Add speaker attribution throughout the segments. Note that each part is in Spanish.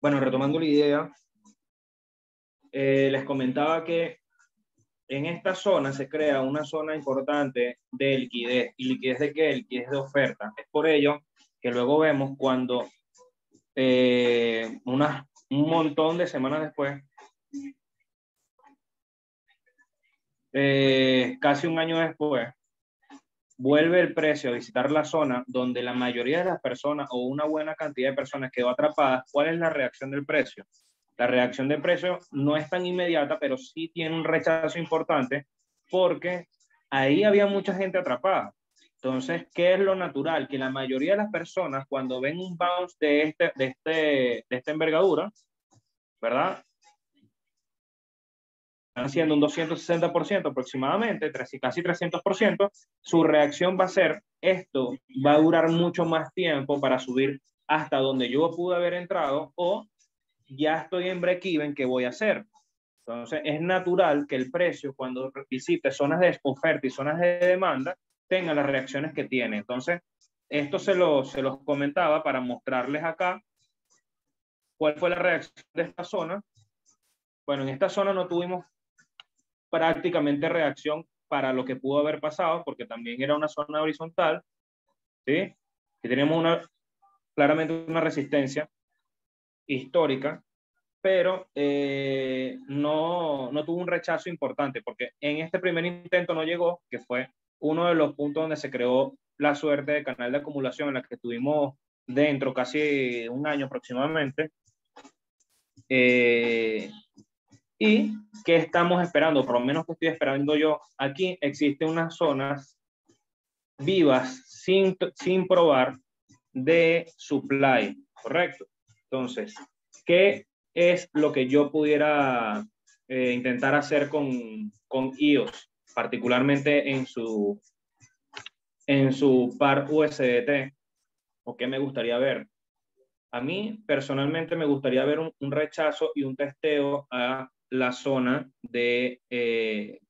Speaker 1: bueno, retomando la idea, eh, les comentaba que en esta zona se crea una zona importante de liquidez. ¿Y liquidez de qué? Liquidez de oferta. Es por ello que luego vemos cuando eh, una, un montón de semanas después, eh, casi un año después, vuelve el precio a visitar la zona donde la mayoría de las personas o una buena cantidad de personas quedó atrapadas, ¿cuál es la reacción del precio? La reacción del precio no es tan inmediata, pero sí tiene un rechazo importante porque ahí había mucha gente atrapada. Entonces, ¿qué es lo natural? Que la mayoría de las personas cuando ven un bounce de, este, de, este, de esta envergadura, ¿verdad? Haciendo un 260% aproximadamente, casi 300%, su reacción va a ser, esto va a durar mucho más tiempo para subir hasta donde yo pude haber entrado o ya estoy en break-even, ¿qué voy a hacer? Entonces, es natural que el precio, cuando visite zonas de oferta y zonas de demanda, tenga las reacciones que tiene. Entonces, esto se, lo, se los comentaba para mostrarles acá cuál fue la reacción de esta zona. Bueno, en esta zona no tuvimos prácticamente reacción para lo que pudo haber pasado, porque también era una zona horizontal, ¿sí? Que tenemos una, claramente una resistencia histórica, pero eh, no, no tuvo un rechazo importante, porque en este primer intento no llegó, que fue uno de los puntos donde se creó la suerte de canal de acumulación en la que estuvimos dentro casi un año aproximadamente. Eh, ¿Y qué estamos esperando? Por lo menos que estoy esperando yo. Aquí existen unas zonas vivas sin, sin probar de supply, ¿correcto? Entonces, ¿qué es lo que yo pudiera eh, intentar hacer con, con iOS, particularmente en su, en su par USDT? ¿O qué me gustaría ver? A mí personalmente me gustaría ver un, un rechazo y un testeo a la zona de eh,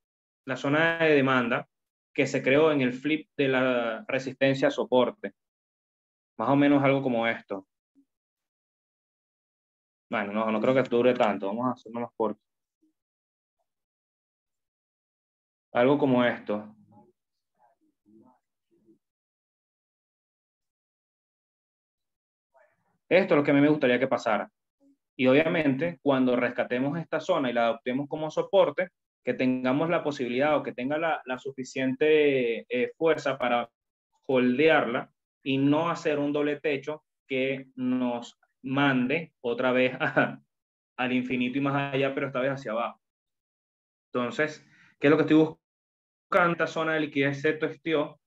Speaker 1: la zona de demanda que se creó en el flip de la resistencia soporte. Más o menos algo como esto. Bueno, no, no creo que dure tanto. Vamos a hacerlo más corto. Algo como esto. Esto es lo que a mí me gustaría que pasara. Y obviamente, cuando rescatemos esta zona y la adoptemos como soporte, que tengamos la posibilidad o que tenga la, suficiente eh, fuerza para holdearla y no hacer un doble techo que nos mande otra vez al infinito y más allá, pero esta vez hacia abajo. Entonces, ¿qué es lo que estoy buscando? Esta zona de liquidez se testió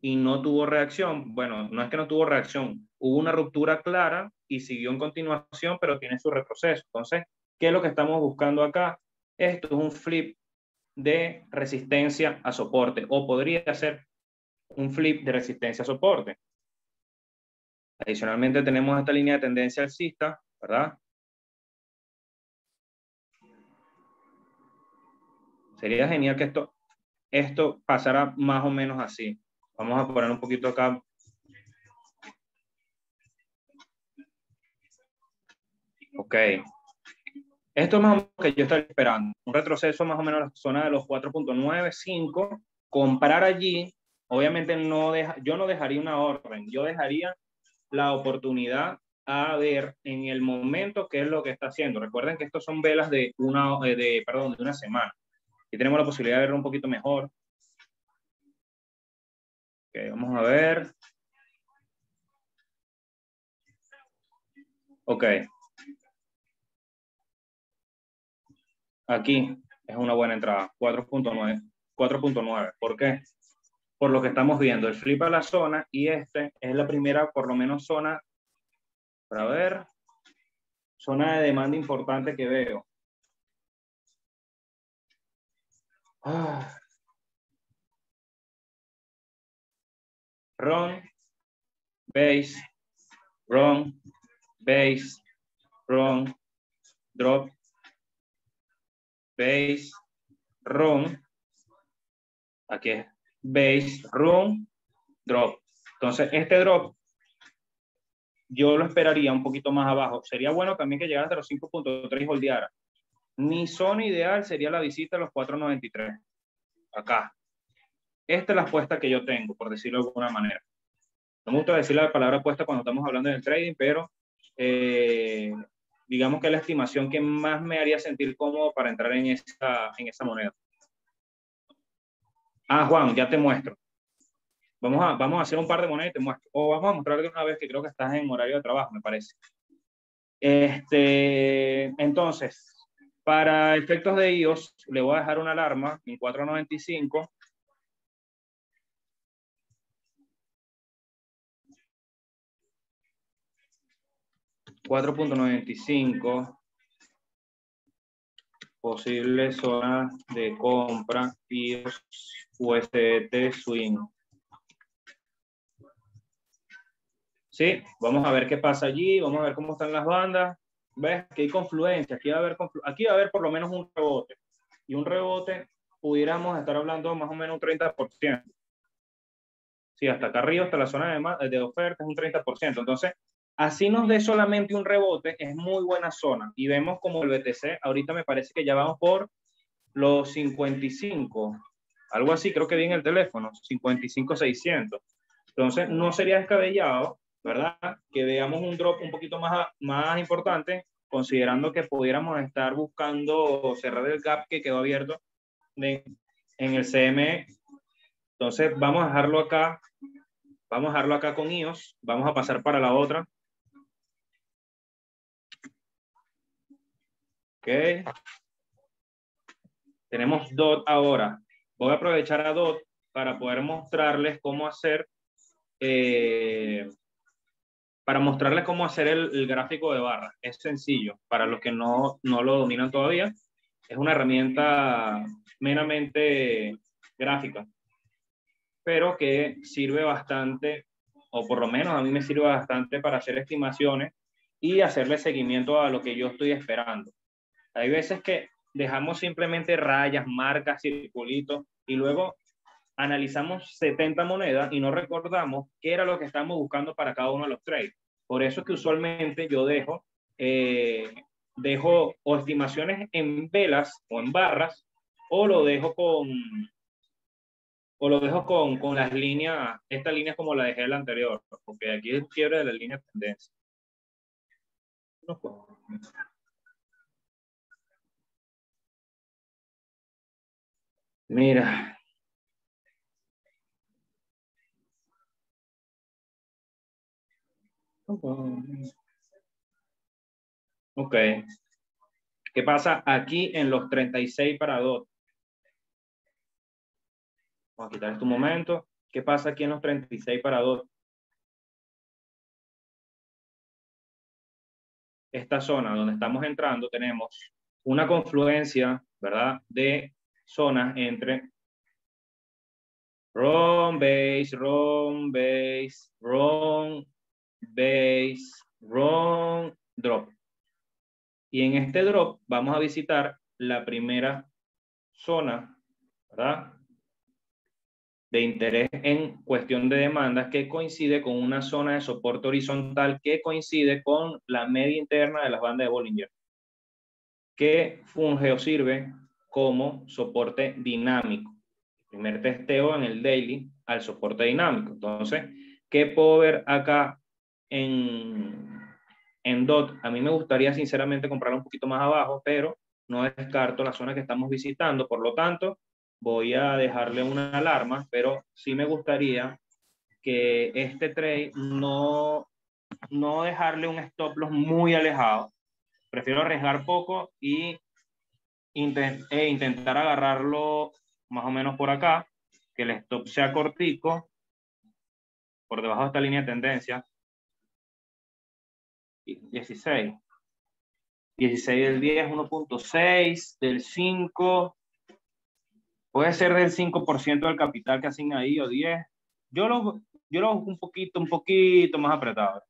Speaker 1: y no tuvo reacción. Bueno, no es que no tuvo reacción, hubo una ruptura clara y siguió en continuación, pero tiene su retroceso. Entonces, ¿qué es lo que estamos buscando acá? Esto es un flip de resistencia a soporte o podría ser un flip de resistencia a soporte. Adicionalmente tenemos esta línea de tendencia alcista, ¿verdad? Sería genial que esto, esto pasara más o menos así. Vamos a poner un poquito acá Ok. Esto es más o menos lo que yo estaba esperando. Un retroceso más o menos a la zona de los 4.95. Comprar allí, obviamente no deja, yo no dejaría una orden, yo dejaría la oportunidad a ver en el momento qué es lo que está haciendo. Recuerden que estos son velas de una, eh, de, perdón, de una semana. Y tenemos la posibilidad de verlo un poquito mejor. Ok, vamos a ver. Ok. Aquí es una buena entrada, 4.9. 4.9. ¿Por qué? Por lo que estamos viendo, el flip a la zona y este es la primera, por lo menos, zona, para ver, zona de demanda importante que veo. Ah. Run, base, run, base, run, drop, base, run, aquí es base, run, drop. Entonces, este drop yo lo esperaría un poquito más abajo. Sería bueno también que llegara hasta los 5.3 y holdeara. Mi zona ideal sería la visita a los 4.93. Acá. Esta es la apuesta que yo tengo, por decirlo de alguna manera. No me gusta decir la palabra apuesta cuando estamos hablando del trading, pero eh, digamos que es la estimación que más me haría sentir cómodo para entrar en esa, en esa moneda. Ah, Juan, ya te muestro. Vamos a, vamos a hacer un par de monedas y te muestro. O vamos a mostrarte una vez que creo que estás en horario de trabajo, me parece. Este, entonces, para efectos de iOS, le voy a dejar una alarma en 495 4.95 posible zona de compra y USDT swing. Sí, vamos a ver qué pasa allí, vamos a ver cómo están las bandas. ¿Ves? Que hay confluencia, aquí va a haber, aquí va a haber por lo menos un rebote. Y un rebote pudiéramos estar hablando más o menos un 30%. Sí, hasta acá arriba, hasta la zona de oferta es un 30%. Entonces, Así nos dé solamente un rebote, es muy buena zona. Y vemos como el BTC, ahorita me parece que ya vamos por los 55, algo así, creo que vi en el teléfono, 55,600. Entonces, no sería descabellado, ¿verdad? Que veamos un drop un poquito más, más importante, considerando que pudiéramos estar buscando cerrar el gap que quedó abierto en el CME. Entonces, vamos a dejarlo acá. Vamos a dejarlo acá con IOS. Vamos a pasar para la otra. Tenemos DOT ahora. Voy a aprovechar a DOT para poder mostrarles cómo hacer, eh, para mostrarles cómo hacer el, gráfico de barra. Es sencillo, para los que no, no lo dominan todavía. Es una herramienta meramente gráfica, pero que sirve bastante, o por lo menos a mí me sirve bastante para hacer estimaciones y hacerle seguimiento a lo que yo estoy esperando. Hay veces que dejamos simplemente rayas, marcas, circulitos y luego analizamos 70 monedas y no recordamos qué era lo que estamos buscando para cada uno de los trades. Por eso es que usualmente yo dejo, eh, dejo o estimaciones en velas o en barras o lo dejo con o lo dejo con, con las líneas, esta línea es como la dejé la anterior, porque aquí es el quiebre de la línea de tendencia. No, Mira. Ok. ¿Qué pasa aquí en los 36 para 2? Vamos a quitar este momento. ¿Qué pasa aquí en los 36 para 2? Esta zona donde estamos entrando tenemos una confluencia, ¿verdad? De zonas entre wrong base, wrong base, wrong base, wrong drop. Y en este drop vamos a visitar la primera zona, ¿verdad? De interés en cuestión de demandas que coincide con una zona de soporte horizontal que coincide con la media interna de las bandas de Bollinger, que funge o sirve como soporte dinámico. Primer testeo en el daily al soporte dinámico. Entonces, ¿qué puedo ver acá en, en DOT? A mí me gustaría sinceramente comprar un poquito más abajo, pero no descarto la zona que estamos visitando. Por lo tanto, voy a dejarle una alarma, pero sí me gustaría que este trade no, no dejarle un stop loss muy alejado. Prefiero arriesgar poco y e intentar agarrarlo más o menos por acá, que el stop sea cortico, por debajo de esta línea de tendencia. 16. 16 del 10, 1.6, del 5. Puede ser del 5% del capital que hacen ahí o 10. Yo lo, yo lo un poquito, un poquito más apretado.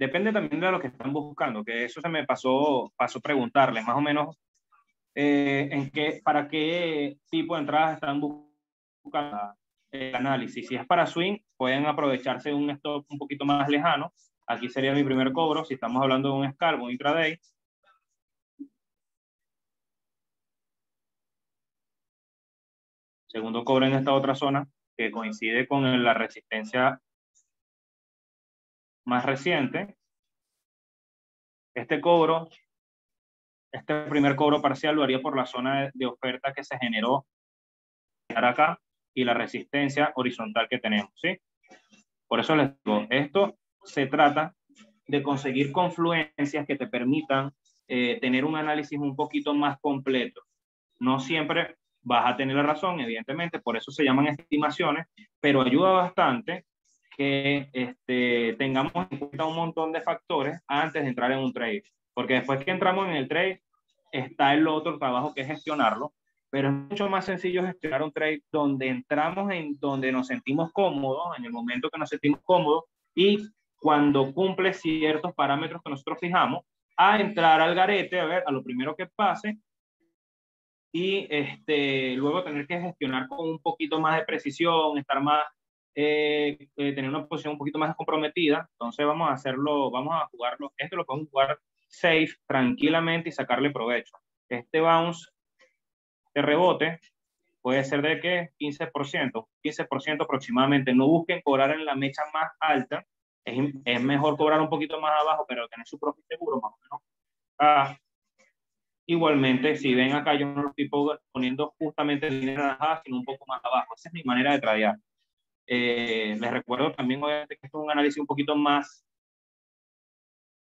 Speaker 1: Depende también de lo que están buscando, que eso se me pasó, pasó preguntarles más o menos eh, para qué tipo de entradas están buscando el análisis. Si es para swing, pueden aprovecharse de un stop un poquito más lejano. Aquí sería mi primer cobro. Si estamos hablando de un scalp, un intraday, segundo cobro en esta otra zona que coincide con la resistencia más reciente. Este cobro, este primer cobro parcial lo haría por la zona de, oferta que se generó acá y la resistencia horizontal que tenemos, ¿sí? Por eso les digo, esto se trata de conseguir confluencias que te permitan eh, tener un análisis un poquito más completo. No siempre vas a tener la razón, evidentemente, por eso se llaman estimaciones, pero ayuda bastante que este, tengamos en cuenta un montón de factores antes de entrar en un trade, porque después que entramos en el trade, está el otro trabajo que es gestionarlo, pero es mucho más sencillo gestionar un trade donde entramos en donde nos sentimos cómodos, en el momento que nos sentimos cómodos, y cuando cumple ciertos parámetros que nosotros fijamos, a entrar al garete, a ver, a lo primero que pase, y este, luego tener que gestionar con un poquito más de precisión, estar más, eh, eh, tener una posición un poquito más comprometida. Entonces vamos a hacerlo, vamos a jugarlo, esto lo podemos jugar safe, tranquilamente y sacarle provecho. Este bounce de rebote puede ser de qué? 15%, 15% aproximadamente. No busquen cobrar en la mecha más alta, es, es mejor cobrar un poquito más abajo, pero tener su profit seguro más o menos. Ah, Igualmente, si ven acá, yo no lo estoy poniendo justamente en línea sino un poco más abajo. Esa es mi manera de tradear. Eh, les recuerdo también, obviamente, que esto es un análisis un poquito más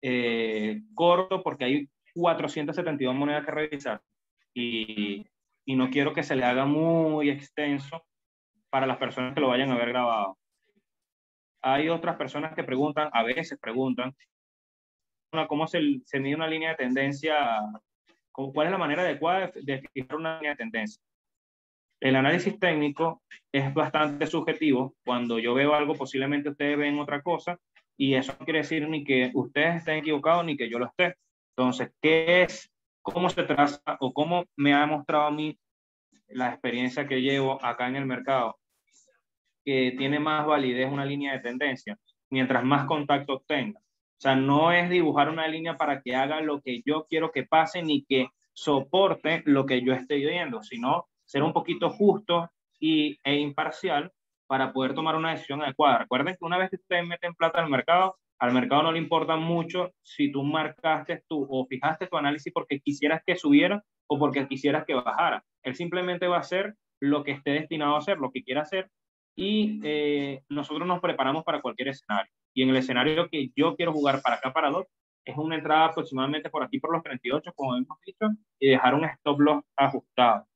Speaker 1: eh, corto porque hay 472 monedas que revisar y, y no quiero que se le haga muy extenso para las personas que lo vayan a ver grabado. Hay otras personas que preguntan, a veces preguntan, cómo se, se mide una línea de tendencia cuál es la manera adecuada de, fijar una línea de tendencia. El análisis técnico es bastante subjetivo. Cuando yo veo algo, posiblemente ustedes ven otra cosa y eso no quiere decir ni que ustedes estén equivocados ni que yo lo esté. Entonces, ¿qué es? ¿Cómo se traza o cómo me ha demostrado a mí la experiencia que llevo acá en el mercado? Que tiene más validez una línea de tendencia mientras más contacto tenga. O sea, no es dibujar una línea para que haga lo que yo quiero que pase ni que soporte lo que yo estoy viendo, sino ser un poquito justo y, e imparcial para poder tomar una decisión adecuada. Recuerden que una vez que ustedes meten plata al mercado, al mercado no le importa mucho si tú marcaste tú o fijaste tu análisis porque quisieras que subiera o porque quisieras que bajara. Él simplemente va a hacer lo que esté destinado a hacer, lo que quiera hacer, y eh, nosotros nos preparamos para cualquier escenario. Y en el escenario que yo quiero jugar para acá, para dos, es una entrada aproximadamente por aquí por los 38, como hemos dicho, y dejar un stop loss ajustado.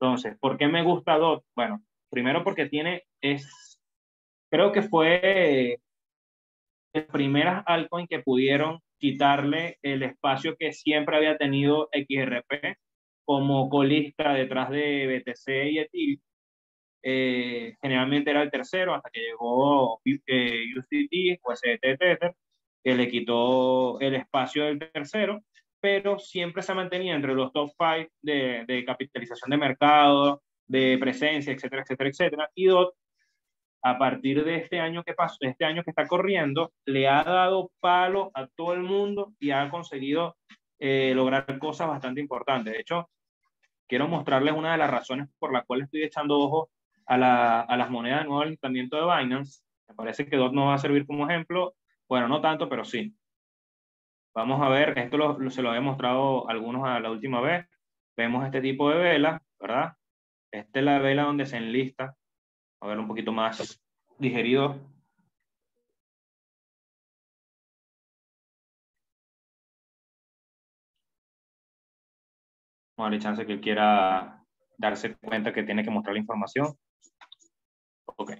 Speaker 1: Entonces, ¿por qué me gusta DOT? Bueno, primero porque tiene, es, creo que fue las primeras altcoins que pudieron quitarle el espacio que siempre había tenido XRP como colista detrás de BTC y Ethereum eh, generalmente era el tercero hasta que llegó eh, USDT o Tether, que le quitó el espacio del tercero, pero siempre se mantenía entre los top 5 de, de, capitalización de mercado, de presencia, etcétera, etcétera, etcétera. Y DOT, a partir de este año que pasó, este año que está corriendo, le ha dado palo a todo el mundo y ha conseguido eh, lograr cosas bastante importantes. De hecho, quiero mostrarles una de las razones por las cuales estoy echando ojo a, la, a las monedas de nuevo alistamiento de Binance. Me parece que DOT no va a servir como ejemplo. Bueno, no tanto, pero sí. Vamos a ver, esto lo, se lo había mostrado algunos a la última vez. Vemos este tipo de vela, ¿verdad? Esta es la vela donde se enlista. A ver, un poquito más digerido. Vamos a darle chance que él quiera darse cuenta que tiene que mostrar la información. Ok.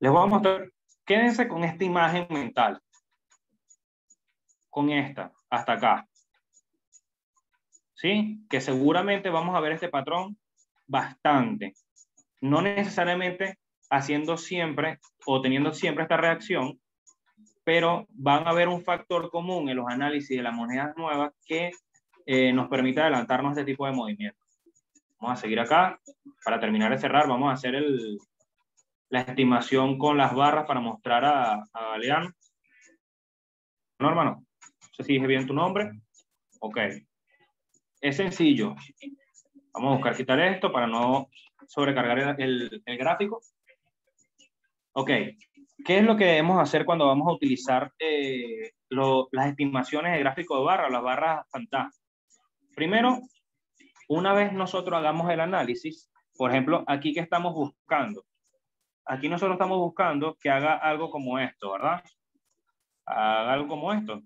Speaker 1: Les voy a mostrar, quédense con esta imagen mental. Con esta, hasta acá. ¿Sí? Que seguramente vamos a ver este patrón bastante. No necesariamente haciendo siempre o teniendo siempre esta reacción, pero van a ver un factor común en los análisis de las monedas nuevas que eh, nos permite adelantarnos este tipo de movimientos. Vamos a seguir acá. Para terminar de cerrar, vamos a hacer el, la estimación con las barras para mostrar a, a Galeano. No, hermano. No sé si dije bien tu nombre. Ok. Es sencillo. Vamos a buscar quitar esto para no sobrecargar el, gráfico. Ok. ¿Qué es lo que debemos hacer cuando vamos a utilizar eh, las estimaciones de gráfico de barra, las barras fantasma? Primero, una vez nosotros hagamos el análisis, por ejemplo, aquí que estamos buscando, aquí nosotros estamos buscando que haga algo como esto, ¿verdad? Haga algo como esto.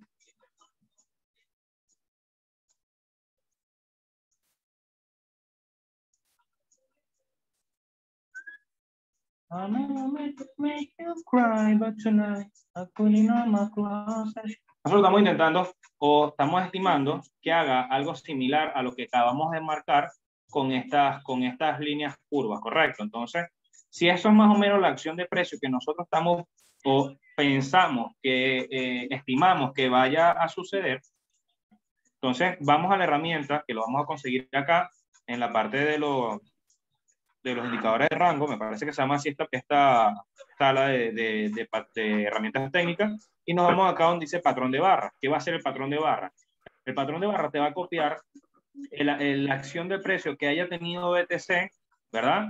Speaker 1: Nosotros estamos intentando o estamos estimando que haga algo similar a lo que acabamos de marcar con estas, con estas líneas curvas, ¿correcto? Entonces, si eso es más o menos la acción de precio que nosotros estamos o pensamos que eh, estimamos que vaya a suceder, entonces vamos a la herramienta que lo vamos a conseguir acá en la parte de los de los indicadores de rango, me parece que se llama así esta, esta sala de, de, de, herramientas técnicas, y nos vamos acá donde dice patrón de barra. ¿Qué va a ser el patrón de barra? El patrón de barra te va a copiar la acción de precio que haya tenido BTC, ¿verdad?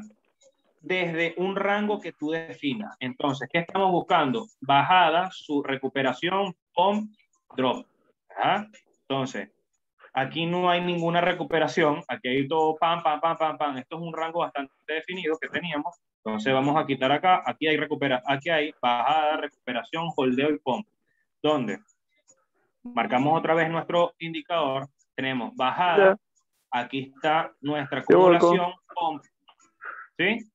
Speaker 1: Desde un rango que tú definas. Entonces, ¿qué estamos buscando? Bajada, su recuperación, pump, drop. ¿verdad? Entonces, Aquí no hay ninguna recuperación, aquí hay todo pam, pam, pam, pam, pam. Esto es un rango bastante definido que teníamos. Entonces vamos a quitar acá, aquí hay recupera, aquí hay bajada, recuperación, holdeo y pump. ¿Dónde? Marcamos otra vez nuestro indicador, tenemos bajada, aquí está nuestra acumulación, pump. ¿Sí?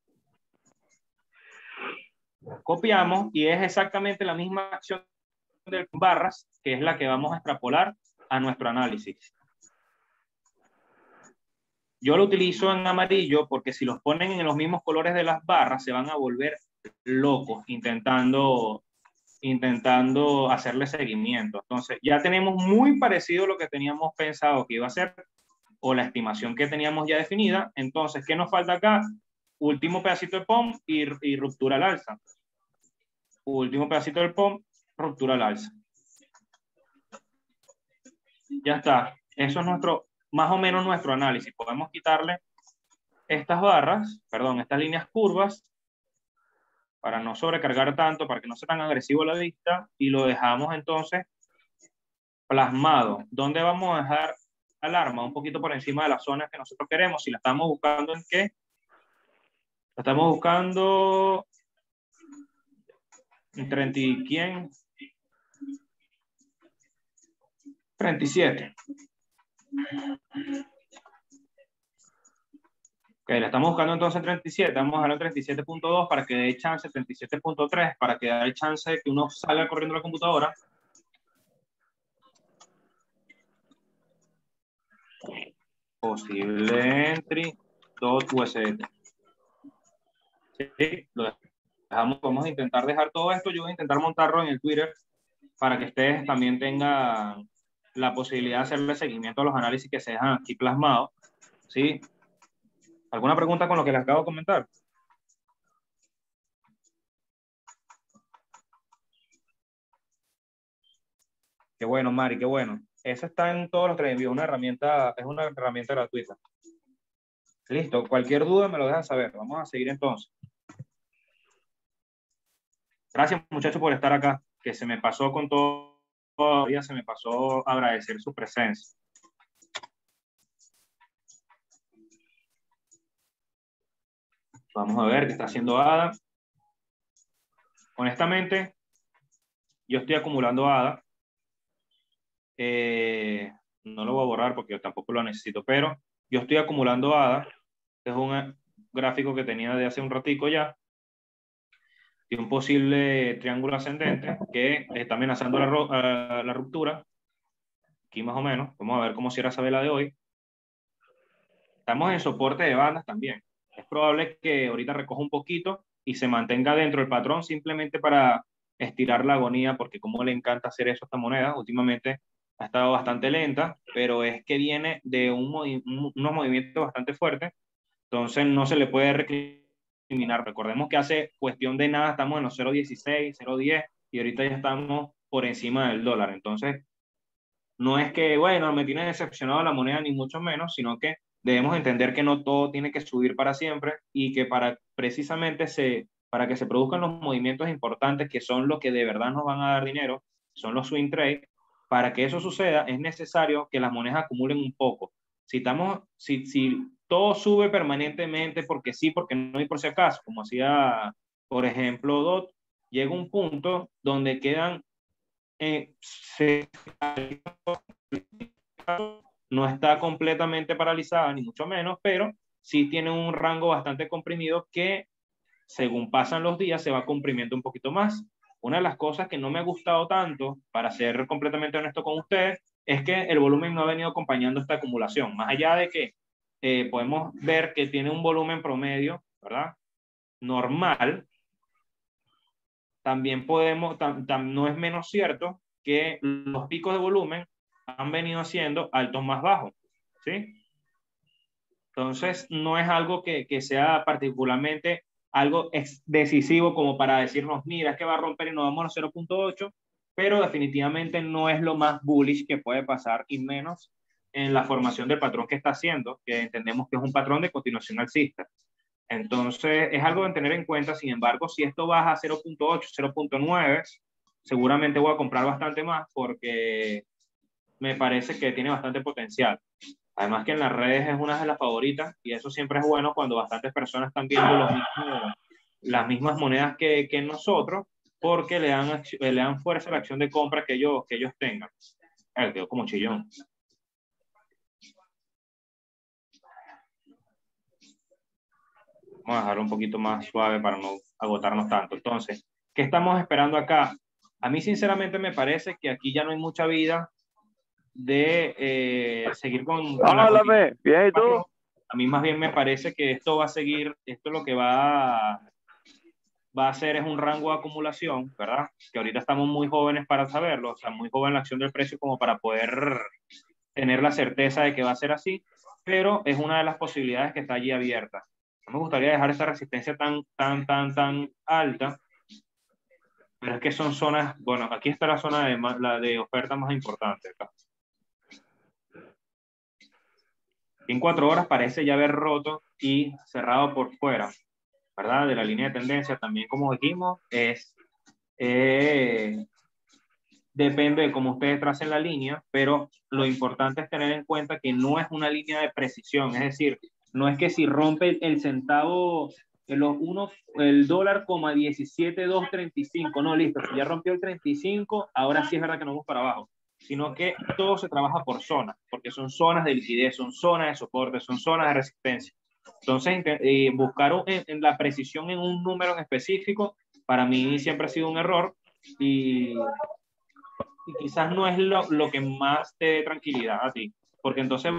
Speaker 1: Copiamos y es exactamente la misma acción de barras, que es la que vamos a extrapolar a nuestro análisis. Yo lo utilizo en amarillo porque si los ponen en los mismos colores de las barras se van a volver locos intentando, intentando hacerle seguimiento. Entonces ya tenemos muy parecido lo que teníamos pensado que iba a ser o la estimación que teníamos ya definida. Entonces, ¿qué nos falta acá? Último pedacito de POM y, ruptura al alza. Último pedacito del POM, ruptura al alza. Ya está. Eso es nuestro más o menos nuestro análisis. Podemos quitarle estas barras, perdón, estas líneas curvas, para no sobrecargar tanto, para que no sea tan agresivo la vista, y lo dejamos entonces plasmado. ¿Dónde vamos a dejar alarma? Un poquito por encima de las zonas que nosotros queremos. Si la estamos buscando en qué? Estamos buscando en 30 y quién? 37. Ok, la estamos buscando entonces en 37, vamos a en 37.2 para que dé chance, 37.3 para que dé chance de que uno salga corriendo la computadora. Posible entry .usdt. Sí, lo dejamos, vamos a intentar dejar todo esto, yo voy a intentar montarlo en el Twitter para que ustedes también tengan la posibilidad de hacerle seguimiento a los análisis que se dejan aquí plasmados. ¿Sí? ¿Alguna pregunta con lo que les acabo de comentar? Qué bueno, Mari, qué bueno. Esa está en todos los tres Una herramienta, es una herramienta gratuita. Listo. Cualquier duda me lo dejan saber. Vamos a seguir entonces. Gracias, muchachos, por estar acá. Que se me pasó con todo todavía se me pasó agradecer su presencia. Vamos a ver qué está haciendo ADA. Honestamente, yo estoy acumulando ADA. Eh, no lo voy a borrar porque yo tampoco lo necesito, pero yo estoy acumulando ADA. Es un gráfico que tenía de hace un ratico ya y un posible triángulo ascendente que está amenazando la, la, ruptura. Aquí más o menos. Vamos a ver cómo cierra esa vela de hoy. Estamos en soporte de bandas también. Es probable que ahorita recoja un poquito y se mantenga dentro del patrón simplemente para estirar la agonía, porque como le encanta hacer eso a esta moneda, últimamente ha estado bastante lenta, pero es que viene de un unos movimientos bastante fuertes, entonces no se le puede recriminar. Recordemos que hace cuestión de nada estamos en los 0.16, 0.10 y ahorita ya estamos por encima del dólar. Entonces, no es que, bueno, me tiene decepcionado la moneda ni mucho menos, sino que debemos entender que no todo tiene que subir para siempre y que para precisamente se, para que se produzcan los movimientos importantes que son los que de verdad nos van a dar dinero, son los swing trade, para que eso suceda es necesario que las monedas acumulen un poco. Si, estamos, si, si todo sube permanentemente porque sí, porque no hay por si acaso, como hacía, por ejemplo, DOT, llega un punto donde quedan eh, no está completamente paralizada, ni mucho menos, pero sí tiene un rango bastante comprimido que según pasan los días se va comprimiendo un poquito más. Una de las cosas que no me ha gustado tanto, para ser completamente honesto con ustedes, es que el volumen no ha venido acompañando esta acumulación. Más allá de que eh, podemos ver que tiene un volumen promedio, ¿verdad? Normal, también podemos, no es menos cierto que los picos de volumen han venido siendo altos más bajos, ¿sí? Entonces, no es algo que, que sea particularmente algo decisivo como para decirnos, mira, es que va a romper y nos vamos a 0.8, pero definitivamente no es lo más bullish que puede pasar y menos en la formación del patrón que está haciendo, que entendemos que es un patrón de continuación alcista. Entonces, es algo de tener en cuenta, sin embargo, si esto baja a 0.8, 0.9, seguramente voy a comprar bastante más porque me parece que tiene bastante potencial. Además que en las redes es una de las favoritas y eso siempre es bueno cuando bastantes personas están viendo los las mismas monedas que, que, nosotros porque le dan, le dan fuerza a la acción de compra que ellos, que ellos tengan. El quedó como chillón. Vamos a dejarlo un poquito más suave para no agotarnos tanto. Entonces, ¿qué estamos esperando acá? A mí sinceramente me parece que aquí ya no hay mucha vida de eh, seguir con...
Speaker 2: Hola, bien, ¿y tú?
Speaker 1: A mí más bien me parece que esto va a seguir, esto lo que va a, va a hacer es un rango de acumulación, ¿verdad? Que ahorita estamos muy jóvenes para saberlo, o sea, muy joven la acción del precio como para poder tener la certeza de que va a ser así, pero es una de las posibilidades que está allí abierta. No me gustaría dejar esa resistencia tan, tan, tan, tan alta, pero es que son zonas, bueno, aquí está la zona de, la de oferta más importante. Acá. en cuatro horas parece ya haber roto y cerrado por fuera, ¿verdad? De la línea de tendencia, también como dijimos, es, eh, depende de cómo ustedes tracen la línea, pero lo importante es tener en cuenta que no es una línea de precisión, es decir, no es que si rompe el centavo, los unos, el dólar, coma 17,235, no, listo, ya rompió el 35, ahora sí es verdad que nos vamos para abajo sino que todo se trabaja por zonas, porque son zonas de liquidez, son zonas de soporte, son zonas de resistencia. Entonces, eh, buscar en, la precisión en un número en específico, para mí siempre ha sido un error y, y quizás no es lo, lo, que más te dé tranquilidad a ti, porque entonces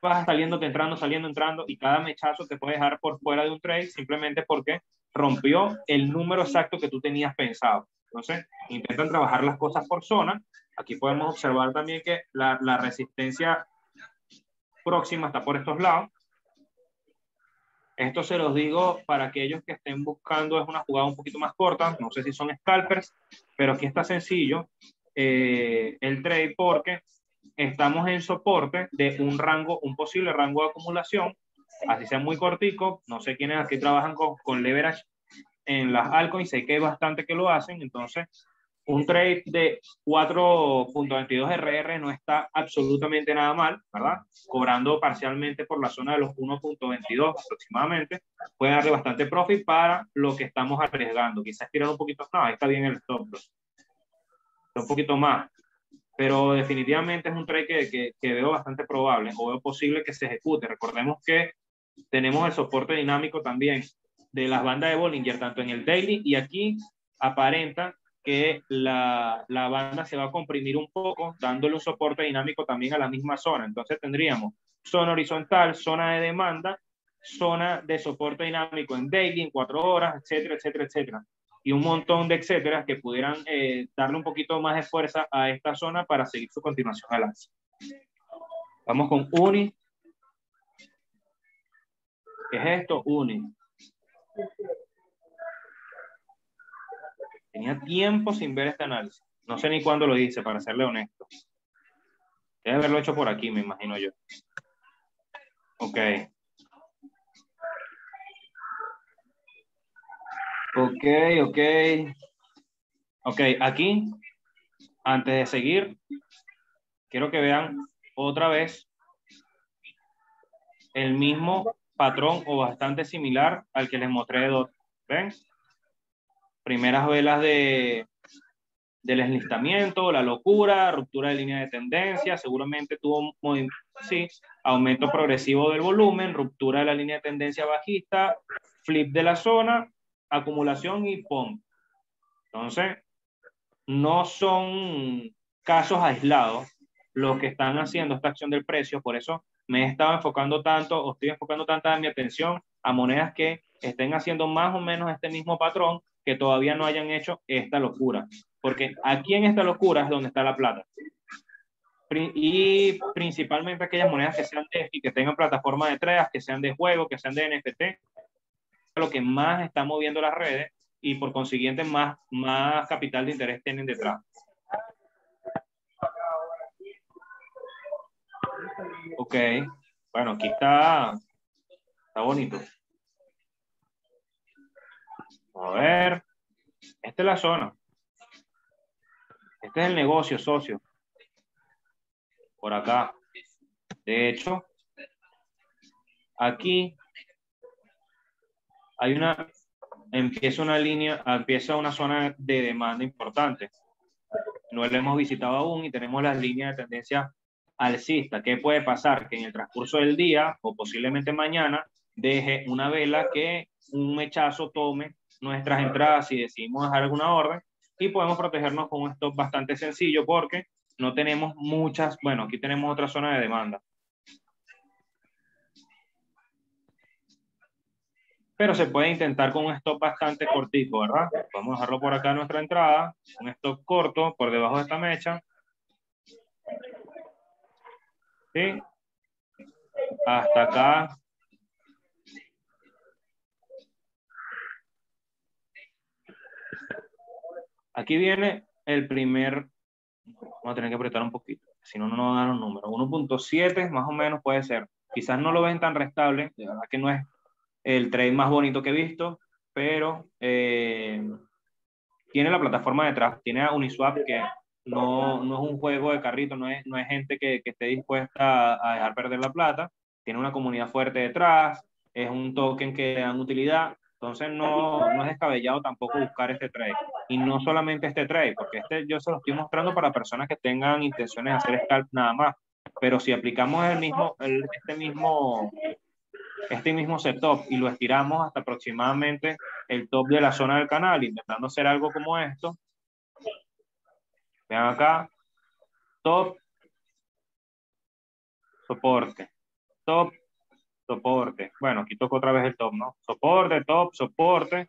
Speaker 1: vas saliendo, entrando, saliendo, entrando y cada mechazo te puede dejar por fuera de un trade simplemente porque rompió el número exacto que tú tenías pensado. Entonces, intentan trabajar las cosas por zona Aquí podemos observar también que la, la resistencia próxima está por estos lados. Esto se los digo para aquellos que estén buscando, es una jugada un poquito más corta, no sé si son scalpers, pero aquí está sencillo eh, el trade porque estamos en soporte de un rango, un posible rango de acumulación, así sea muy cortico, no sé quiénes aquí trabajan con, con leverage en las altcoins, sé que hay bastante que lo hacen, entonces un trade de 4.22 RR no está absolutamente nada mal, ¿verdad? Cobrando parcialmente por la zona de los 1.22 aproximadamente, puede darle bastante profit para lo que estamos arriesgando. Quizás tirar un poquito, no, ahí está bien el stop loss. Un poquito más. Pero definitivamente es un trade que, que, que veo bastante probable o veo posible que se ejecute. Recordemos que tenemos el soporte dinámico también de las bandas de Bollinger, tanto en el daily y aquí aparenta que la, la, banda se va a comprimir un poco, dándole un soporte dinámico también a la misma zona. Entonces tendríamos zona horizontal, zona de demanda, zona de soporte dinámico en daily, en cuatro horas, etcétera, etcétera, etcétera. Y un montón de etcétera que pudieran eh, darle un poquito más de fuerza a esta zona para seguir su continuación al. Vamos con UNI. ¿Qué es esto? UNI. Tenía tiempo sin ver este análisis. No sé ni cuándo lo hice, para serle honesto. Debe haberlo hecho por aquí, me imagino yo. Ok. Ok, ok. Ok, aquí, antes de seguir, quiero que vean otra vez el mismo patrón o bastante similar al que les mostré de DOT. ¿Ven? Primeras velas de, del enlistamiento, la locura, ruptura de línea de tendencia, seguramente tuvo un sí, aumento progresivo del volumen, ruptura de la línea de tendencia bajista, flip de la zona, acumulación y pump. Entonces, no son casos aislados los que están haciendo esta acción del precio, por eso me he enfocando tanto o estoy enfocando tanta mi atención a monedas que estén haciendo más o menos este mismo patrón que todavía no hayan hecho esta locura. Porque aquí en esta locura es donde está la plata. Y principalmente aquellas monedas que sean de que tengan plataforma de trades, que sean de juego, que sean de NFT, lo que más está moviendo las redes y por consiguiente más, más capital de interés tienen detrás. Ok, bueno, aquí está, está bonito. A ver, esta es la zona. Este es el negocio, socio. Por acá. De hecho, aquí hay una, empieza una línea, empieza una zona de demanda importante. No la hemos visitado aún y tenemos las líneas de tendencia alcista. ¿Qué puede pasar? Que en el transcurso del día o posiblemente mañana deje una vela que un mechazo tome nuestras entradas si decidimos dejar alguna orden y podemos protegernos con un stop bastante sencillo porque no tenemos muchas, bueno, aquí tenemos otra zona de demanda. Pero se puede intentar con un stop bastante cortito, ¿verdad? Vamos a dejarlo por acá nuestra entrada, un stop corto por debajo de esta mecha. ¿Sí? Hasta acá Aquí viene el primer, vamos a tener que apretar un poquito, si no, no nos dan los números. 1.7 más o menos puede ser. Quizás no lo ven tan restable, de verdad que no es el trade más bonito que he visto, pero eh, tiene la plataforma detrás, tiene a Uniswap que no, no, es un juego de carrito, no es, no es gente que, que esté dispuesta a, dejar perder la plata, tiene una comunidad fuerte detrás, es un token que le dan utilidad, entonces no, no es descabellado tampoco buscar este trade. Y no solamente este trade, porque este yo se lo estoy mostrando para personas que tengan intenciones de hacer scalp nada más. Pero si aplicamos el mismo, el, este mismo este mismo setup y lo estiramos hasta aproximadamente el top de la zona del canal, intentando hacer algo como esto. Vean acá, top, soporte, top, soporte. Bueno, aquí toco otra vez el top, ¿no? Soporte, top, soporte.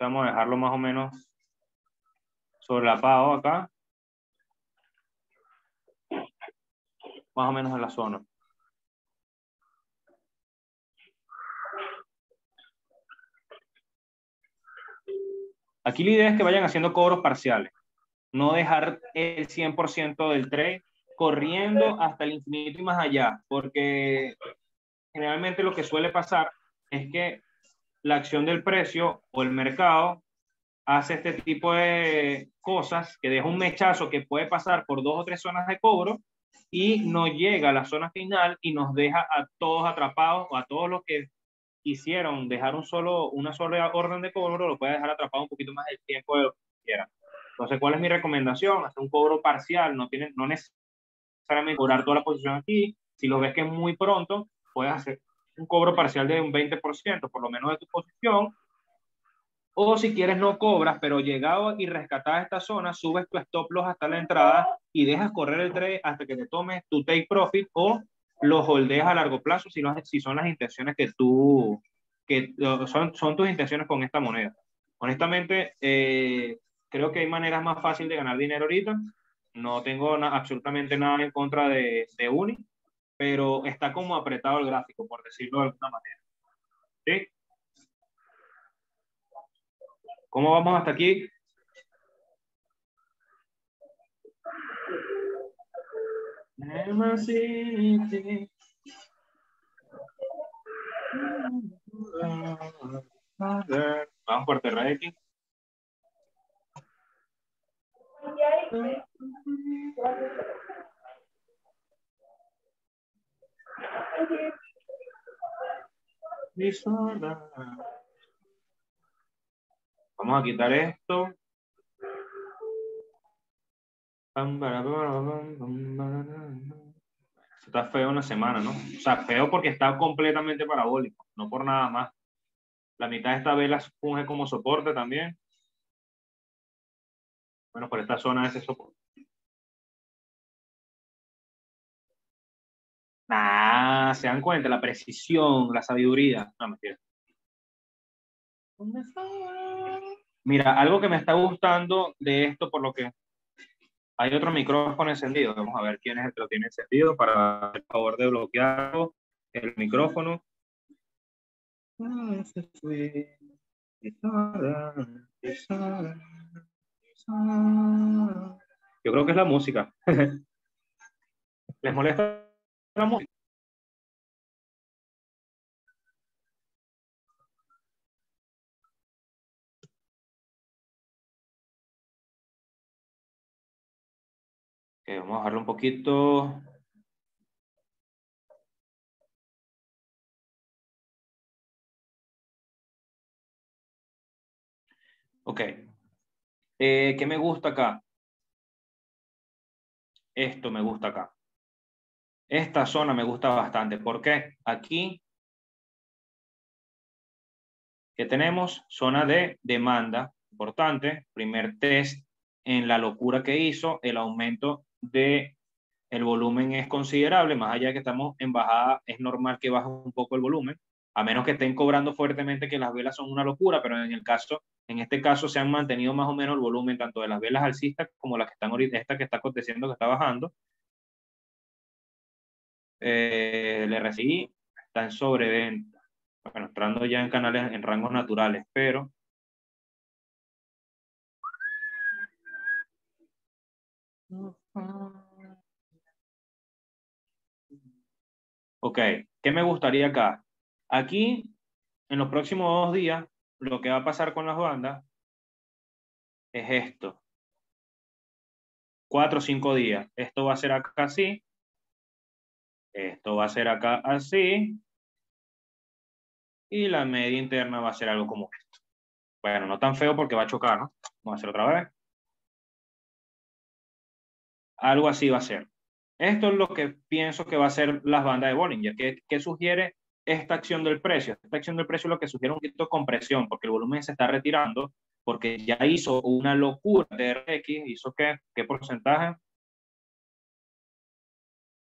Speaker 1: Vamos a dejarlo más o menos solapado acá. Más o menos en la zona. Aquí la idea es que vayan haciendo cobros parciales. No dejar el 100% del trade corriendo hasta el infinito y más allá, porque generalmente lo que suele pasar es que la acción del precio o el mercado hace este tipo de cosas que deja un mechazo que puede pasar por dos o tres zonas de cobro y no llega a la zona final y nos deja a todos atrapados o a todos los que quisieron dejar un solo, una sola orden de cobro, lo puede dejar atrapado un poquito más del tiempo de lo que quieran. Entonces, ¿cuál es mi recomendación? Hacer un cobro parcial, no, tiene, no necesariamente cobrar toda la posición aquí. Si lo ves que es muy pronto, puedes hacer un cobro parcial de un 20%, por lo menos de tu posición. O si quieres no cobras, pero llegado y rescatas esta zona, subes tu stop loss hasta la entrada y dejas correr el trade hasta que te tomes tu take profit o los holdeas a largo plazo si, no, si son las intenciones que tú, que son, son tus intenciones con esta moneda. Honestamente, eh, creo que hay maneras más fáciles de ganar dinero ahorita. No tengo absolutamente nada en contra de, de Uni, pero está como apretado el gráfico, por decirlo de alguna manera. ¿Sí? ¿Cómo vamos hasta aquí? Vamos por Terra X. Vamos a quitar esto. Está feo una semana, ¿no? O sea, feo porque está completamente parabólico, no por nada más. La mitad de esta vela funge como soporte también. Bueno, por esta zona ese soporte. Ah, se dan cuenta, la precisión, la sabiduría. No, mentira. Mira, algo que me está gustando de esto, por lo que hay otro micrófono encendido. Vamos a ver quién es el que lo tiene encendido para el favor de bloquear el micrófono. Yo creo que es la música. ¿Les molesta la música? Vamos a bajarlo un poquito. Ok. Eh, ¿Qué me gusta acá? Esto me gusta acá. Esta zona me gusta bastante. ¿Por qué? Aquí que tenemos zona de demanda importante, primer test en la locura que hizo, el aumento de el volumen es considerable, más allá de que estamos en bajada, es normal que baje un poco el volumen, a menos que estén cobrando fuertemente que las velas son una locura, pero en el caso, en este caso se han mantenido más o menos el volumen tanto de las velas alcistas como las que están ahorita, esta que está aconteciendo, que está bajando. Eh, el RSI está en sobreventa, bueno, entrando ya en canales en rangos naturales, pero Ok, ¿qué me gustaría acá? Aquí, en los próximos dos días, lo que va a pasar con las bandas es esto. Cuatro o cinco días. Esto va a ser acá así. Esto va a ser acá así. Y la media interna va a ser algo como esto. Bueno, no tan feo porque va a chocar, ¿no? Vamos a hacer otra vez. Algo así va a ser. Esto es lo que pienso que va a ser las bandas de Bollinger. ¿Qué, ¿Qué, sugiere esta acción del precio? Esta acción del precio es lo que sugiere un poquito de compresión, porque el volumen se está retirando, porque ya hizo una locura de RX, hizo qué, qué porcentaje.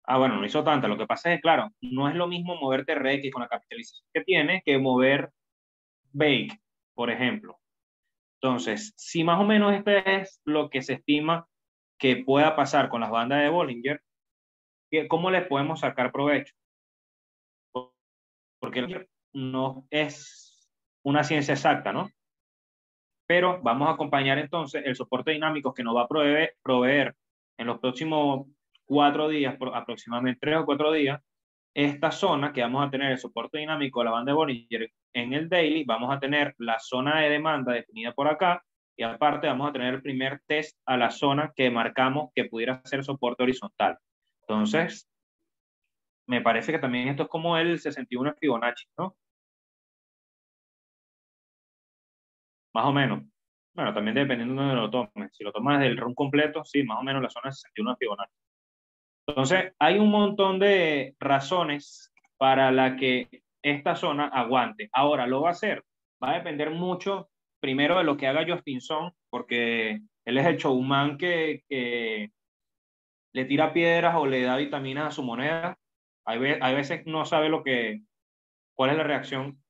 Speaker 1: Ah, bueno, no hizo tanta. Lo que pasa es que, claro, no es lo mismo mover TRX con la capitalización que tiene que mover Bake, por ejemplo. Entonces, si más o menos este es lo que se estima que pueda pasar con las bandas de Bollinger, ¿cómo les podemos sacar provecho? Porque no es una ciencia exacta, ¿no? Pero vamos a acompañar entonces el soporte dinámico que nos va a proveer, proveer en los próximos cuatro días, aproximadamente tres o cuatro días, esta zona que vamos a tener el soporte dinámico de la banda de Bollinger en el daily, vamos a tener la zona de demanda definida por acá y aparte vamos a tener el primer test a la zona que marcamos que pudiera ser soporte horizontal. Entonces, me parece que también esto es como el 61 Fibonacci, ¿no? Más o menos. Bueno, también dependiendo de donde lo tomes. Si lo tomas del run completo, sí, más o menos la zona 61 Fibonacci. Entonces, hay un montón de razones para la que esta zona aguante. Ahora, lo va a hacer. Va a depender mucho primero de lo que haga Justin Son, porque él es el showman que, le tira piedras o le da vitaminas a su moneda. Hay, hay veces no sabe lo que, cuál es la reacción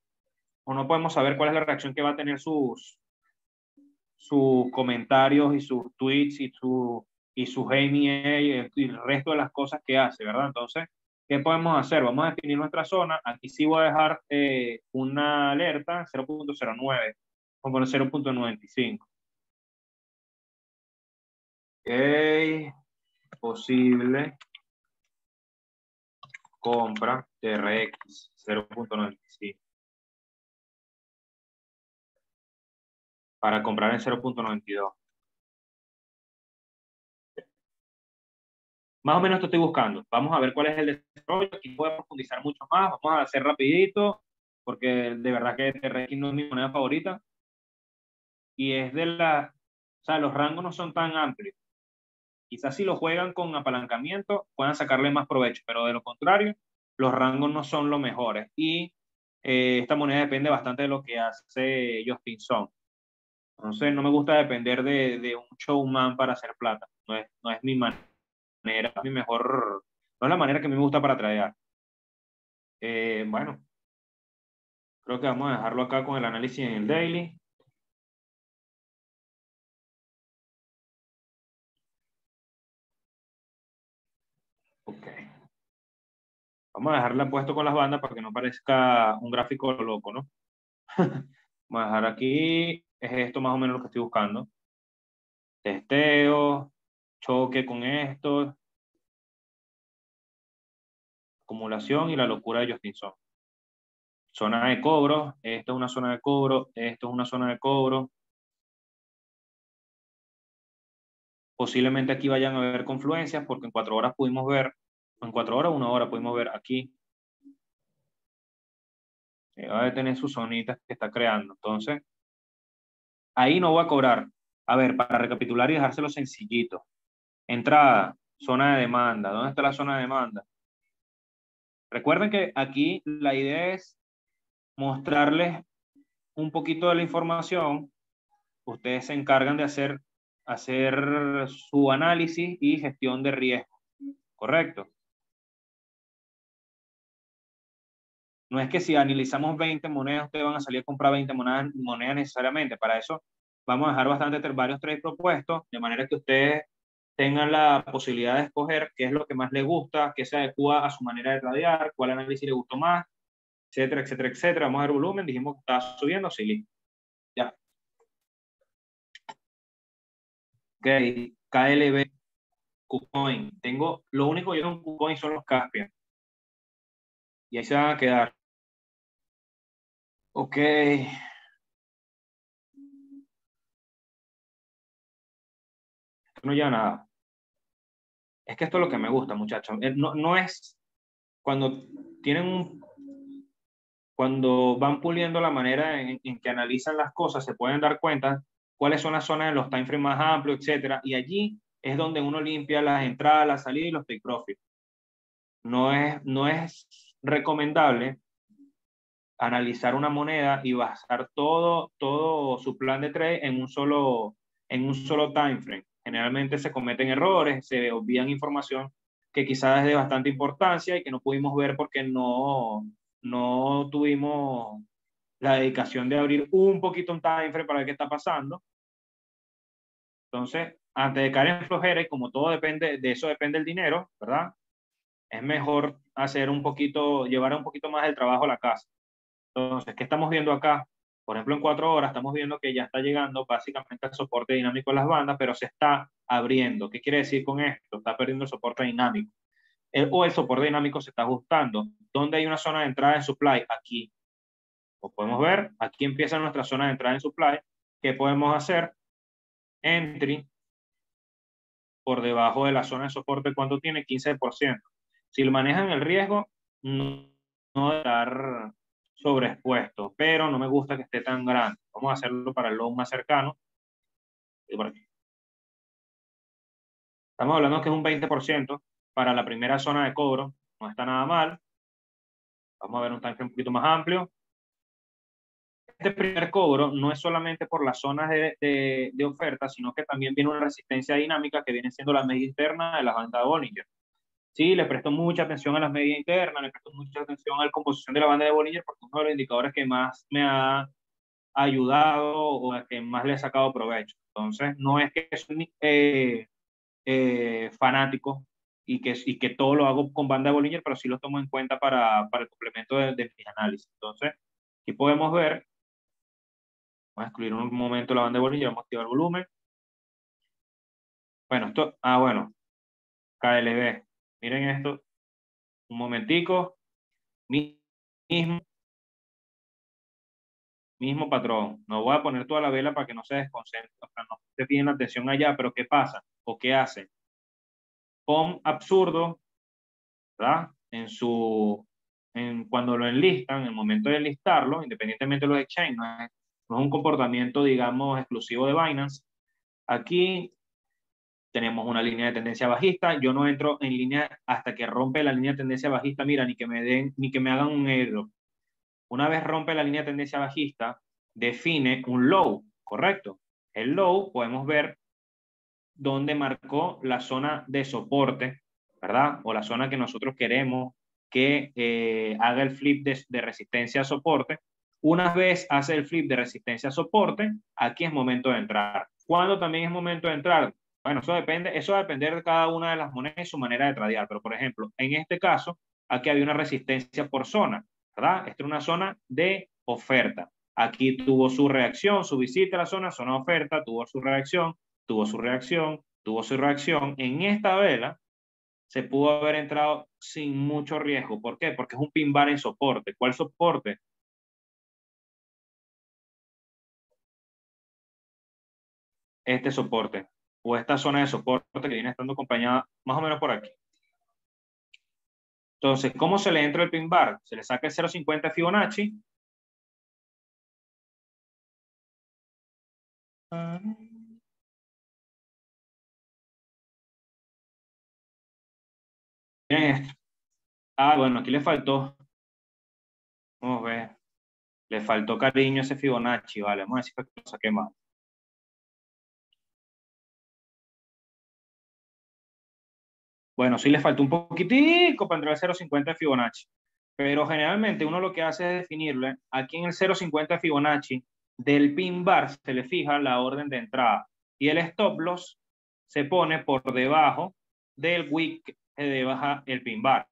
Speaker 1: o no podemos saber cuál es la reacción que va a tener sus, sus comentarios y sus tweets y su, y su GMA y el, resto de las cosas que hace, ¿verdad? Entonces, ¿qué podemos hacer? Vamos a definir nuestra zona. Aquí sí voy a dejar eh, una alerta 0.09 o con 0.95. Ok, posible compra TRX 0.95. Para comprar en 0.92. Más o menos esto estoy buscando. Vamos a ver cuál es el desarrollo. Aquí puedo profundizar mucho más. Vamos a hacer rapidito, porque de verdad que TRX no es mi moneda favorita. Y es de la... O sea, los rangos no son tan amplios. Quizás si lo juegan con apalancamiento puedan sacarle más provecho, pero de lo contrario, los rangos no son los mejores. Y eh, esta moneda depende bastante de lo que hace Justin Song. Entonces, no me gusta depender de, de, un showman para hacer plata. No es, no es mi manera, mi mejor, no es la manera que me gusta para tradear. Eh, bueno, creo que vamos a dejarlo acá con el análisis en el daily. Vamos a dejarla puesto con las bandas para que no parezca un gráfico loco, ¿no? Vamos a dejar aquí, es esto más o menos lo que estoy buscando. Testeo, choque con esto, acumulación y la locura de Justinson. Zona de cobro, esto es una zona de cobro, esto es una zona de cobro. Posiblemente aquí vayan a haber confluencias porque en cuatro horas pudimos ver en cuatro horas, una hora, podemos ver aquí. Va a tener sus zonitas que está creando. Entonces, ahí no voy a cobrar. A ver, para recapitular y dejárselo sencillito. Entrada, zona de demanda. ¿Dónde está la zona de demanda? Recuerden que aquí la idea es mostrarles un poquito de la información. Ustedes se encargan de hacer, hacer su análisis y gestión de riesgo. ¿Correcto? No es que si analizamos 20 monedas, ustedes van a salir a comprar 20 monedas, monedas necesariamente. Para eso vamos a dejar bastante varios trades propuestos, de manera que ustedes tengan la posibilidad de escoger qué es lo que más les gusta, qué se adecua a su manera de tradear, cuál análisis le gustó más, etcétera, etcétera, etcétera. Vamos a ver volumen, dijimos que está subiendo, sí, listo. Ya. Ok, KLB, KuCoin. Tengo, lo único que yo en KuCoin son los Caspian. Y ahí se van a quedar. Ok. no lleva nada. Es que esto es lo que me gusta, muchachos. Eh, no, no es cuando tienen un... Cuando van puliendo la manera en, que analizan las cosas, se pueden dar cuenta cuáles son las zonas de los time frames más amplios, etcétera. Y allí es donde uno limpia las entradas, las salidas y los take profit. No es, no es recomendable analizar una moneda y basar todo, todo su plan de trade en un solo, en un solo time frame. Generalmente se cometen errores, se obvían información que quizás es de bastante importancia y que no pudimos ver porque no, no tuvimos la dedicación de abrir un poquito un time frame para ver qué está pasando. Entonces, antes de caer en flojera y como todo depende, de eso depende el dinero, ¿verdad? Es mejor hacer un poquito, llevar un poquito más el trabajo a la casa. Entonces, ¿qué estamos viendo acá? Por ejemplo, en cuatro horas estamos viendo que ya está llegando básicamente el soporte dinámico en las bandas, pero se está abriendo. ¿Qué quiere decir con esto? Está perdiendo el soporte dinámico. o el soporte dinámico se está ajustando. ¿Dónde hay una zona de entrada en supply? Aquí. Como podemos ver, aquí empieza nuestra zona de entrada en supply. ¿Qué podemos hacer? Entry por debajo de la zona de soporte, ¿cuánto tiene? 15%. Si lo manejan el riesgo, no, no estar sobreexpuesto, pero no me gusta que esté tan grande. Vamos a hacerlo para el low más cercano. Estamos hablando que es un 20% para la primera zona de cobro. No está nada mal. Vamos a ver un tanque un poquito más amplio. Este primer cobro no es solamente por las zonas de, de, de oferta, sino que también viene una resistencia dinámica que viene siendo la media interna de la banda Bollinger. Sí, le presto mucha atención a las medias internas, le presto mucha atención a la composición de la banda de Bollinger porque es uno de los indicadores que más me ha ayudado o a que más le he sacado provecho. Entonces, no es que soy eh, eh, fanático y que, y que todo lo hago con banda de Bollinger, pero sí lo tomo en cuenta para, para el complemento de, de mi análisis. Entonces, aquí podemos ver, vamos a excluir un momento la banda de Bollinger, vamos a activar el volumen. Bueno, esto, ah, bueno, KLB, miren esto, un momentico, mismo, mismo patrón. No voy a poner toda la vela para que no se desconcentre, sea, no se piden atención allá, pero ¿qué pasa? ¿O qué hace? POM absurdo, ¿verdad? En su, en, cuando lo enlistan, en el momento de enlistarlo, independientemente de los exchanges, no es, no es un comportamiento, digamos, exclusivo de Binance. Aquí tenemos una línea de tendencia bajista. Yo no entro en línea hasta que rompe la línea de tendencia bajista. Mira, ni que me den, ni que me hagan un error. Una vez rompe la línea de tendencia bajista, define un low, ¿correcto? El low podemos ver dónde marcó la zona de soporte, ¿verdad? O la zona que nosotros queremos que eh, haga el flip de, de resistencia a soporte. Una vez hace el flip de resistencia a soporte, aquí es momento de entrar. ¿Cuándo también es momento de entrar? Bueno, eso depende, eso va a depender de cada una de las monedas y su manera de tradear. Pero, por ejemplo, en este caso, aquí había una resistencia por zona. ¿verdad? Esta es una zona de oferta. Aquí tuvo su reacción, su visita a la zona, zona de oferta, tuvo su reacción, tuvo su reacción, tuvo su reacción. En esta vela se pudo haber entrado sin mucho riesgo. ¿Por qué? Porque es un pin bar en soporte. ¿Cuál soporte? Este soporte o esta zona de soporte que viene estando acompañada más o menos por aquí. Entonces, ¿cómo se le entra el pin bar? Se le saca el 0.50 Fibonacci. Miren esto. Ah, bueno, aquí le faltó. Vamos a ver. Le faltó cariño ese Fibonacci, vale. Vamos a decir que lo saqué mal. Bueno, sí le falta un poquitico para entrar al 0.50 de Fibonacci, pero generalmente uno lo que hace es definirle, aquí en el 0.50 de Fibonacci, del pin bar se le fija la orden de entrada y el stop loss se pone por debajo del wick que debaja el pin bar.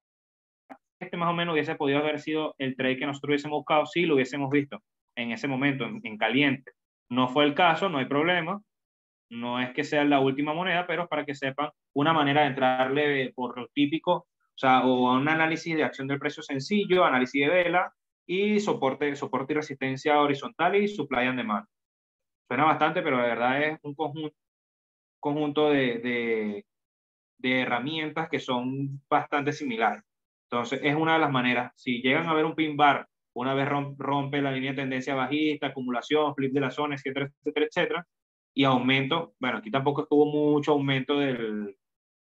Speaker 1: Este más o menos hubiese podido haber sido el trade que nosotros hubiésemos buscado si lo hubiésemos visto en ese momento, en, en caliente. No fue el caso, no hay problema. No es que sea la última moneda, pero para que sepan una manera de entrarle por lo típico, o sea, o un análisis de acción del precio sencillo, análisis de vela y soporte, soporte y resistencia horizontal y supply and demand. Suena bastante, pero de verdad es un conjunto, conjunto de, de, de herramientas que son bastante similares. Entonces, es una de las maneras. Si llegan a ver un pin bar, una vez rompe la línea de tendencia bajista, acumulación, flip de la zona, etcétera, etcétera, etcétera, y aumento, bueno, aquí tampoco estuvo mucho aumento del,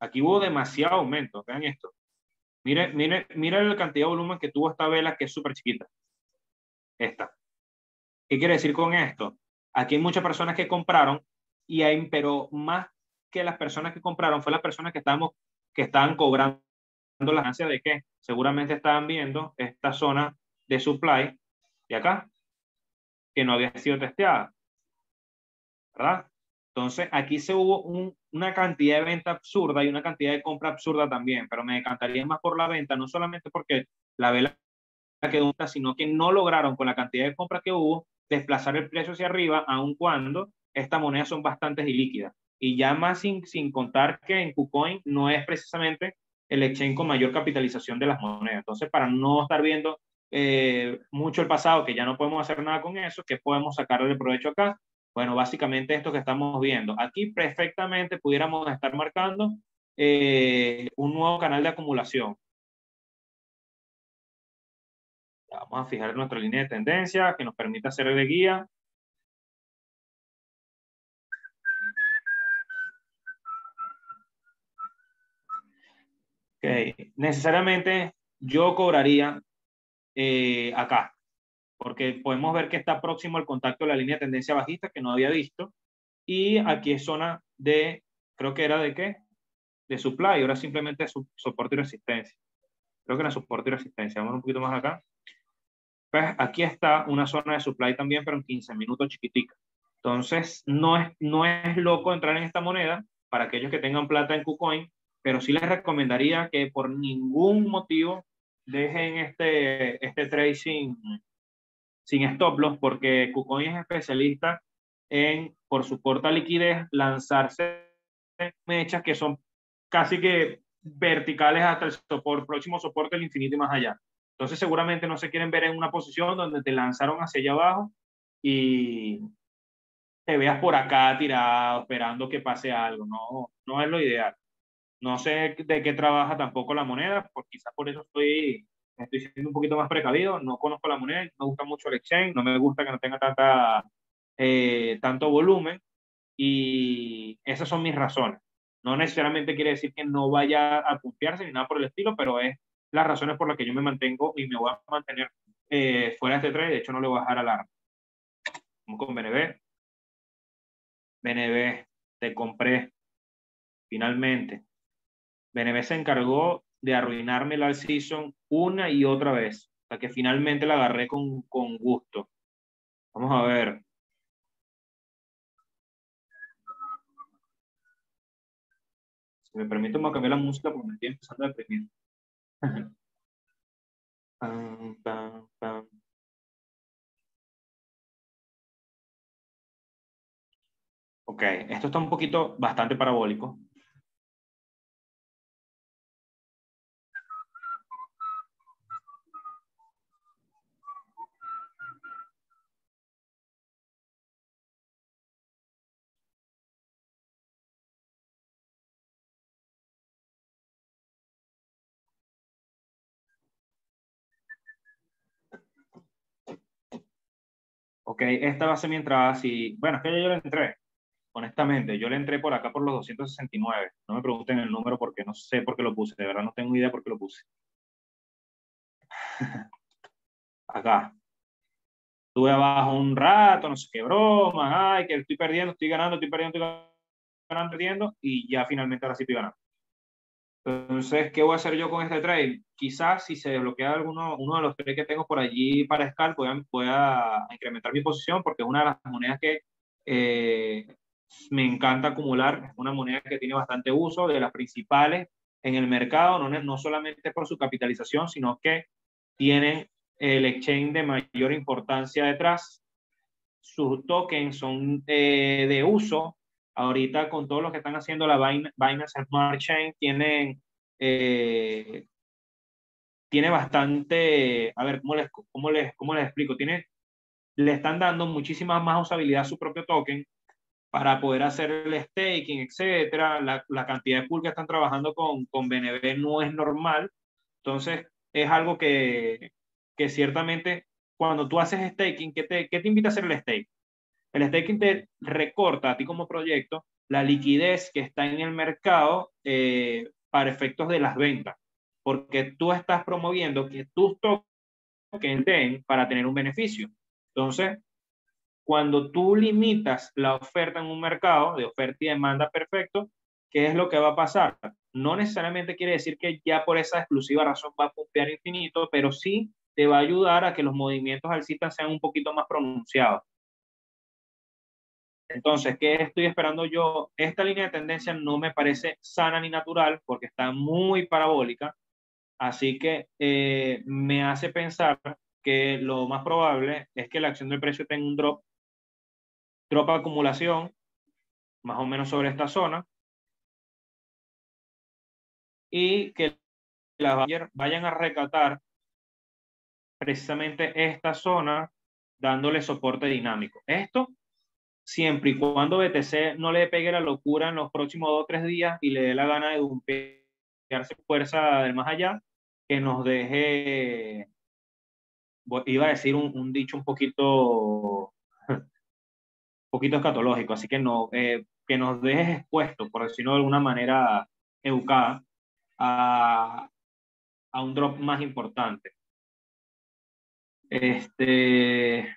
Speaker 1: aquí hubo demasiado aumento, vean esto. Mire, mire, mire la cantidad de volumen que tuvo esta vela que es súper chiquita. Esta. ¿Qué quiere decir con esto? Aquí hay muchas personas que compraron y hay, pero más que las personas que compraron fue las personas que estábamos, que estaban cobrando la ganancia de que seguramente estaban viendo esta zona de supply de acá que no había sido testeada. ¿verdad? Entonces, aquí se hubo una cantidad de venta absurda y una cantidad de compra absurda también, pero me decantaría más por la venta, no solamente porque la vela quedó, sino que no lograron con la cantidad de compras que hubo desplazar el precio hacia arriba, aun cuando estas monedas son bastante ilíquidas. Y ya más sin, sin contar que en KuCoin no es precisamente el exchange con mayor capitalización de las monedas. Entonces, para no estar viendo eh, mucho el pasado, que ya no podemos hacer nada con eso, ¿qué podemos sacarle provecho acá? Bueno, básicamente esto que estamos viendo. Aquí perfectamente pudiéramos estar marcando eh, un nuevo canal de acumulación. Vamos a fijar nuestra línea de tendencia que nos permita hacer de guía. Okay. Necesariamente yo cobraría eh, acá, porque podemos ver que está próximo al contacto de la línea de tendencia bajista que no había visto. Y aquí es zona de, creo que era de qué? de supply, ahora simplemente su, soporte y resistencia. Creo que era soporte y resistencia. Vamos un poquito más acá. Pues aquí está una zona de supply también, pero en 15 minutos chiquitica. Entonces, no es, no es loco entrar en esta moneda para aquellos que tengan plata en KuCoin, pero sí les recomendaría que por ningún motivo dejen este, este trade sin, stop loss, porque KuCoin es especialista en, por su corta liquidez, lanzarse mechas que son casi que verticales hasta el soporte, próximo soporte del infinito y más allá. Entonces seguramente no se quieren ver en una posición donde te lanzaron hacia allá abajo y te veas por acá tirado esperando que pase algo. No, no es lo ideal. No sé de qué trabaja tampoco la moneda, porque quizás por eso estoy, estoy siendo un poquito más precavido. No conozco la moneda, me gusta mucho el exchange, no me gusta que no tenga tanta, eh, tanto volumen y esas son mis razones. No necesariamente quiere decir que no vaya a confiarse ni nada por el estilo, pero es las razones por las que yo me mantengo y me voy a mantener eh, fuera de este trade. De hecho, no le voy a dejar alarma. Vamos con BNB. BNB, te compré. Finalmente. BNB se encargó de arruinarme la season una y otra vez. Hasta que finalmente la agarré con, con gusto. Vamos a ver. Si me permite, me cambiar la música porque me estoy empezando a deprimir. Ok, esto está un poquito bastante parabólico. Ok, esta va a ser mi entrada. Bueno, es que yo le entré, honestamente, yo le entré por acá por los 269. No me pregunten el número porque no sé por qué lo puse. De verdad no tengo idea por qué lo puse. acá. Estuve abajo un rato, no sé qué broma, ay, que estoy perdiendo, estoy ganando, estoy perdiendo, estoy ganando, perdiendo, y ya finalmente ahora sí estoy ganando. Entonces, ¿qué voy a hacer yo con este trade? Quizás si se desbloquea alguno uno de los trades que tengo por allí para Scal, pueda, pueda incrementar mi posición porque es una de las monedas que eh, me encanta acumular. Es una moneda que tiene bastante uso, de las principales en el mercado, no, no solamente por su capitalización, sino que tienen el exchange de mayor importancia detrás. Sus tokens son eh, de uso ahorita con todo lo que están haciendo la Binance Smart Chain, tienen, eh, tiene bastante, a ver, ¿cómo les, cómo les, cómo les explico? Tiene, le están dando muchísima más usabilidad a su propio token para poder hacer el staking, etcétera. La, la cantidad de pool que están trabajando con, con BNB no es normal. Entonces, es algo que, que ciertamente cuando tú haces staking, ¿qué te, qué te invita a hacer el stake? El staking te recorta a ti como proyecto la liquidez que está en el mercado eh, para efectos de las ventas, porque tú estás promoviendo que tus tokens den para tener un beneficio. Entonces, cuando tú limitas la oferta en un mercado de oferta y demanda perfecto, ¿qué es lo que va a pasar? No necesariamente quiere decir que ya por esa exclusiva razón va a pumpear infinito, pero sí te va a ayudar a que los movimientos alcistas sean un poquito más pronunciados. Entonces, ¿qué estoy esperando yo? Esta línea de tendencia no me parece sana ni natural porque está muy parabólica, así que eh, me hace pensar que lo más probable es que la acción del precio tenga un drop, drop acumulación, más o menos sobre esta zona, y que las vayan a recatar precisamente esta zona dándole soporte dinámico. Esto siempre y cuando BTC no le pegue la locura en los próximos dos o tres días y le dé la gana de dumpearse fuerza del más allá, que nos deje, iba a decir un, dicho un poquito, un poquito escatológico, así que no, eh, que nos deje expuesto, por decirlo de alguna manera educada, a, a un drop más importante. Este,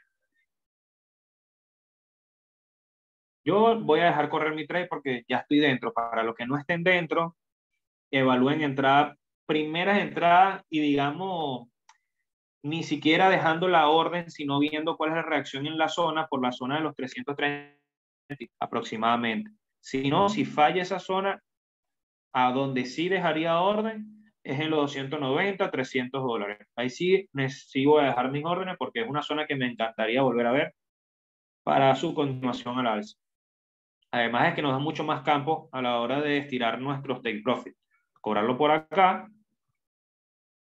Speaker 1: Yo voy a dejar correr mi trade porque ya estoy dentro. Para los que no estén dentro, evalúen entrada, primeras entradas y digamos, ni siquiera dejando la orden, sino viendo cuál es la reacción en la zona, por la zona de los 330 aproximadamente. Si no, si falla esa zona, a donde sí dejaría orden es en los 290, 300 dólares. Ahí sí, sí a dejar mis órdenes porque es una zona que me encantaría volver a ver para su continuación al alza. Además es que nos da mucho más campo a la hora de estirar nuestros take profit. Cobrarlo por acá,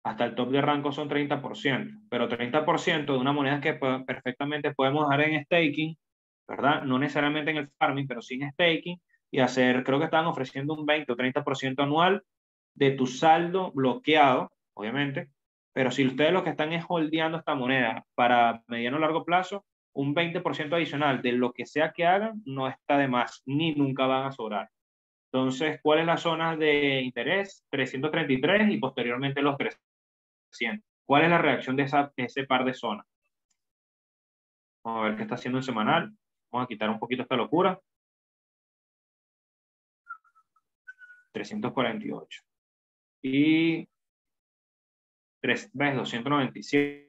Speaker 1: hasta el top de rango son 30%, pero 30% de una moneda que perfectamente podemos dejar en staking, ¿verdad? No necesariamente en el farming, pero sí en staking, y hacer, creo que están ofreciendo un 20 o 30% anual de tu saldo bloqueado, obviamente, pero si ustedes lo que están es holdeando esta moneda para mediano o largo plazo, un 20% adicional de lo que sea que hagan no está de más, ni nunca van a sobrar. Entonces, ¿cuál es la zona de interés? 333 y posteriormente los 300. ¿Cuál es la reacción de, esa, ese par de zonas? Vamos a ver qué está haciendo en semanal. Vamos a quitar un poquito esta locura. 348 y 3, ¿ves? 297.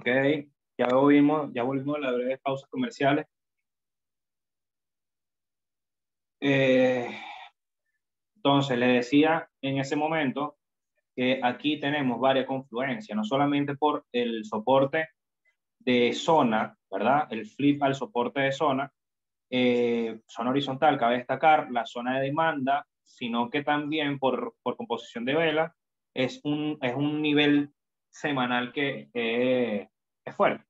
Speaker 1: Ok, ya volvimos, ya volvimos a las breves pausas comerciales. Eh, entonces, le decía en ese momento que aquí tenemos varias confluencias, no solamente por el soporte de zona, ¿verdad? El flip al soporte de zona, eh, zona horizontal, cabe destacar la zona de demanda, sino que también por, por composición de vela es un, es un nivel semanal que, es fuerte.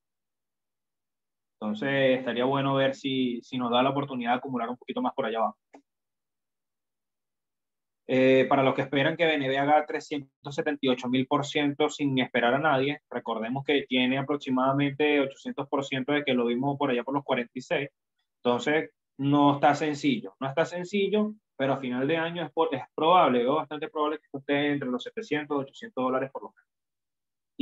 Speaker 1: Entonces, estaría bueno ver si, si, nos da la oportunidad de acumular un poquito más por allá abajo. Eh, para los que esperan que BNB haga 378 mil por ciento sin esperar a nadie, recordemos que tiene aproximadamente 800 por ciento de que lo vimos por allá por los 46. Entonces, no está sencillo. No está sencillo, pero a final de año es, es probable, veo bastante probable que esté entre los 700 y 800 dólares por lo menos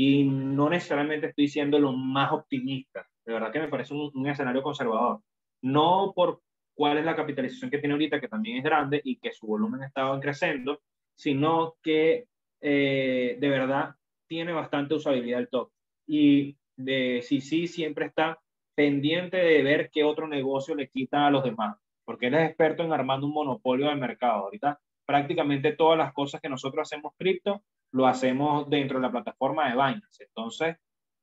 Speaker 1: y no necesariamente estoy siendo lo más optimista. De verdad que me parece un, escenario conservador. No por cuál es la capitalización que tiene ahorita, que también es grande y que su volumen estaba creciendo, sino que eh, de verdad tiene bastante usabilidad el top. Y de sí, sí, siempre está pendiente de ver qué otro negocio le quita a los demás, porque él es experto en armando un monopolio del mercado. Ahorita prácticamente todas las cosas que nosotros hacemos cripto lo hacemos dentro de la plataforma de Binance. Entonces,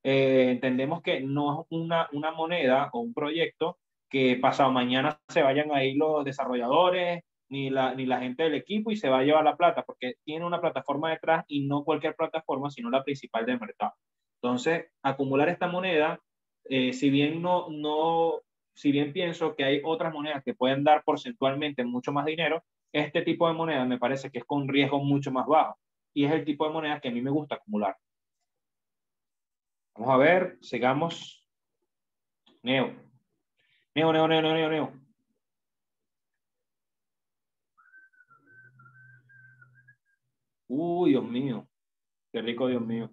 Speaker 1: eh, entendemos que no es una, una moneda o un proyecto que pasado mañana se vayan a ir los desarrolladores ni la, ni la gente del equipo y se va a llevar la plata, porque tiene una plataforma detrás y no cualquier plataforma, sino la principal del mercado. Entonces, acumular esta moneda, eh, si bien no, no, si bien pienso que hay otras monedas que pueden dar porcentualmente mucho más dinero, este tipo de moneda me parece que es con riesgo mucho más bajo y es el tipo de moneda que a mí me gusta acumular. Vamos a ver, sigamos. Neo. Neo, Neo, Neo, Neo, Neo. Uy, Dios mío. Qué rico, Dios mío.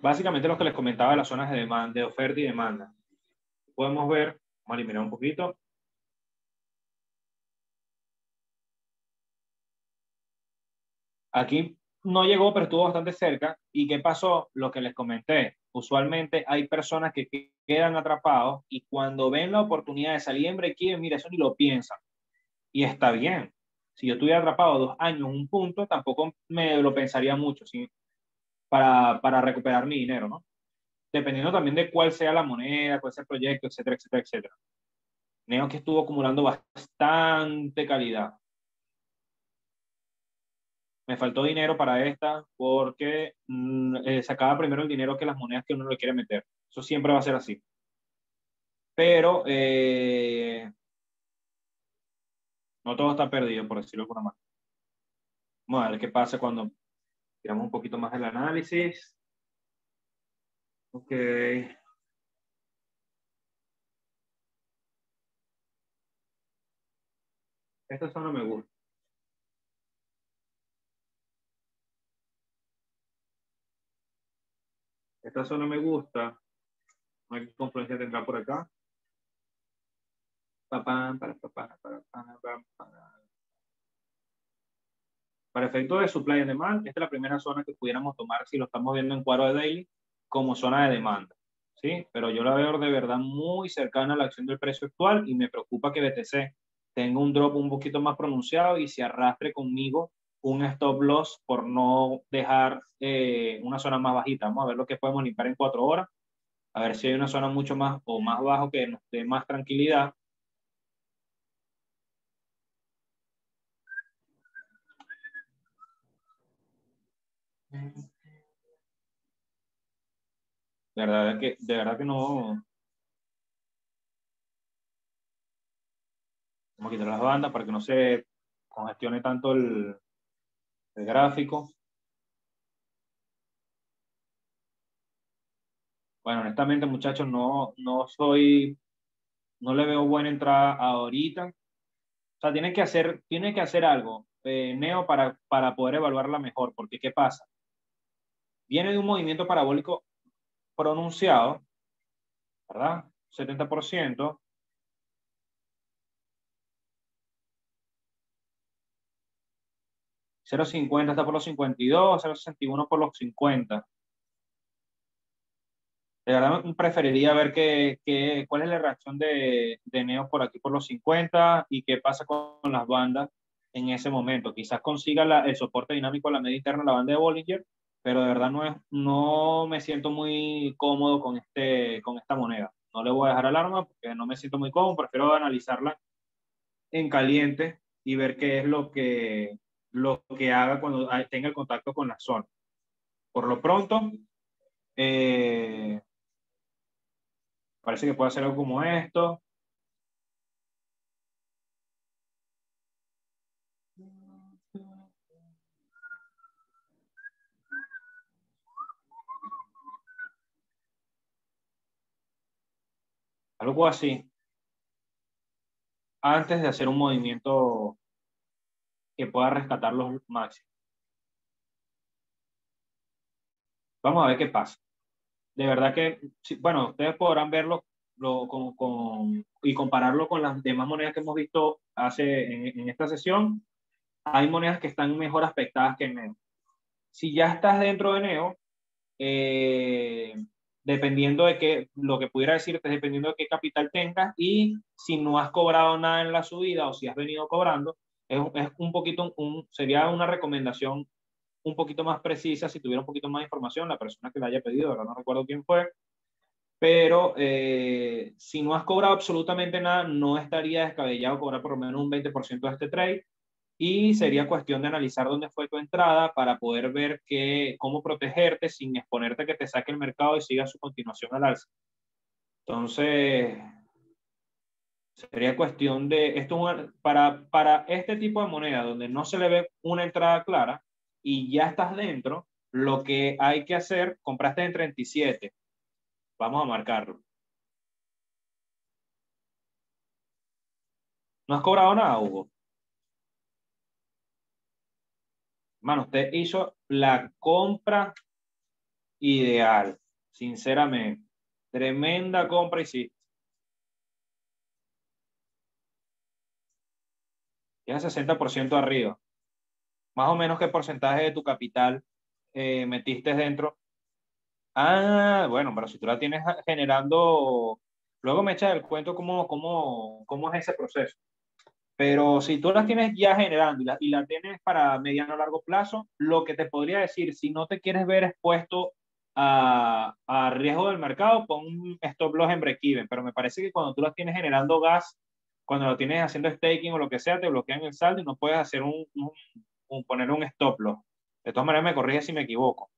Speaker 1: Básicamente lo que les comentaba de las zonas de, demanda, de oferta y demanda. Podemos ver, vamos a eliminar un poquito. Aquí no llegó, pero estuvo bastante cerca. ¿Y qué pasó? Lo que les comenté. Usualmente hay personas que quedan atrapados y cuando ven la oportunidad de salir en break mira, eso ni lo piensan. Y está bien. Si yo estuviera atrapado dos años, un punto, tampoco me lo pensaría mucho ¿sí? para, para recuperar mi dinero, ¿no? Dependiendo también de cuál sea la moneda, cuál sea el proyecto, etcétera, etcétera, etcétera. Neo que estuvo acumulando bastante calidad. Me faltó dinero para esta porque mm, eh, sacaba primero el dinero que las monedas que uno le quiere meter. Eso siempre va a ser así. Pero eh, no todo está perdido, por decirlo de alguna manera. Vamos a ver qué pasa cuando tiramos un poquito más el análisis. Ok. Esta zona me gusta. Esta zona me gusta. Hay confluencia tendrá por acá. Para, para, de supply and demand, esta es la primera zona que pudiéramos tomar si lo estamos viendo en cuadro de daily como zona de demanda. ¿sí? Pero yo la veo de verdad muy cercana a la acción del precio actual y me preocupa que BTC tenga un drop un poquito más pronunciado y se arrastre conmigo un stop loss por no dejar eh, una zona más bajita. Vamos a ver lo que podemos limpiar en cuatro horas, a ver si hay una zona mucho más o más bajo que nos dé más tranquilidad. De verdad que, de verdad que no. Vamos a quitar las bandas para que no se congestione tanto el, el gráfico. Bueno, honestamente, muchachos, no, no soy, no le veo buena entrada ahorita. O sea, tiene que hacer, que hacer algo, eh, Neo, para, para poder evaluarla mejor, porque ¿qué pasa? Viene de un movimiento parabólico pronunciado, ¿verdad? 70%. $0.50 está por los 52, 0.61 por los 50. De verdad preferiría ver qué, qué, cuál es la reacción de, de Neo por aquí por los 50 y qué pasa con, las bandas en ese momento. Quizás consiga el soporte dinámico a la media interna la banda de Bollinger, pero de verdad no, es, no me siento muy cómodo con, este, con esta moneda. No le voy a dejar alarma porque no me siento muy cómodo, prefiero analizarla en caliente y ver qué es lo que, lo que haga cuando tenga el contacto con la zona. Por lo pronto, eh, parece que puede hacer algo como esto. Algo así. Antes de hacer un movimiento que pueda rescatar los máximos. Vamos a ver qué pasa. De verdad que, bueno, ustedes podrán verlo con, y compararlo con las demás monedas que hemos visto hace en, esta sesión. Hay monedas que están mejor aspectadas que en Neo. Si ya estás dentro de Neo, eh, dependiendo de qué, lo que pudiera decirte, dependiendo de qué capital tengas y si no has cobrado nada en la subida o si has venido cobrando, es, es un poquito, un, sería una recomendación un poquito más precisa si tuviera un poquito más de información, la persona que la haya pedido, ahora no recuerdo quién fue, pero eh, si no has cobrado absolutamente nada, no estaría descabellado cobrar por lo menos un 20% de este trade y sería cuestión de analizar dónde fue tu entrada para poder ver cómo protegerte sin exponerte que te saque el mercado y siga su continuación al alza. Entonces, sería cuestión de, esto para, para este tipo de moneda donde no se le ve una entrada clara y ya estás dentro, lo que hay que hacer, compraste en 37, vamos a marcarlo. ¿No has cobrado nada, Hugo? Mano, usted hizo la compra ideal, sinceramente. Tremenda compra hiciste. Tienes 60% arriba. Más o menos qué porcentaje de tu capital eh, metiste dentro. Ah, bueno, pero si tú la tienes generando, luego me echas el cuento cómo, cómo, cómo es ese proceso. Pero si tú las tienes ya generando y la, y la tienes para mediano o largo plazo, lo que te podría decir, si no te quieres ver expuesto a, a riesgo del mercado, pon un stop loss en break-even. Pero me parece que cuando tú las tienes generando gas, cuando lo tienes haciendo staking o lo que sea, te bloquean el saldo y no puedes hacer un, un, poner un stop loss. De todas maneras, me corrige si me equivoco.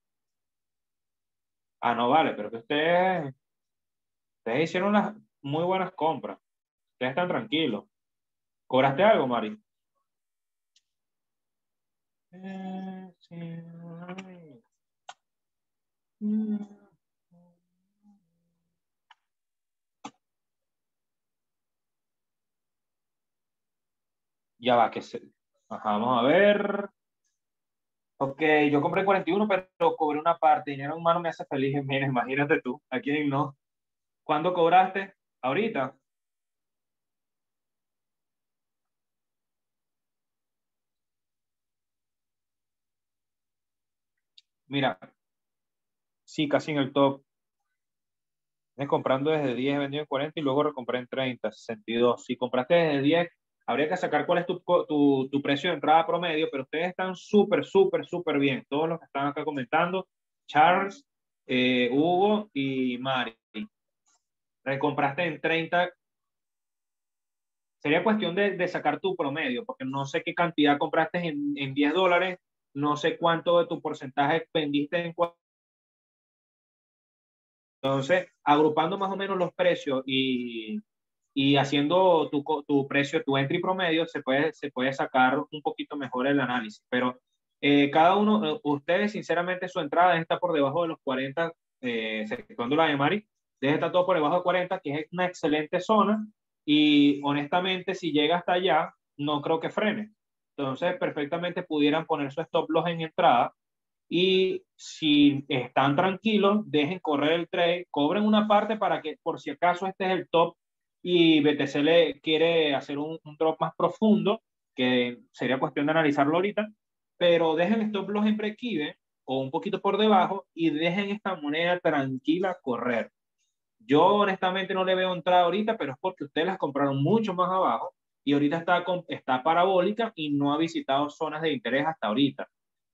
Speaker 1: Ah, no, vale, pero que ustedes, ustedes hicieron unas muy buenas compras. Ustedes están tranquilos. ¿Cobraste algo, Mari? Ya va, que se... vamos a ver. Ok, yo compré 41, pero cobré una parte. Dinero en mano me hace feliz. Mira, imagínate tú. ¿A quién no? ¿Cuándo cobraste? ¿Ahorita? Mira, sí, casi en el top. Estoy comprando desde 10, vendido en 40 y luego recompré en 30, 62. Si compraste desde 10, habría que sacar cuál es tu, tu, tu precio de entrada promedio, pero ustedes están súper, súper, súper bien. Todos los que están acá comentando, Charles, eh, Hugo y Mari. Recompraste en 30. Sería cuestión de, de, sacar tu promedio, porque no sé qué cantidad compraste en, en 10 dólares, no sé cuánto de tu porcentaje vendiste en entonces, agrupando más o menos los precios y, y haciendo tu, tu, precio, tu entry promedio, se puede, se puede sacar un poquito mejor el análisis. Pero eh, cada uno, ustedes, sinceramente, su entrada está por debajo de los 40, eh, la de Mari, debe estar todo por debajo de 40, que es una excelente zona. Y honestamente, si llega hasta allá, no creo que frene. Entonces, perfectamente pudieran poner su stop loss en entrada y si están tranquilos, dejen correr el trade, cobren una parte para que por si acaso este es el top y BTC le quiere hacer un, drop más profundo, que sería cuestión de analizarlo ahorita, pero dejen stop loss en break o un poquito por debajo y dejen esta moneda tranquila correr. Yo honestamente no le veo entrada ahorita, pero es porque ustedes las compraron mucho más abajo y ahorita está, está parabólica y no ha visitado zonas de interés hasta ahorita.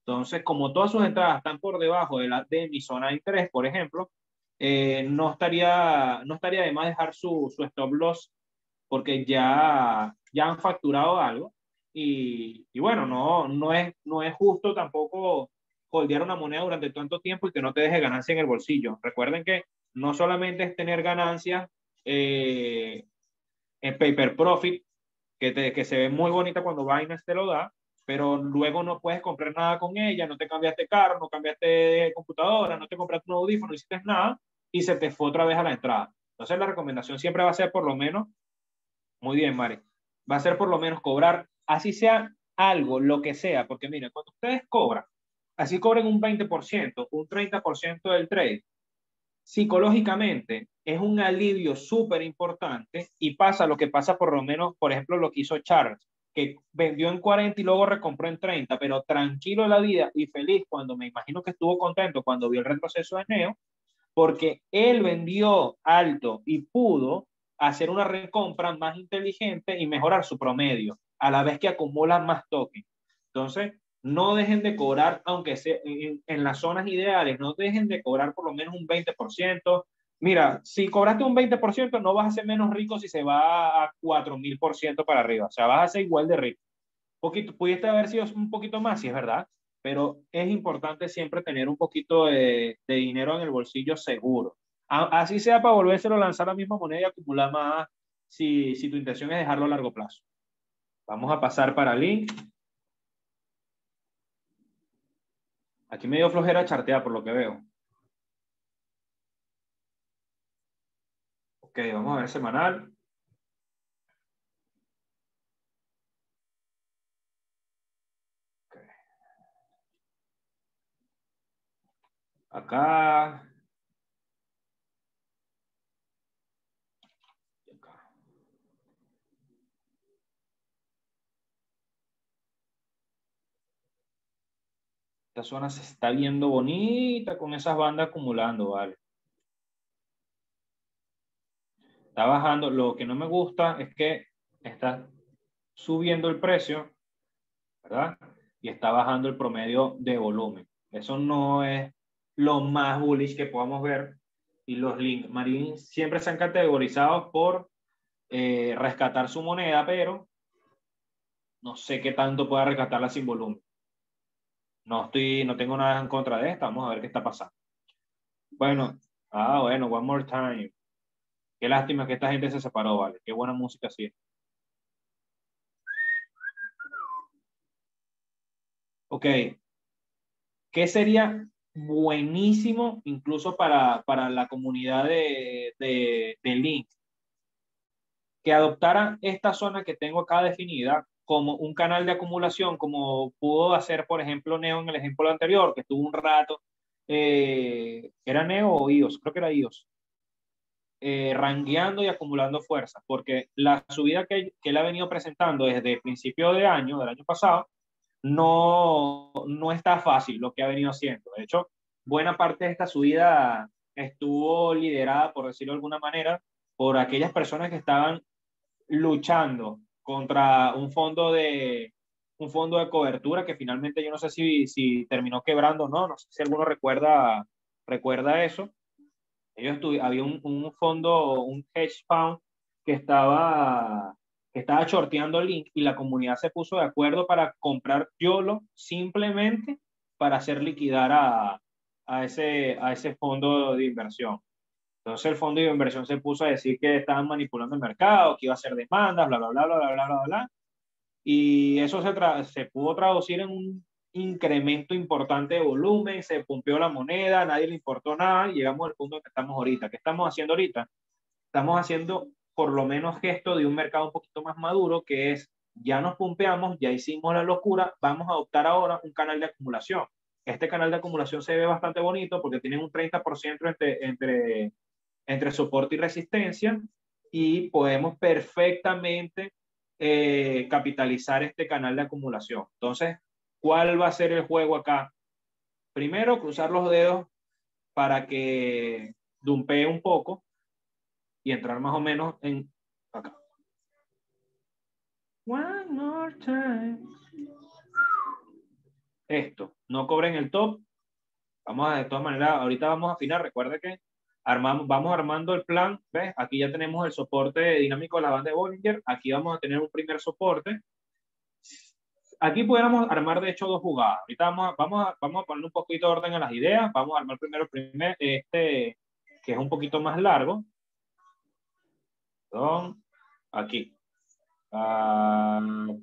Speaker 1: Entonces, como todas sus entradas están por debajo de, la, de mi zona de interés, por ejemplo, eh, no, estaría, no estaría de más dejar su, su stop loss porque ya, ya han facturado algo. Y, y, bueno, no, no, es, no es justo tampoco holdear una moneda durante tanto tiempo y que no te deje ganancia en el bolsillo. Recuerden que no solamente es tener ganancias eh, en paper profit, que, te, que se ve muy bonita cuando Binance te lo da, pero luego no puedes comprar nada con ella, no te cambiaste carro, no cambiaste computadora, no te compraste un audífono, no hiciste nada y se te fue otra vez a la entrada. Entonces la recomendación siempre va a ser por lo menos, muy bien, Mari, va a ser por lo menos cobrar, así sea algo, lo que sea, porque miren, cuando ustedes cobran, así cobren un 20%, un 30% del trade, psicológicamente es un alivio súper importante y pasa lo que pasa por lo menos, por ejemplo, lo que hizo Charles que vendió en 40 y luego recompró en 30, pero tranquilo la vida y feliz cuando me imagino que estuvo contento cuando vio el retroceso de Neo, porque él vendió alto y pudo hacer una recompra más inteligente y mejorar su promedio, a la vez que acumula más tokens. Entonces, no dejen de cobrar, aunque sea en, las zonas ideales, no dejen de cobrar por lo menos un 20%, Mira, si cobraste un 20%, no vas a ser menos rico si se va a 4000% para arriba. O sea, vas a ser igual de rico. Poquito, pudiste haber sido un poquito más, si es verdad, pero es importante siempre tener un poquito de, dinero en el bolsillo seguro. Así sea para volvérselo a lanzar la misma moneda y acumular más si, si tu intención es dejarlo a largo plazo. Vamos a pasar para Link. Aquí me dio flojera chartear por lo que veo. Ok, vamos a ver semanal. Okay. Acá. Esta zona se está viendo bonita con esas bandas acumulando, ¿vale? Está bajando. Lo que no me gusta es que está, subiendo el precio, ¿verdad? Y está bajando el promedio de volumen. Eso no es lo más bullish que podamos ver. Y los link marines siempre se han categorizado por eh, rescatar su moneda, pero no sé qué tanto pueda rescatarla sin volumen. No estoy, no tengo nada en contra de esta. Vamos a ver qué está pasando. Bueno, ah, bueno, one more time. Qué lástima que esta gente se separó, vale. Qué buena música sí. Ok. ¿Qué sería buenísimo incluso para, para la comunidad de, de, de Link? Que adoptaran esta zona que tengo acá definida como un canal de acumulación, como pudo hacer, por ejemplo, Neo en el ejemplo anterior, que estuvo un rato, eh, ¿era Neo o IOS? Creo que era IOS. Eh, rangueando y acumulando fuerza, porque la subida que, que él ha venido presentando desde el principio de año, del año pasado, no, no está fácil lo que ha venido haciendo. De hecho, buena parte de esta subida estuvo liderada, por decirlo de alguna manera, por aquellas personas que estaban luchando contra un fondo de un fondo de cobertura que finalmente yo no sé si, si terminó quebrando o no, no sé si alguno recuerda, recuerda eso. Ellos había un, un, fondo, un hedge fund que estaba que estaba shorteando link y la comunidad se puso de acuerdo para comprar YOLO simplemente para hacer liquidar a, a, ese, a ese fondo de inversión. Entonces el fondo de inversión se puso a decir que estaban manipulando el mercado, que iba a hacer demandas, bla, bla, bla, bla, bla, bla, bla. bla. Y eso se, se pudo traducir en un incremento importante de volumen, se pumpeó la moneda, nadie le importó nada, y llegamos al punto en que estamos ahorita. ¿Qué estamos haciendo ahorita? Estamos haciendo por lo menos gesto de un mercado un poquito más maduro, que es, ya nos pumpeamos, ya hicimos la locura, vamos a adoptar ahora un canal de acumulación. Este canal de acumulación se ve bastante bonito porque tiene un 30% entre, entre entre soporte y resistencia y podemos perfectamente eh, capitalizar este canal de acumulación. Entonces, ¿cuál va a ser el juego acá? Primero, cruzar los dedos para que dumpee un poco y entrar más o menos en acá. One more time. Esto, no cobren el top. Vamos a, de todas maneras, ahorita vamos a afinar. Recuerde que armamos, vamos armando el plan. ¿Ves? Aquí ya tenemos el soporte dinámico de la banda de Bollinger. Aquí vamos a tener un primer soporte. Aquí pudiéramos armar, de hecho, dos jugadas. Ahorita vamos a, vamos a, vamos a poner un poquito de orden a las ideas. Vamos a armar primero primer, este, que es un poquito más largo perdón, aquí. Aquí.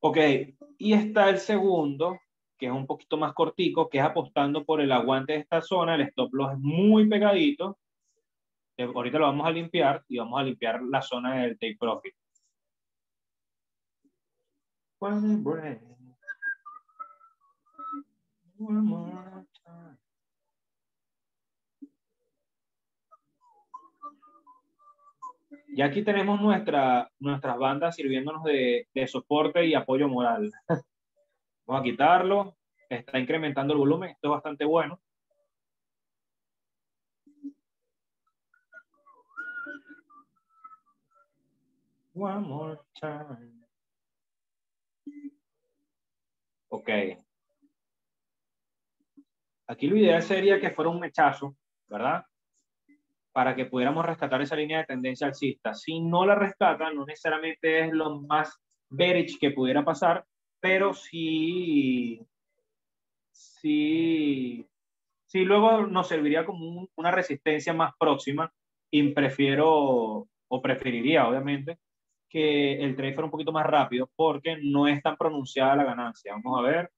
Speaker 1: Ok, y está el segundo, que es un poquito más cortico, que es apostando por el aguante de esta zona. El stop loss es muy pegadito. Eh, ahorita lo vamos a limpiar y vamos a limpiar la zona del take profit. Y aquí tenemos nuestra, nuestras bandas sirviéndonos de, de soporte y apoyo moral. Vamos a quitarlo. Está incrementando el volumen. Esto es bastante bueno. One more time. Ok. Aquí lo ideal sería que fuera un mechazo, ¿verdad? para que pudiéramos rescatar esa línea de tendencia alcista. Si no la rescatan, no necesariamente es lo más bearish que pudiera pasar, pero sí, sí, sí luego nos serviría como una resistencia más próxima y prefiero o preferiría, obviamente, que el trade fuera un poquito más rápido porque no es tan pronunciada la ganancia. Vamos a ver,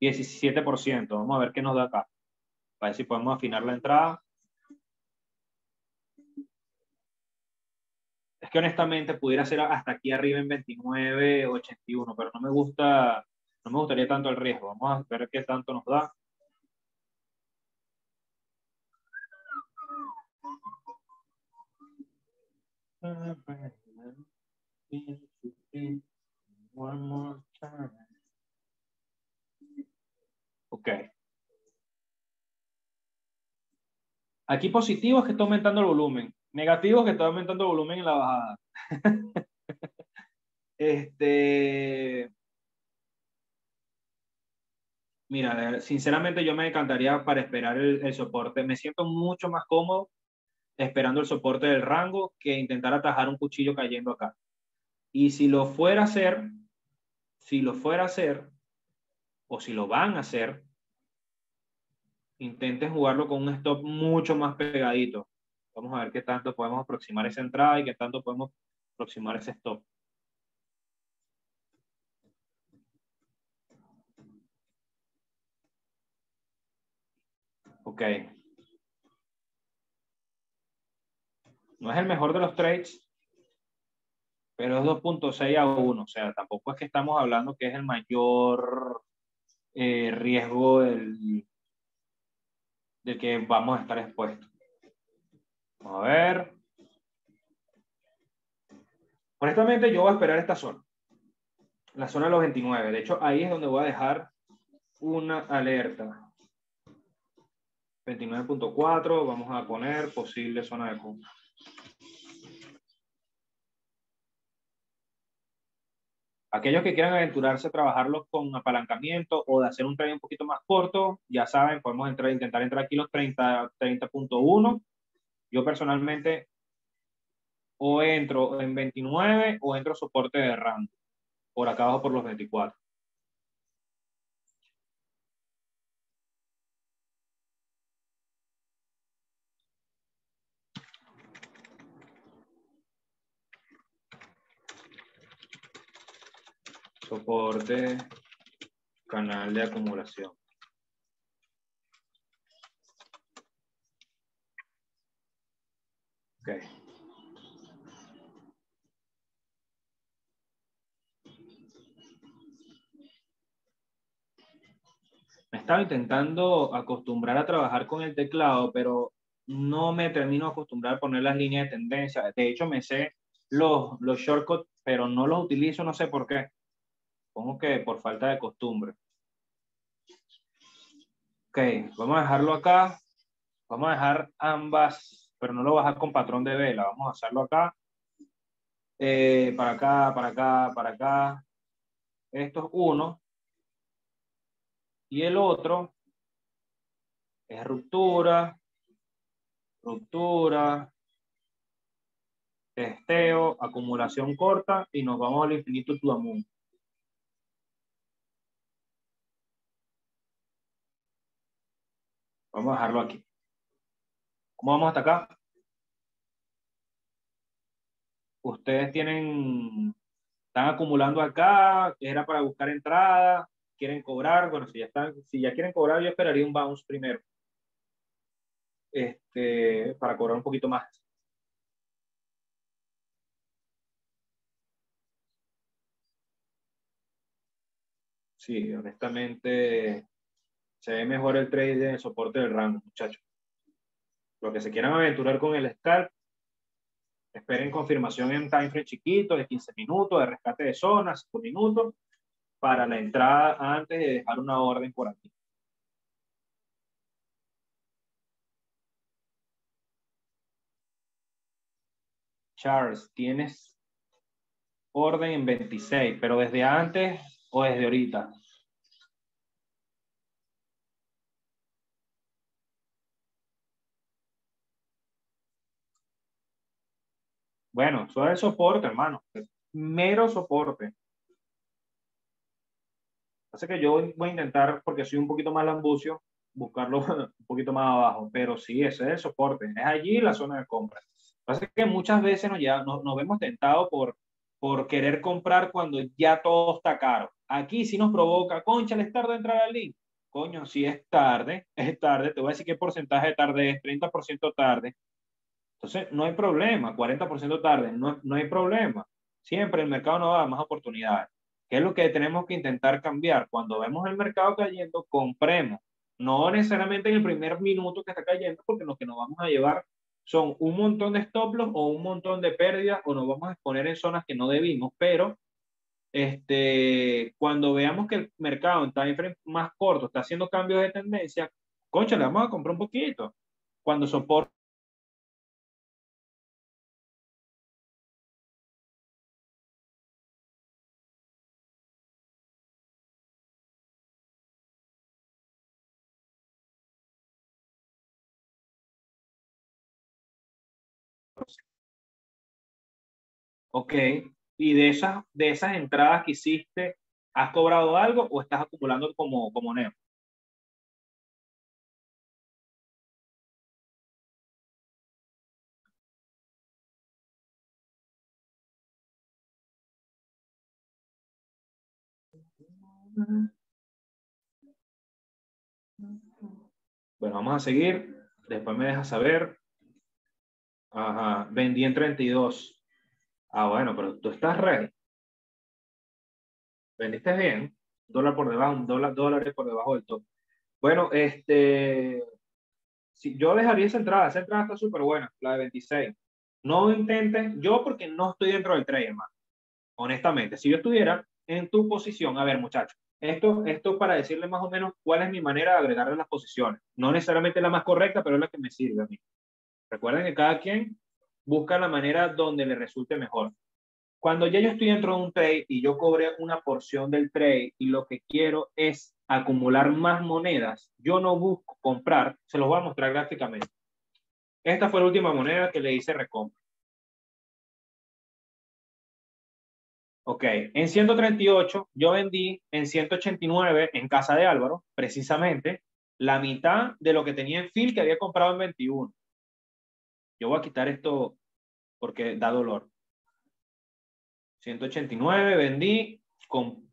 Speaker 1: 17%, vamos a ver qué nos da acá, para ver si podemos afinar la entrada. Que honestamente pudiera ser hasta aquí arriba en 29, 81, pero no me gusta, no me gustaría tanto el riesgo. Vamos a ver qué tanto nos da. Ok. Aquí positivo es que está aumentando el volumen Negativos que está aumentando volumen en la bajada. este. Mira, sinceramente yo me encantaría para esperar el, el, soporte. Me siento mucho más cómodo esperando el soporte del rango que intentar atajar un cuchillo cayendo acá. Y si lo fuera a hacer, si lo fuera a hacer, o si lo van a hacer, intenten jugarlo con un stop mucho más pegadito. Vamos a ver qué tanto podemos aproximar esa entrada y qué tanto podemos aproximar ese stop. Ok. No es el mejor de los trades, pero es 2.6 a 1. O sea, tampoco es que estamos hablando que es el mayor eh, riesgo del, del que vamos a estar expuestos. Vamos a ver. Honestamente, yo voy a esperar esta zona. La zona de los 29. De hecho, ahí es donde voy a dejar una alerta. 29.4, vamos a poner posible zona de compra. Aquellos que quieran aventurarse a trabajarlos con apalancamiento o de hacer un trade un poquito más corto, ya saben, podemos entrar, intentar entrar aquí los 30.1. 30 Yo personalmente o entro en 29 o entro soporte de rango, por acá abajo por los 24. soporte, canal de acumulación. Okay. Me estaba intentando acostumbrar a trabajar con el teclado, pero no me termino de acostumbrar a poner las líneas de tendencia. De hecho, me sé los, los shortcuts, pero no los utilizo, no sé por qué. Supongo que por falta de costumbre. Ok, vamos a dejarlo acá. Vamos a dejar ambas, pero no lo voy a con patrón de vela. Vamos a hacerlo acá. Eh, para acá, para acá, para acá. Esto es uno. Y el otro es ruptura, ruptura, testeo, acumulación corta y nos vamos al infinito Tuamun. Vamos a dejarlo aquí. ¿Cómo vamos hasta acá? Ustedes tienen, están acumulando acá, era para buscar entrada, quieren cobrar, bueno, si ya están, si ya quieren cobrar, yo esperaría un bounce primero. Este, para cobrar un poquito más. Sí, honestamente, se ve mejor el trade de soporte del rango, muchachos. Los que se quieran aventurar con el scalp, esperen confirmación en time frame chiquito de 15 minutos, de rescate de zonas, 5 minutos, para la entrada antes de dejar una orden por aquí. Charles, tienes orden en 26, pero desde antes o desde ahorita. Bueno, eso es soporte, hermano. Mero soporte. Así que yo voy a intentar, porque soy un poquito más lambucio, buscarlo un poquito más abajo. Pero sí, ese es el soporte. Es allí la zona de compra. Pasa que muchas veces nos, ya, nos, vemos tentados por, por querer comprar cuando ya todo está caro. Aquí sí nos provoca, concha, es tarde entrar al link. Coño, si es tarde, es tarde. Te voy a decir qué porcentaje de tarde es, 30% tarde. Entonces, no hay problema, 40% tarde, no, no hay problema. Siempre el mercado nos da más oportunidades. ¿Qué es lo que tenemos que intentar cambiar? Cuando vemos el mercado cayendo, compremos. No necesariamente en el primer minuto que está cayendo, porque lo que nos vamos a llevar son un montón de stop loss o un montón de pérdidas o nos vamos a exponer en zonas que no debimos, pero este, cuando veamos que el mercado en time más corto está haciendo cambios de tendencia, concha, le vamos a comprar un poquito. Cuando soporte Ok. Y de esas, de esas entradas que hiciste, ¿has cobrado algo o estás acumulando como, como neo? Bueno, vamos a seguir. Después me dejas saber. Ajá, vendí en 32. Ah, bueno, pero tú estás ready. Vendiste bien. Dólar por debajo, dólar, dólares por debajo del top. Bueno, este. Si, yo dejaría esa entrada. Esa entrada está súper buena, la de 26. No intentes, yo porque no estoy dentro del trade, hermano. Honestamente, si yo estuviera en tu posición, a ver, muchachos, esto, esto para decirle más o menos cuál es mi manera de agregarle las posiciones. No necesariamente la más correcta, pero es la que me sirve a mí. Recuerden que cada quien busca la manera donde le resulte mejor. Cuando ya yo estoy dentro de un trade y yo cobré una porción del trade y lo que quiero es acumular más monedas, yo no busco comprar, se los voy a mostrar gráficamente. Esta fue la última moneda que le hice recompra. Ok, en 138 yo vendí en 189 en casa de Álvaro, precisamente, la mitad de lo que tenía en Phil que había comprado en 21. Yo voy a quitar esto porque da dolor. 189 vendí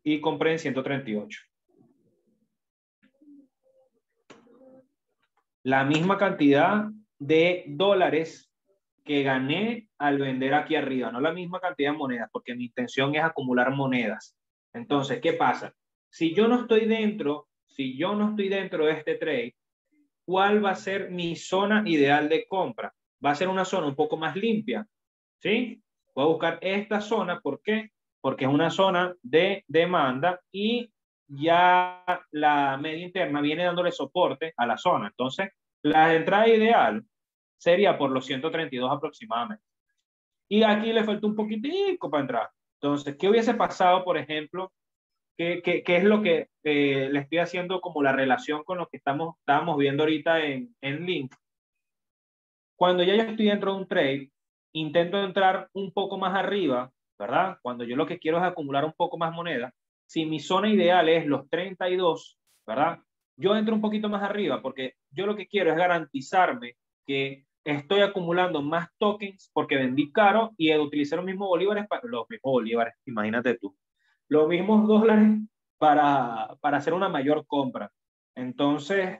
Speaker 1: y compré en 138. La misma cantidad de dólares que gané al vender aquí arriba, no la misma cantidad de monedas, porque mi intención es acumular monedas. Entonces, ¿qué pasa? Si yo no estoy dentro, si yo no estoy dentro de este trade, ¿cuál va a ser mi zona ideal de compra? Va a ser una zona un poco más limpia, ¿sí? Voy a buscar esta zona, ¿por qué? Porque es una zona de demanda y ya la media interna viene dándole soporte a la zona. Entonces, la entrada ideal sería por los 132 aproximadamente. Y aquí le falta un poquitico para entrar. Entonces, ¿qué hubiese pasado, por ejemplo? ¿Qué, qué, qué es lo que eh, le estoy haciendo como la relación con lo que estamos, estábamos viendo ahorita en, en Link? Cuando ya yo estoy dentro de un trade, intento entrar un poco más arriba, ¿verdad? Cuando yo lo que quiero es acumular un poco más moneda. Si mi zona ideal es los 32, ¿verdad? Yo entro un poquito más arriba porque yo lo que quiero es garantizarme que estoy acumulando más tokens porque vendí caro y utilicé los mismos bolívares, para, los mismos bolívares, imagínate tú, los mismos dólares para, para hacer una mayor compra. Entonces,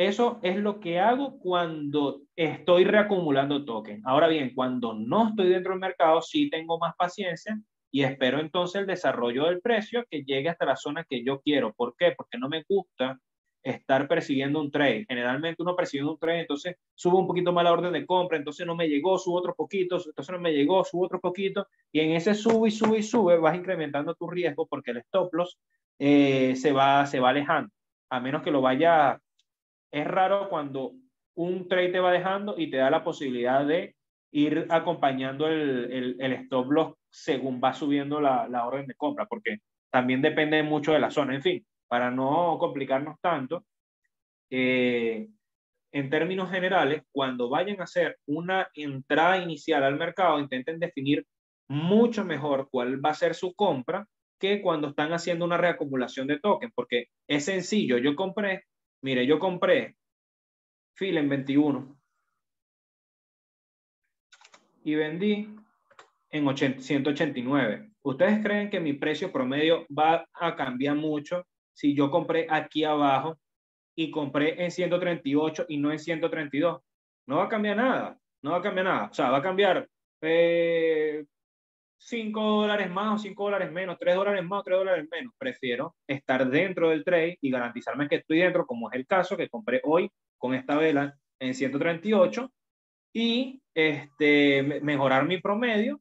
Speaker 1: eso es lo que hago cuando estoy reacumulando tokens. Ahora bien, cuando no estoy dentro del mercado, sí tengo más paciencia y espero entonces el desarrollo del precio que llegue hasta la zona que yo quiero. ¿Por qué? Porque no me gusta estar persiguiendo un trade. Generalmente uno persiguiendo un trade, entonces subo un poquito más la orden de compra, entonces no me llegó, subo otro poquito, entonces no me llegó, subo otro poquito, y en ese sube y sube y sube vas incrementando tu riesgo porque el stop loss eh, se, va, se va alejando, a menos que lo vaya, es raro cuando un trade te va dejando y te da la posibilidad de ir acompañando el, el, el stop loss según va subiendo la, la orden de compra, porque también depende mucho de la zona, en fin para no complicarnos tanto, eh, en términos generales, cuando vayan a hacer una entrada inicial al mercado, intenten definir mucho mejor cuál va a ser su compra que cuando están haciendo una reacumulación de tokens, porque es sencillo. Yo compré, mire, yo compré FIL en 21 y vendí en 189. ¿Ustedes creen que mi precio promedio va a cambiar mucho si yo compré aquí abajo y compré en 138 y no en 132? No va a cambiar nada, no va a cambiar nada. O sea, va a cambiar eh, 5 dólares más o 5 dólares menos, 3 dólares más o 3 dólares menos. Prefiero estar dentro del trade y garantizarme que estoy dentro, como es el caso que compré hoy con esta vela en 138 y este, mejorar mi promedio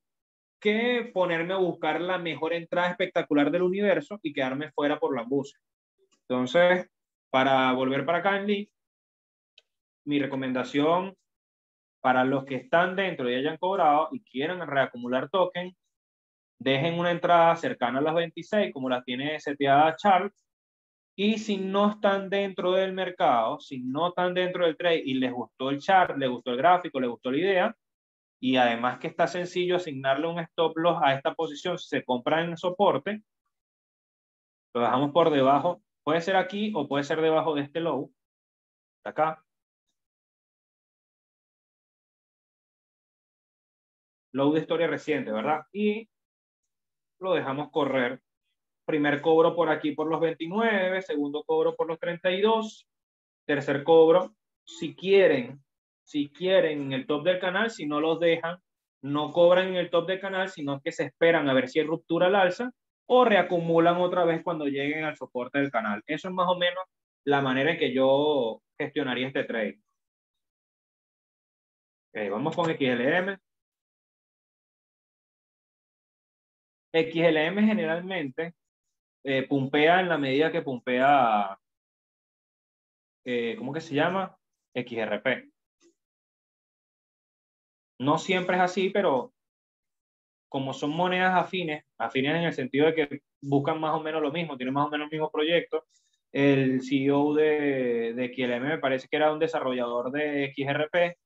Speaker 1: que ponerme a buscar la mejor entrada espectacular del universo y quedarme fuera por la búsqueda. Entonces, para volver para Link, mi recomendación para los que están dentro y hayan cobrado y quieran reacumular token, dejen una entrada cercana a las 26, como la tiene seteada Charles, y si no están dentro del mercado, si no están dentro del trade y les gustó el chart, les gustó el gráfico, les gustó la idea, y además que está sencillo asignarle un stop loss a esta posición, se compra en soporte, lo dejamos por debajo, puede ser aquí o puede ser debajo de este low, acá. Low de historia reciente, ¿verdad? Y lo dejamos correr. Primer cobro por aquí por los 29, segundo cobro por los 32, tercer cobro. Si quieren, si quieren en el top del canal, si no los dejan, no cobran en el top del canal, sino que se esperan a ver si hay ruptura al alza o reacumulan otra vez cuando lleguen al soporte del canal. Eso es más o menos la manera en que yo gestionaría este trade. vamos con XLM. XLM generalmente eh, en la medida que pumpea, eh, ¿cómo que se llama? XRP. No siempre es así, pero como son monedas afines, afines en el sentido de que buscan más o menos lo mismo, tienen más o menos el mismo proyecto, el CEO de, de XLM me parece que era un desarrollador de XRP,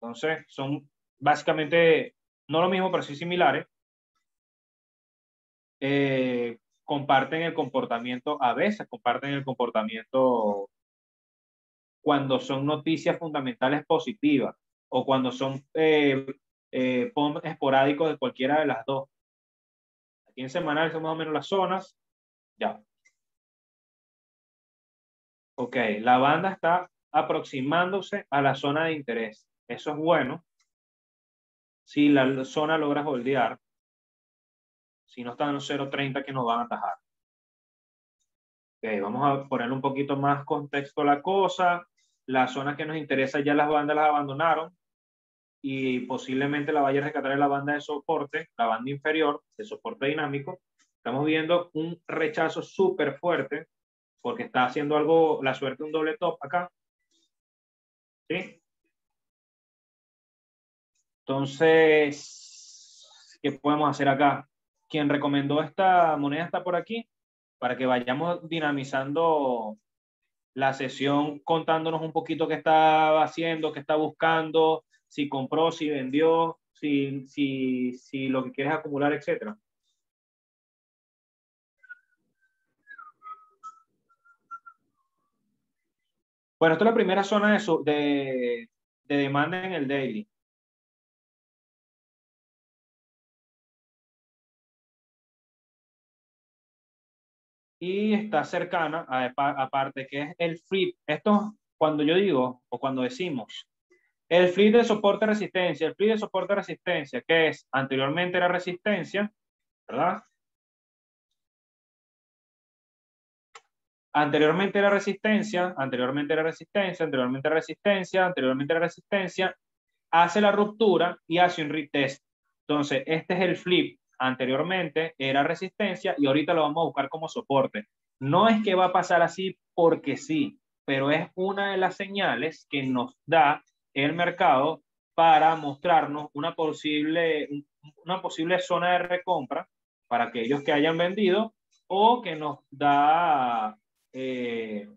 Speaker 1: entonces son básicamente no lo mismo, pero sí similares. Eh, comparten el comportamiento, a veces comparten el comportamiento cuando son noticias fundamentales positivas o cuando son eh, eh, esporádicos de cualquiera de las dos. Aquí en semanal son más o menos las zonas. Ya. Ok, la banda está aproximándose a la zona de interés. Eso es bueno. Si la zona logra holdear, si no están en los 0.30 que nos van a atajar. Ok, vamos a ponerle un poquito más contexto a la cosa. Las zonas que nos interesa ya las bandas las abandonaron y posiblemente la vaya a rescatar en la banda de soporte, la banda inferior de soporte dinámico. Estamos viendo un rechazo súper fuerte porque está haciendo algo, la suerte un doble top acá. ¿Sí? Entonces, ¿qué podemos hacer acá? Quien recomendó esta moneda está por aquí para que vayamos dinamizando la sesión contándonos un poquito qué está haciendo, qué está buscando, si compró, si vendió, si, si, si lo que quieres acumular, etcétera. Bueno, esta es la primera zona de, de, de demanda en el daily. Y está cercana, aparte que es el flip. Esto, cuando yo digo o cuando decimos el flip de soporte-resistencia, el flip de soporte-resistencia, que es anteriormente era resistencia, ¿verdad? Anteriormente era resistencia, anteriormente era resistencia, anteriormente era resistencia, anteriormente era resistencia, hace la ruptura y hace un retest. Entonces, este es el flip. Anteriormente era resistencia y ahorita lo vamos a buscar como soporte. No es que va a pasar así porque sí, pero es una de las señales que nos da el mercado para mostrarnos una posible, una posible zona de recompra para aquellos que hayan vendido o que nos da eh,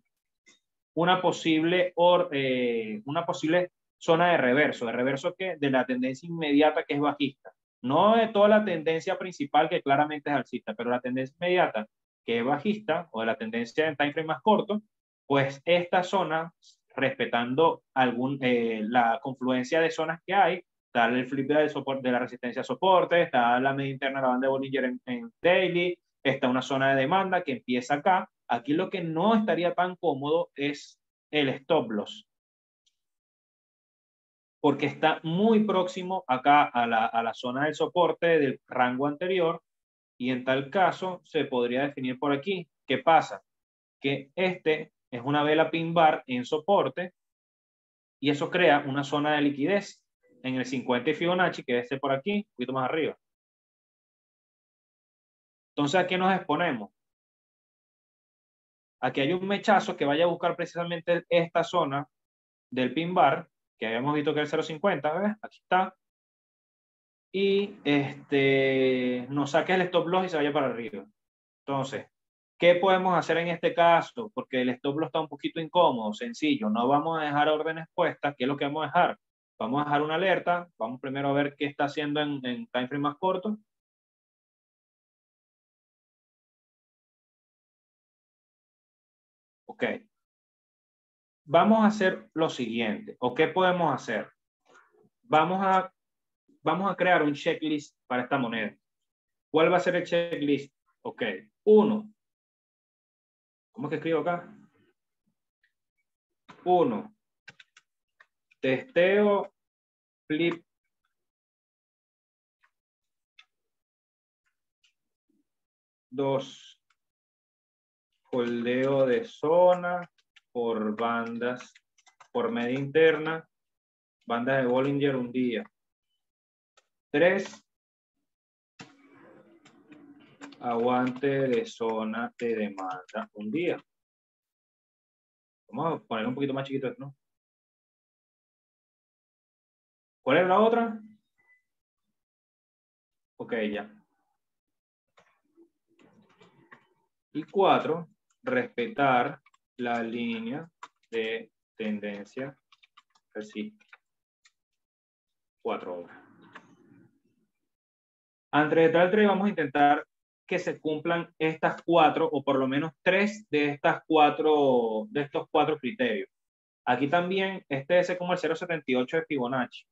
Speaker 1: una, posible or, eh, una posible zona de reverso, de reverso que de la tendencia inmediata que es bajista. No de toda la tendencia principal que claramente es alcista, pero la tendencia inmediata que es bajista o de la tendencia en time frame más corto, pues esta zona respetando algún, eh, la confluencia de zonas que hay. Está el flip de, soporte, de la resistencia a soporte, está la media interna de la banda de Bollinger en, en daily, está una zona de demanda que empieza acá. Aquí lo que no estaría tan cómodo es el stop loss, porque está muy próximo acá a la, a la zona del soporte del rango anterior y en tal caso se podría definir por aquí. ¿Qué pasa? Que este es una vela pin bar en soporte y eso crea una zona de liquidez en el 50 Fibonacci, que debe ser por aquí, un poquito más arriba. Entonces, ¿a qué nos exponemos? Aquí hay un mechazo que vaya a buscar precisamente esta zona del pin bar, que habíamos visto que era el 0.50, ¿ves? Aquí está. Y este, nos saque el stop loss y se vaya para arriba. Entonces, ¿Qué podemos hacer en este caso? Porque el stop loss está un poquito incómodo, sencillo. No vamos a dejar órdenes puestas. ¿Qué es lo que vamos a dejar? Vamos a dejar una alerta. Vamos primero a ver qué está haciendo en, en time frame más corto. Ok. Vamos a hacer lo siguiente. ¿O qué podemos hacer? Vamos a, vamos a crear un checklist para esta moneda. ¿Cuál va a ser el checklist? Ok. Uno. ¿Cómo es que escribo acá? Uno. Testeo flip dos holdeo de zona por bandas por media interna bandas de Bollinger un día tres aguante de zona de demanda un día vamos a poner un poquito más chiquito ¿no? ¿Cuál es la otra? Ok, ya. Y cuatro, respetar la línea de tendencia alcista. Cuatro horas. Antes de tal trade vamos a intentar que se cumplan estas cuatro o por lo menos tres de estas cuatro de estos cuatro criterios. Aquí también este es como el 0.78 de Fibonacci.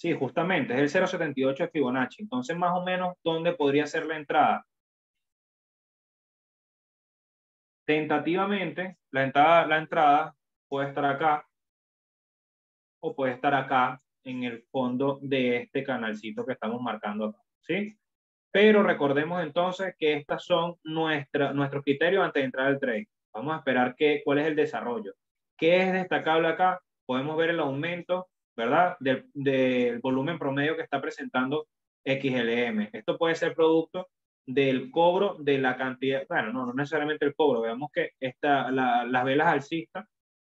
Speaker 1: Sí, justamente, es el 0.78 de Fibonacci. Entonces, más o menos, ¿dónde podría ser la entrada? Tentativamente, la entrada, la entrada puede estar acá o puede estar acá en el fondo de este canalcito que estamos marcando acá, ¿sí? Pero recordemos entonces que estas son nuestra, nuestros criterios antes de entrar al trade. Vamos a esperar que, cuál es el desarrollo. ¿Qué es destacable acá? Podemos ver el aumento ¿verdad? Del, volumen promedio que está presentando XLM. Esto puede ser producto del cobro de la cantidad, bueno, no, no necesariamente el cobro, veamos que esta, las velas alcistas,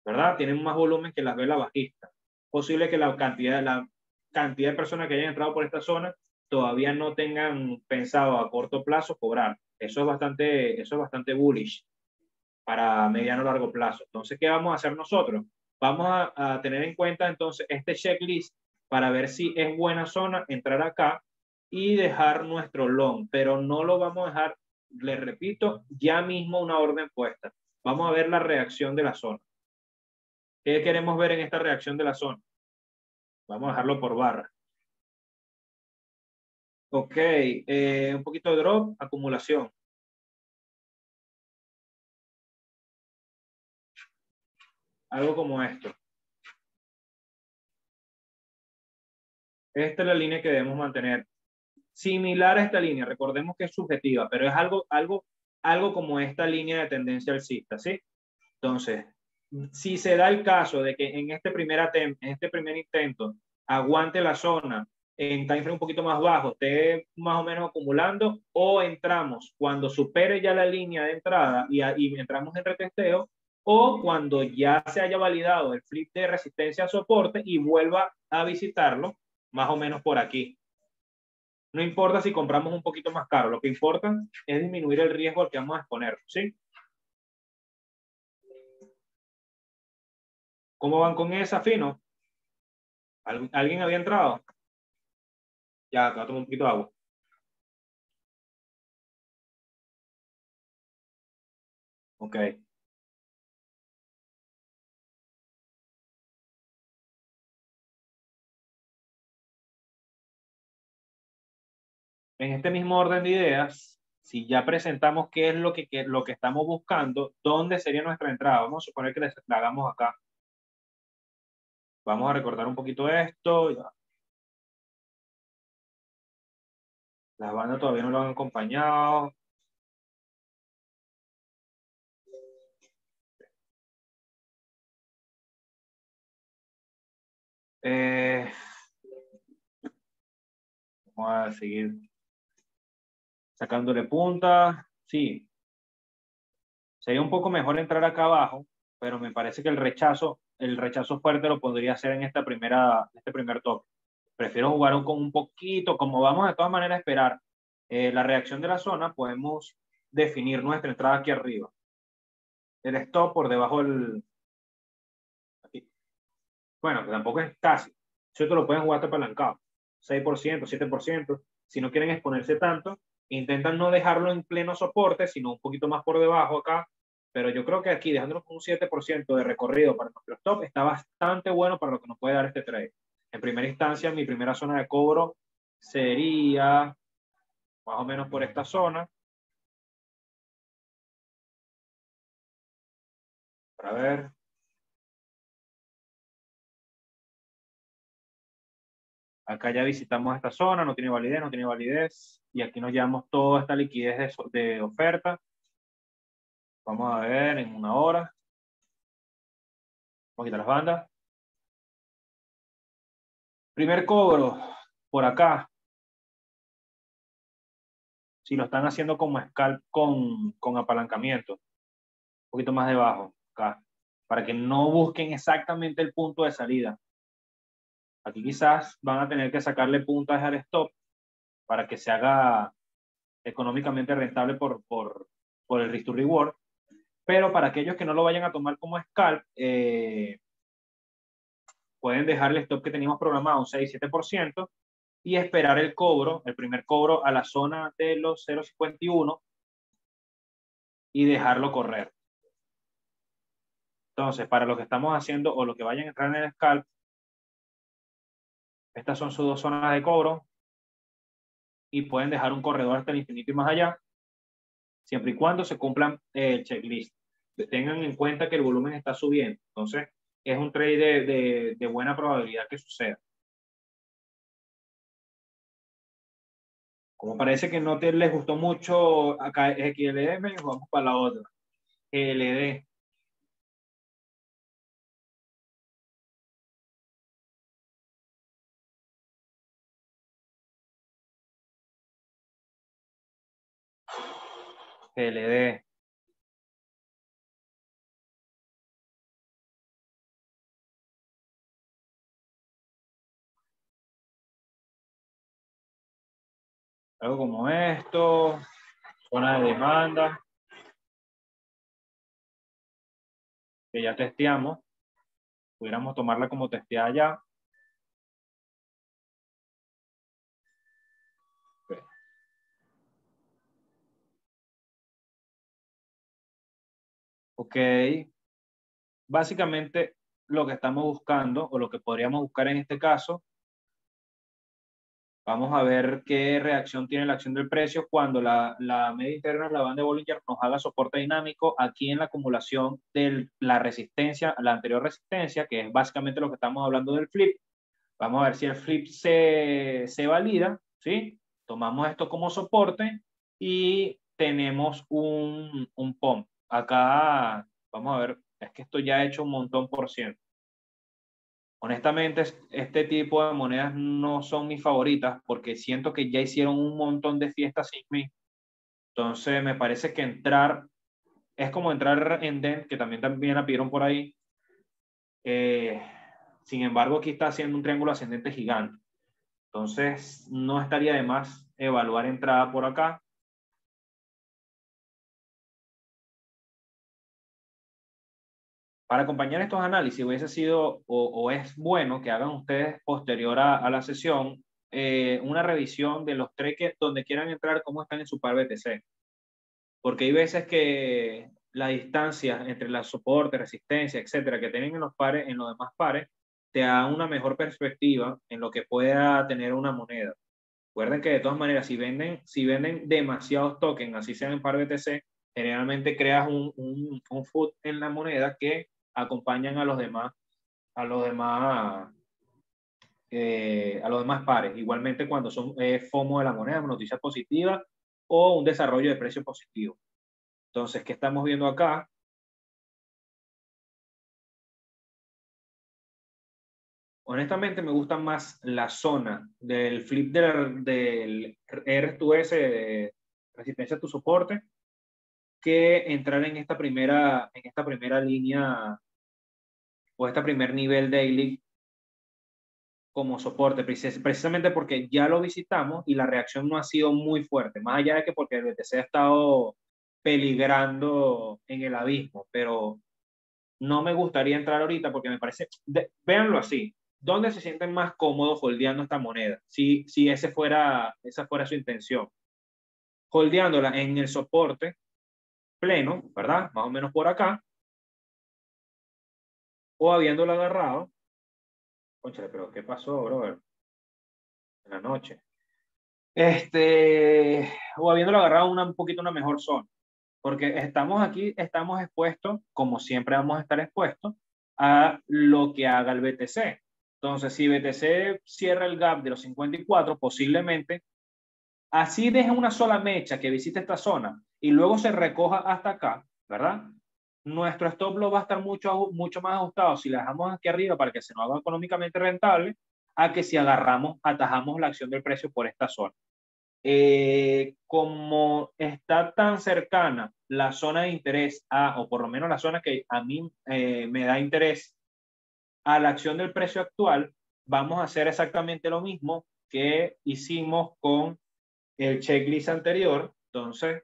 Speaker 1: ¿verdad? Tienen más volumen que las velas bajistas. Posible que la cantidad, la cantidad de personas que hayan entrado por esta zona todavía no tengan pensado a corto plazo cobrar. Eso es bastante, eso es bastante bullish para mediano o largo plazo. Entonces, ¿qué vamos a hacer nosotros? Vamos a, tener en cuenta entonces este checklist para ver si es buena zona entrar acá y dejar nuestro long, pero no lo vamos a dejar, le repito, ya mismo una orden puesta. Vamos a ver la reacción de la zona. ¿Qué queremos ver en esta reacción de la zona? Vamos a dejarlo por barra. Ok, eh, un poquito de drop, acumulación. Algo como esto. Esta es la línea que debemos mantener. Similar a esta línea, recordemos que es subjetiva, pero es algo, algo, algo como esta línea de tendencia alcista, ¿sí? Entonces, si se da el caso de que en este primer, en este primer intento aguante la zona en time frame un poquito más bajo, esté más o menos acumulando, o entramos cuando supere ya la línea de entrada y, y entramos en retesteo, o cuando ya se haya validado el flip de resistencia a soporte y vuelva a visitarlo más o menos por aquí. No importa si compramos un poquito más caro, lo que importa es disminuir el riesgo al que vamos a exponer, ¿sí? ¿Cómo van con esa, Fino? ¿Alguien había entrado? Ya, acá tomo un poquito de agua. Ok. En este mismo orden de ideas, si ya presentamos qué es lo que, lo que estamos buscando, ¿dónde sería nuestra entrada? Vamos a suponer que la hagamos acá. Vamos a recordar un poquito esto. Las bandas todavía no lo han acompañado. Eh, vamos a seguir sacándole punta, sí. Sería un poco mejor entrar acá abajo, pero me parece que el rechazo, el rechazo fuerte lo podría hacer en esta primera, este primer toque. Prefiero jugar con un poquito, como vamos de todas maneras a esperar Eh, la reacción de la zona podemos definir nuestra entrada aquí arriba. El stop por debajo del... Aquí. Bueno, que tampoco es casi. Eso lo pueden jugar apalancado. 6%, 7%. Si no quieren exponerse tanto, intentan no dejarlo en pleno soporte, sino un poquito más por debajo acá. Pero yo creo que aquí, dejándolo con un 7% de recorrido para nuestro stop, está bastante bueno para lo que nos puede dar este trade. En primera instancia, mi primera zona de cobro sería más o menos por esta zona. Para ver. Acá ya visitamos esta zona, no tiene validez, no tiene validez. Y aquí nos llevamos toda esta liquidez de, oferta. Vamos a ver en una hora. Vamos a las bandas. Primer cobro, por acá. Si lo están haciendo como scalp con, con apalancamiento. Un poquito más debajo, acá. Para que no busquen exactamente el punto de salida. Aquí quizás van a tener que sacarle puntas al stop para que se haga económicamente rentable por, por, por el risk to reward. Pero para aquellos que no lo vayan a tomar como scalp, eh, pueden dejar el stop que teníamos programado un 6-7% y esperar el cobro, el primer cobro a la zona de los 0.51 y dejarlo correr. Entonces, para lo que estamos haciendo o lo que vayan a entrar en el scalp, estas son sus dos zonas de cobro y pueden dejar un corredor hasta el infinito y más allá, siempre y cuando se cumplan el checklist. Tengan en cuenta que el volumen está subiendo. Entonces, es un trade de, de, buena probabilidad que suceda. Como parece que no te les gustó mucho acá XLM, vamos para la otra. GLD. algo como esto, zona de demanda, que ya testeamos, pudiéramos tomarla como testeada ya. Ok. Básicamente lo que estamos buscando o lo que podríamos buscar en este caso Vamos a ver qué reacción tiene la acción del precio cuando la, la media interna la banda de Bollinger nos haga soporte dinámico aquí en la acumulación de la resistencia, la anterior resistencia, que es básicamente lo que estamos hablando del flip. Vamos a ver si el flip se, se valida, ¿sí? Tomamos esto como soporte y tenemos un, un pump. Acá, vamos a ver, es que esto ya ha hecho un montón por ciento. Honestamente, este tipo de monedas no son mis favoritas porque siento que ya hicieron un montón de fiestas sin mí. Entonces, me parece que entrar es como entrar en DEN, que también, también la pidieron por ahí. Eh, sin embargo, aquí está haciendo un triángulo ascendente gigante. Entonces, no estaría de más evaluar entrada por acá Para acompañar estos análisis hubiese sido o, es bueno que hagan ustedes posterior a, la sesión eh, una revisión de los treques donde quieran entrar, cómo están en su par BTC. Porque hay veces que la distancia entre la soporte, resistencia, etcétera, que tienen en los pares, en los demás pares, te da una mejor perspectiva en lo que pueda tener una moneda. Recuerden que de todas maneras, si venden, si venden demasiados tokens, así sean en par BTC, generalmente creas un, un, un foot en la moneda que acompañan a los demás, a los demás, eh, a los demás pares. Igualmente cuando son eh, FOMO de la moneda, noticias positivas o un desarrollo de precio positivo. Entonces, ¿qué estamos viendo acá? Honestamente me gusta más la zona del flip del, del R2S de resistencia a tu soporte que entrar en esta primera, en esta primera línea o este primer nivel daily como soporte, precisamente porque ya lo visitamos y la reacción no ha sido muy fuerte, más allá de que porque el BTC ha estado peligrando en el abismo, pero no me gustaría entrar ahorita porque me parece, véanlo así, ¿dónde se sienten más cómodos holdeando esta moneda? Si, si ese fuera, esa fuera su intención. Holdeándola en el soporte pleno, ¿verdad? Más o menos por acá. O habiéndola agarrado. Conchale, pero ¿qué pasó, brother? En la noche. Este, o habiéndola agarrado una, un poquito una mejor zona. Porque estamos aquí, estamos expuestos, como siempre vamos a estar expuestos, a lo que haga el BTC. Entonces, si BTC cierra el gap de los 54, posiblemente, así deje una sola mecha que visite esta zona y luego se recoja hasta acá, ¿verdad? Nuestro stop loss va a estar mucho, mucho más ajustado si la dejamos aquí arriba para que se nos haga económicamente rentable, a que si agarramos, atajamos la acción del precio por esta zona. Eh, como está tan cercana la zona de interés a, o por lo menos la zona que a mí eh, me da interés a la acción del precio actual, vamos a hacer exactamente lo mismo que hicimos con el checklist anterior. Entonces,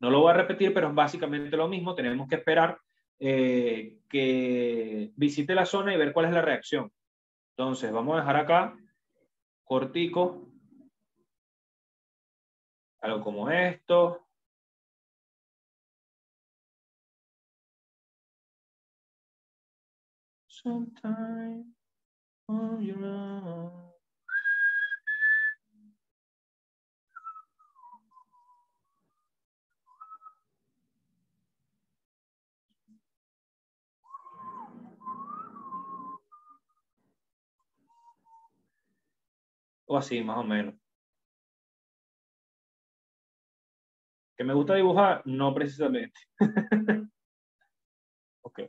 Speaker 1: no lo voy a repetir, pero es básicamente lo mismo. Tenemos que esperar eh, que visite la zona y ver cuál es la reacción. Entonces, vamos a dejar acá cortico algo como esto. O así, más o menos. ¿Que me gusta dibujar? No precisamente. ok.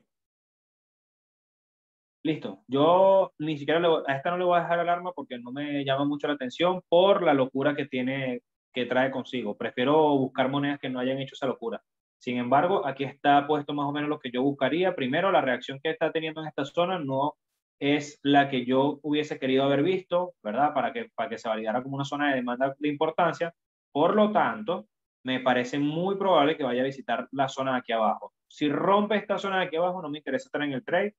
Speaker 1: Listo. Yo ni siquiera a esta no le voy a dejar alarma porque no me llama mucho la atención por la locura que tiene, que trae consigo. Prefiero buscar monedas que no hayan hecho esa locura. Sin embargo, aquí está puesto más o menos lo que yo buscaría. Primero, la reacción que está teniendo en esta zona no es la que yo hubiese querido haber visto, ¿verdad? Para que, para que se validara como una zona de demanda de importancia. Por lo tanto, me parece muy probable que vaya a visitar la zona de aquí abajo. Si rompe esta zona de aquí abajo, no me interesa estar en el trade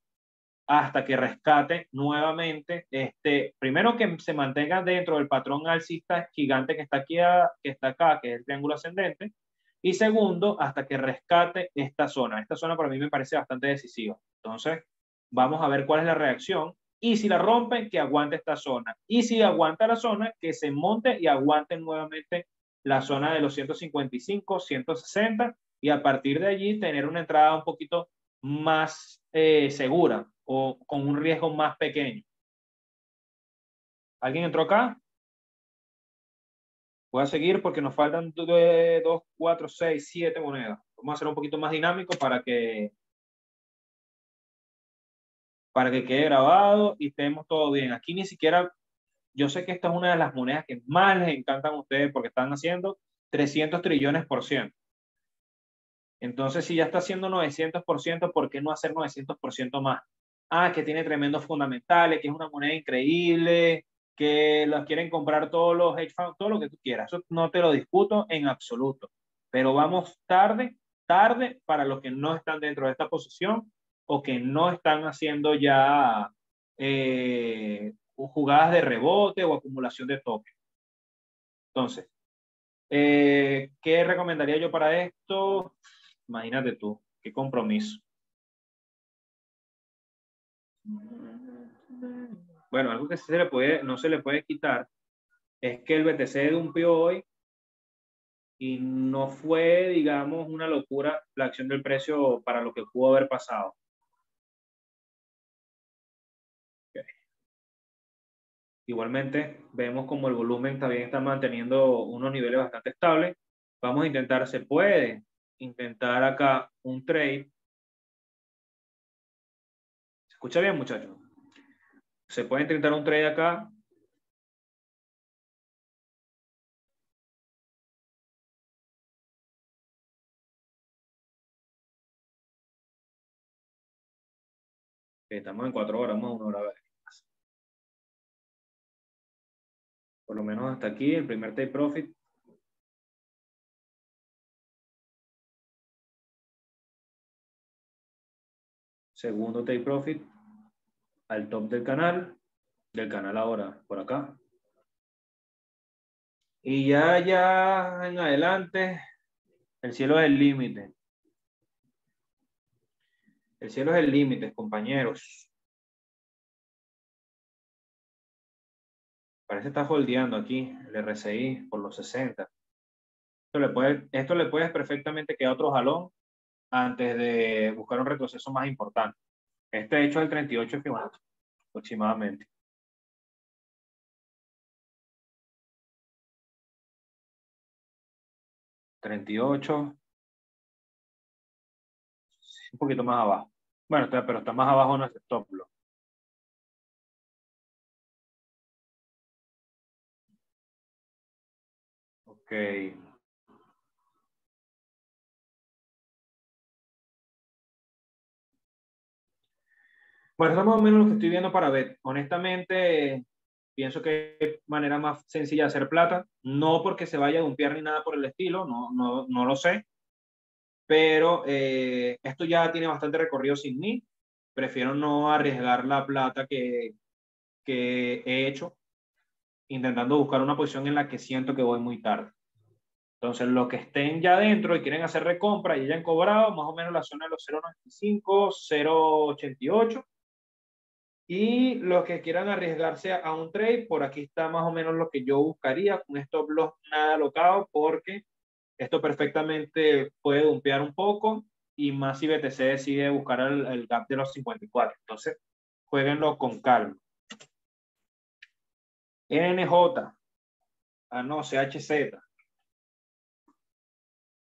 Speaker 1: hasta que rescate nuevamente, este, primero que se mantenga dentro del patrón alcista gigante que está aquí, que está acá, que es el triángulo ascendente, y segundo, hasta que rescate esta zona. Esta zona para mí me parece bastante decisiva. Entonces, vamos a ver cuál es la reacción. Y si la rompen, que aguante esta zona. Y si aguanta la zona, que se monte y aguante nuevamente la zona de los 155, 160 y a partir de allí tener una entrada un poquito más eh, segura o con un riesgo más pequeño. ¿Alguien entró acá? Voy a seguir porque nos faltan 2, 4, 6, 7 monedas. Vamos a hacer un poquito más dinámico para que para que quede grabado y estemos todo bien. Aquí ni siquiera yo sé que esta es una de las monedas que más les encantan a ustedes porque están haciendo 300 trillones por ciento. Entonces, si ya está haciendo 900%, ¿por qué no hacer 900% más? Ah, que tiene tremendos fundamentales, que es una moneda increíble, que la quieren comprar todos los hedge funds, todo lo que tú quieras. Eso no te lo discuto en absoluto. Pero vamos tarde, tarde para los que no están dentro de esta posición o que no están haciendo ya eh, jugadas de rebote o acumulación de toques. Entonces, eh, ¿qué recomendaría yo para esto? Imagínate tú, qué compromiso. Bueno, algo que se le puede, no se le puede quitar es que el BTC dumpió hoy y no fue, digamos, una locura la acción del precio para lo que pudo haber pasado. Igualmente, vemos como el volumen también está manteniendo unos niveles bastante estables. Vamos a intentar, se puede intentar acá un trade. ¿Se escucha bien, muchachos? Se puede intentar un trade acá. estamos en cuatro horas, más una hora. Por lo menos hasta aquí, el primer take profit. Segundo take profit al top del canal, del canal ahora por acá. Y ya, ya en adelante, el cielo es el límite. El cielo es el límite, compañeros. Parece está holdeando aquí el RSI por los 60. Esto le, puede, esto le puede perfectamente quedar otro jalón antes de buscar un retroceso más importante. Este hecho es el 38 Fibonacci, aproximadamente. 38. Un poquito más abajo. Bueno, pero está más abajo nuestro stop loss. Ok. Bueno, eso es más o menos lo que estoy viendo para ver. Honestamente, pienso que es manera más sencilla de hacer plata. No porque se vaya a dumpear ni nada por el estilo, no, no, no lo sé. Pero eh, esto ya tiene bastante recorrido sin mí. Prefiero no arriesgar la plata que, que he hecho intentando buscar una posición en la que siento que voy muy tarde. Entonces, los que estén ya dentro y quieren hacer recompra y hayan cobrado, más o menos la zona de los 0.95, 0.88. Y los que quieran arriesgarse a un trade, por aquí está más o menos lo que yo buscaría, con stop loss nada alocado, porque esto perfectamente puede dumpear un poco y más si BTC decide buscar el, el gap de los 54. Entonces, jueguenlo con calma. NJ. Ah, no, CHZ.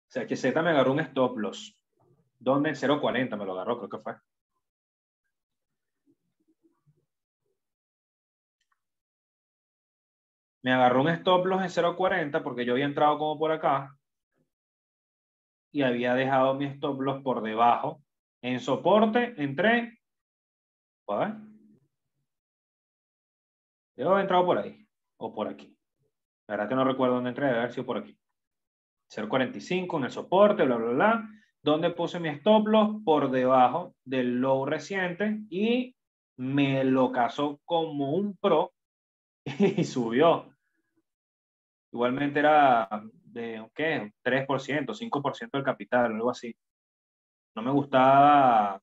Speaker 1: CHZ me agarró un stop loss. ¿Dónde? 0.40 me lo agarró, creo que fue. Me agarró un stop loss en 0.40 porque yo había entrado como por acá y había dejado mi stop loss por debajo. En soporte entré. A ver. Yo había entrado por ahí o por aquí. La verdad que no recuerdo dónde entré, debe haber sido por aquí. 0.45 en el soporte, bla, bla, bla. Donde puse mi stop loss por debajo del low reciente y me lo casó como un pro y subió. Igualmente era de, ¿qué? 3%, 5% del capital, algo así. No me gustaba.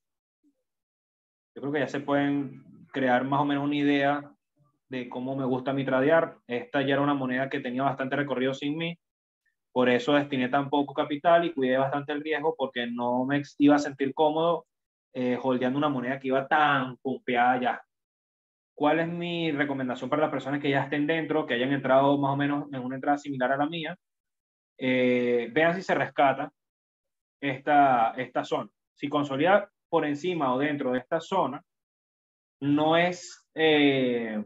Speaker 1: Yo creo que ya se pueden crear más o menos una idea de cómo me gusta mi tradear. Esta ya era una moneda que tenía bastante recorrido sin mí. Por eso destiné tan poco capital y cuidé bastante el riesgo porque no me iba a sentir cómodo eh, holdeando una moneda que iba tan pumpeada ya. ¿Cuál es mi recomendación para las personas que ya estén dentro, que hayan entrado más o menos en una entrada similar a la mía? Eh, vean si se rescata esta, esta zona. Si consolida por encima o dentro de esta zona, no es, eh,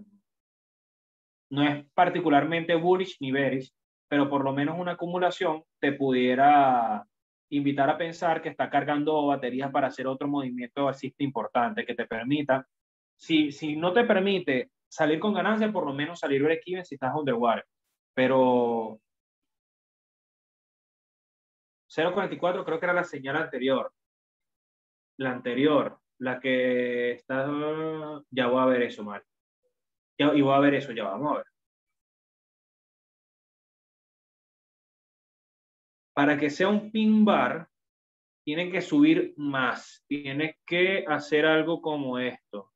Speaker 1: no es particularmente bullish ni bearish, pero por lo menos una acumulación te pudiera invitar a pensar que está cargando baterías para hacer otro movimiento alcista importante que te permita si, si no te permite salir con ganancia, por lo menos salir break-even si estás underwater. Pero 0.44 creo que era la señal anterior. La anterior, la que está... Ya voy a ver eso, mal. Ya, y voy a ver eso, ya vamos a ver. Para que sea un pin bar, tiene que subir más. Tienes que hacer algo como esto.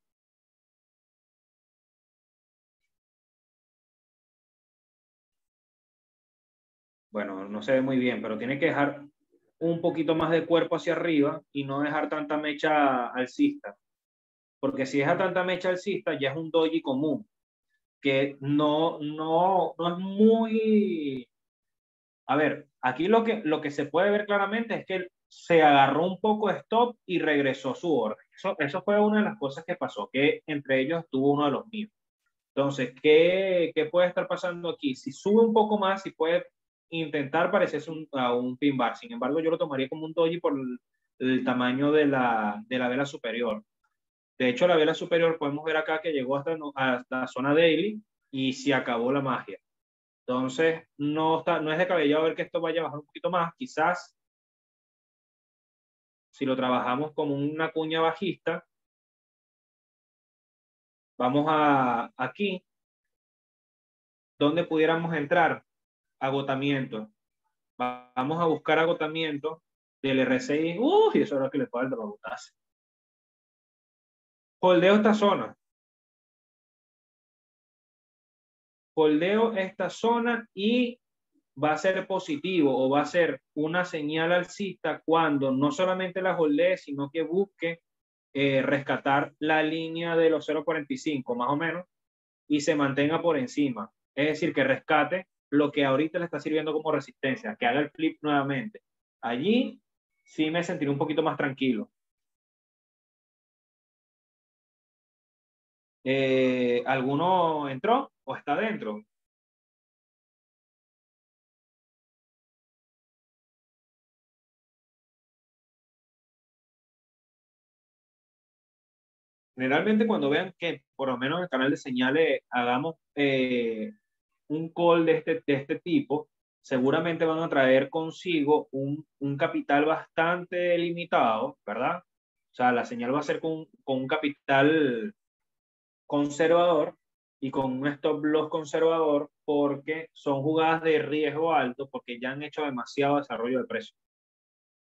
Speaker 1: bueno, no se ve muy bien, pero tiene que dejar un poquito más de cuerpo hacia arriba y no dejar tanta mecha alcista. Porque si deja tanta mecha alcista, ya es un doji común, que no, no, no es muy... A ver, aquí lo que, lo que se puede ver claramente es que se agarró un poco de stop y regresó su orden. Eso, eso fue una de las cosas que pasó, que entre ellos estuvo uno de los míos. Entonces, ¿qué, ¿qué, puede estar pasando aquí? Si sube un poco más, si puede intentar parecerse a un pin bar. Sin embargo, yo lo tomaría como un doji por el, tamaño de la, de la, vela superior. De hecho, la vela superior podemos ver acá que llegó hasta, hasta la zona daily y se acabó la magia. Entonces, no, está, no es ver que esto vaya a bajar un poquito más. Quizás, si lo trabajamos como una cuña bajista, vamos a aquí, donde pudiéramos entrar, agotamiento. Vamos a buscar agotamiento del RSI. Uy, eso es lo que le falta para botarse. Holdeo esta zona. Holdeo esta zona y va a ser positivo o va a ser una señal alcista cuando no solamente la holdee, sino que busque eh, rescatar la línea de los 0.45 más o menos y se mantenga por encima. Es decir, que rescate lo que ahorita le está sirviendo como resistencia, que haga el flip nuevamente. Allí sí me sentiré un poquito más tranquilo. Eh, ¿Alguno entró o está dentro? Generalmente cuando vean que por lo menos en el canal de señales hagamos eh, un call de este, de este tipo, seguramente van a traer consigo un, un, capital bastante limitado, ¿verdad? O sea, la señal va a ser con, con un capital conservador y con un stop loss conservador porque son jugadas de riesgo alto porque ya han hecho demasiado desarrollo de precio.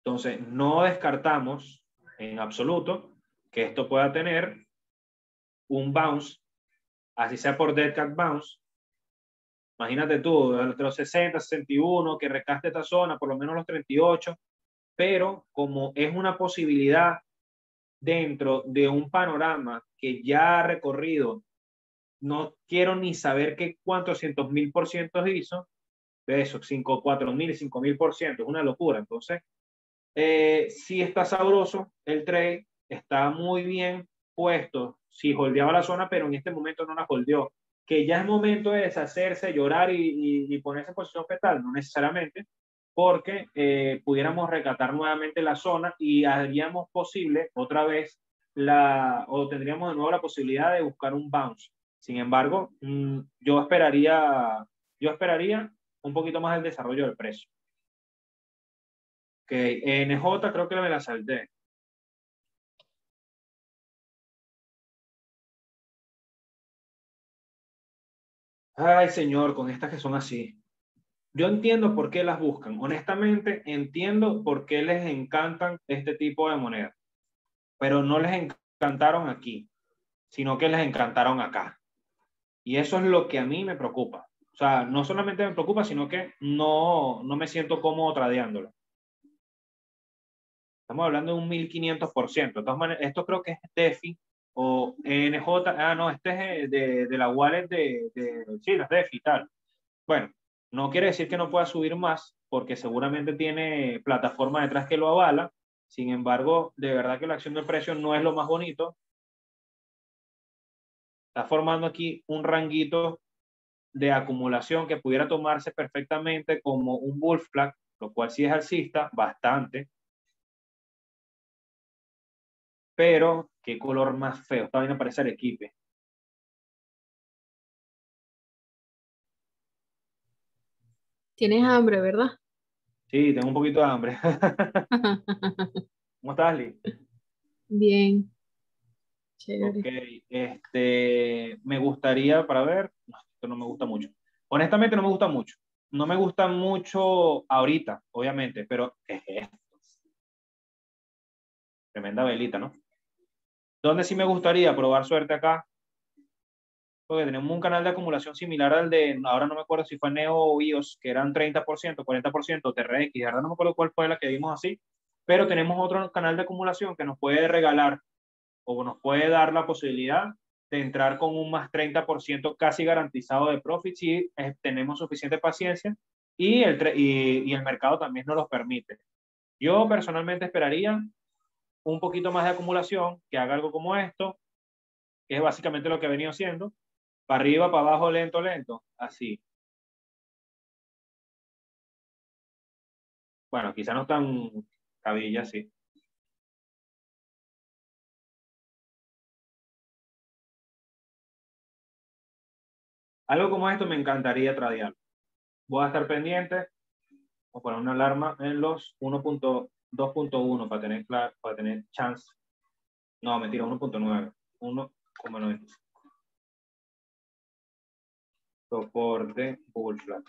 Speaker 1: Entonces, no descartamos en absoluto que esto pueda tener un bounce, así sea por dead cat bounce. Imagínate tú, de los 60, 61, que recaste esta zona, por lo menos los 38, pero como es una posibilidad dentro de un panorama que ya ha recorrido, no quiero ni saber qué cuántos cientos mil por ciento hizo, de eso, 5, 4 mil, 5 mil por ciento, es una locura. Entonces, eh, sí está sabroso el trade, está muy bien puesto, si holdeaba la zona, pero en este momento no la holdeó. Que ya es momento de deshacerse, llorar y, y, ponerse en posición fetal, no necesariamente, porque eh, pudiéramos recatar nuevamente la zona y haríamos posible otra vez la, o tendríamos de nuevo la posibilidad de buscar un bounce. Sin embargo, mm, yo esperaría, yo esperaría un poquito más el desarrollo del precio. Ok, NJ creo que me la salté. Ay, señor, con estas que son así. Yo entiendo por qué las buscan. Honestamente, entiendo por qué les encantan este tipo de monedas. Pero no les encantaron aquí, sino que les encantaron acá. Y eso es lo que a mí me preocupa. O sea, no solamente me preocupa, sino que no, no me siento cómodo tradeándolo. Estamos hablando de un 1500%. De maneras, esto creo que es DeFi o NJ, ah, no, este es de, de la wallet de, de, sí, las DeFi y tal. Bueno, no quiere decir que no pueda subir más, porque seguramente tiene plataforma detrás que lo avala. Sin embargo, de verdad que la acción de precio no es lo más bonito. Está formando aquí un ranguito de acumulación que pudiera tomarse perfectamente como un bull flag, lo cual sí es alcista, bastante. Pero qué color más feo. Está bien aparecer equipe.
Speaker 3: Tienes hambre, ¿verdad?
Speaker 1: Sí, tengo un poquito de hambre. ¿Cómo estás, Lee?
Speaker 3: Bien.
Speaker 1: Chévere. Ok, este, me gustaría, para ver, no, esto no me gusta mucho. Honestamente no me gusta mucho. No me gusta mucho ahorita, obviamente, pero ¿qué es esto? Tremenda velita, ¿no? ¿Dónde sí me gustaría probar suerte acá? Porque tenemos un canal de acumulación similar al de, ahora no me acuerdo si fue Neo o IOS, que eran 30%, 40%, TRX, ahora no me acuerdo cuál fue la que vimos así, pero tenemos otro canal de acumulación que nos puede regalar o nos puede dar la posibilidad de entrar con un más 30% casi garantizado de profit si eh, tenemos suficiente paciencia y el, y, y el mercado también nos lo permite. Yo personalmente esperaría un poquito más de acumulación, que haga algo como esto, que es básicamente lo que he venido haciendo, para arriba, para abajo, lento, lento, así. Bueno, quizá no tan cabilla así. Algo como esto me encantaría tradear. Voy a estar pendiente o poner una alarma en los 1.2.1 para tener, para tener chance. No, mentira, 1.9. 1,90. Soporte flat.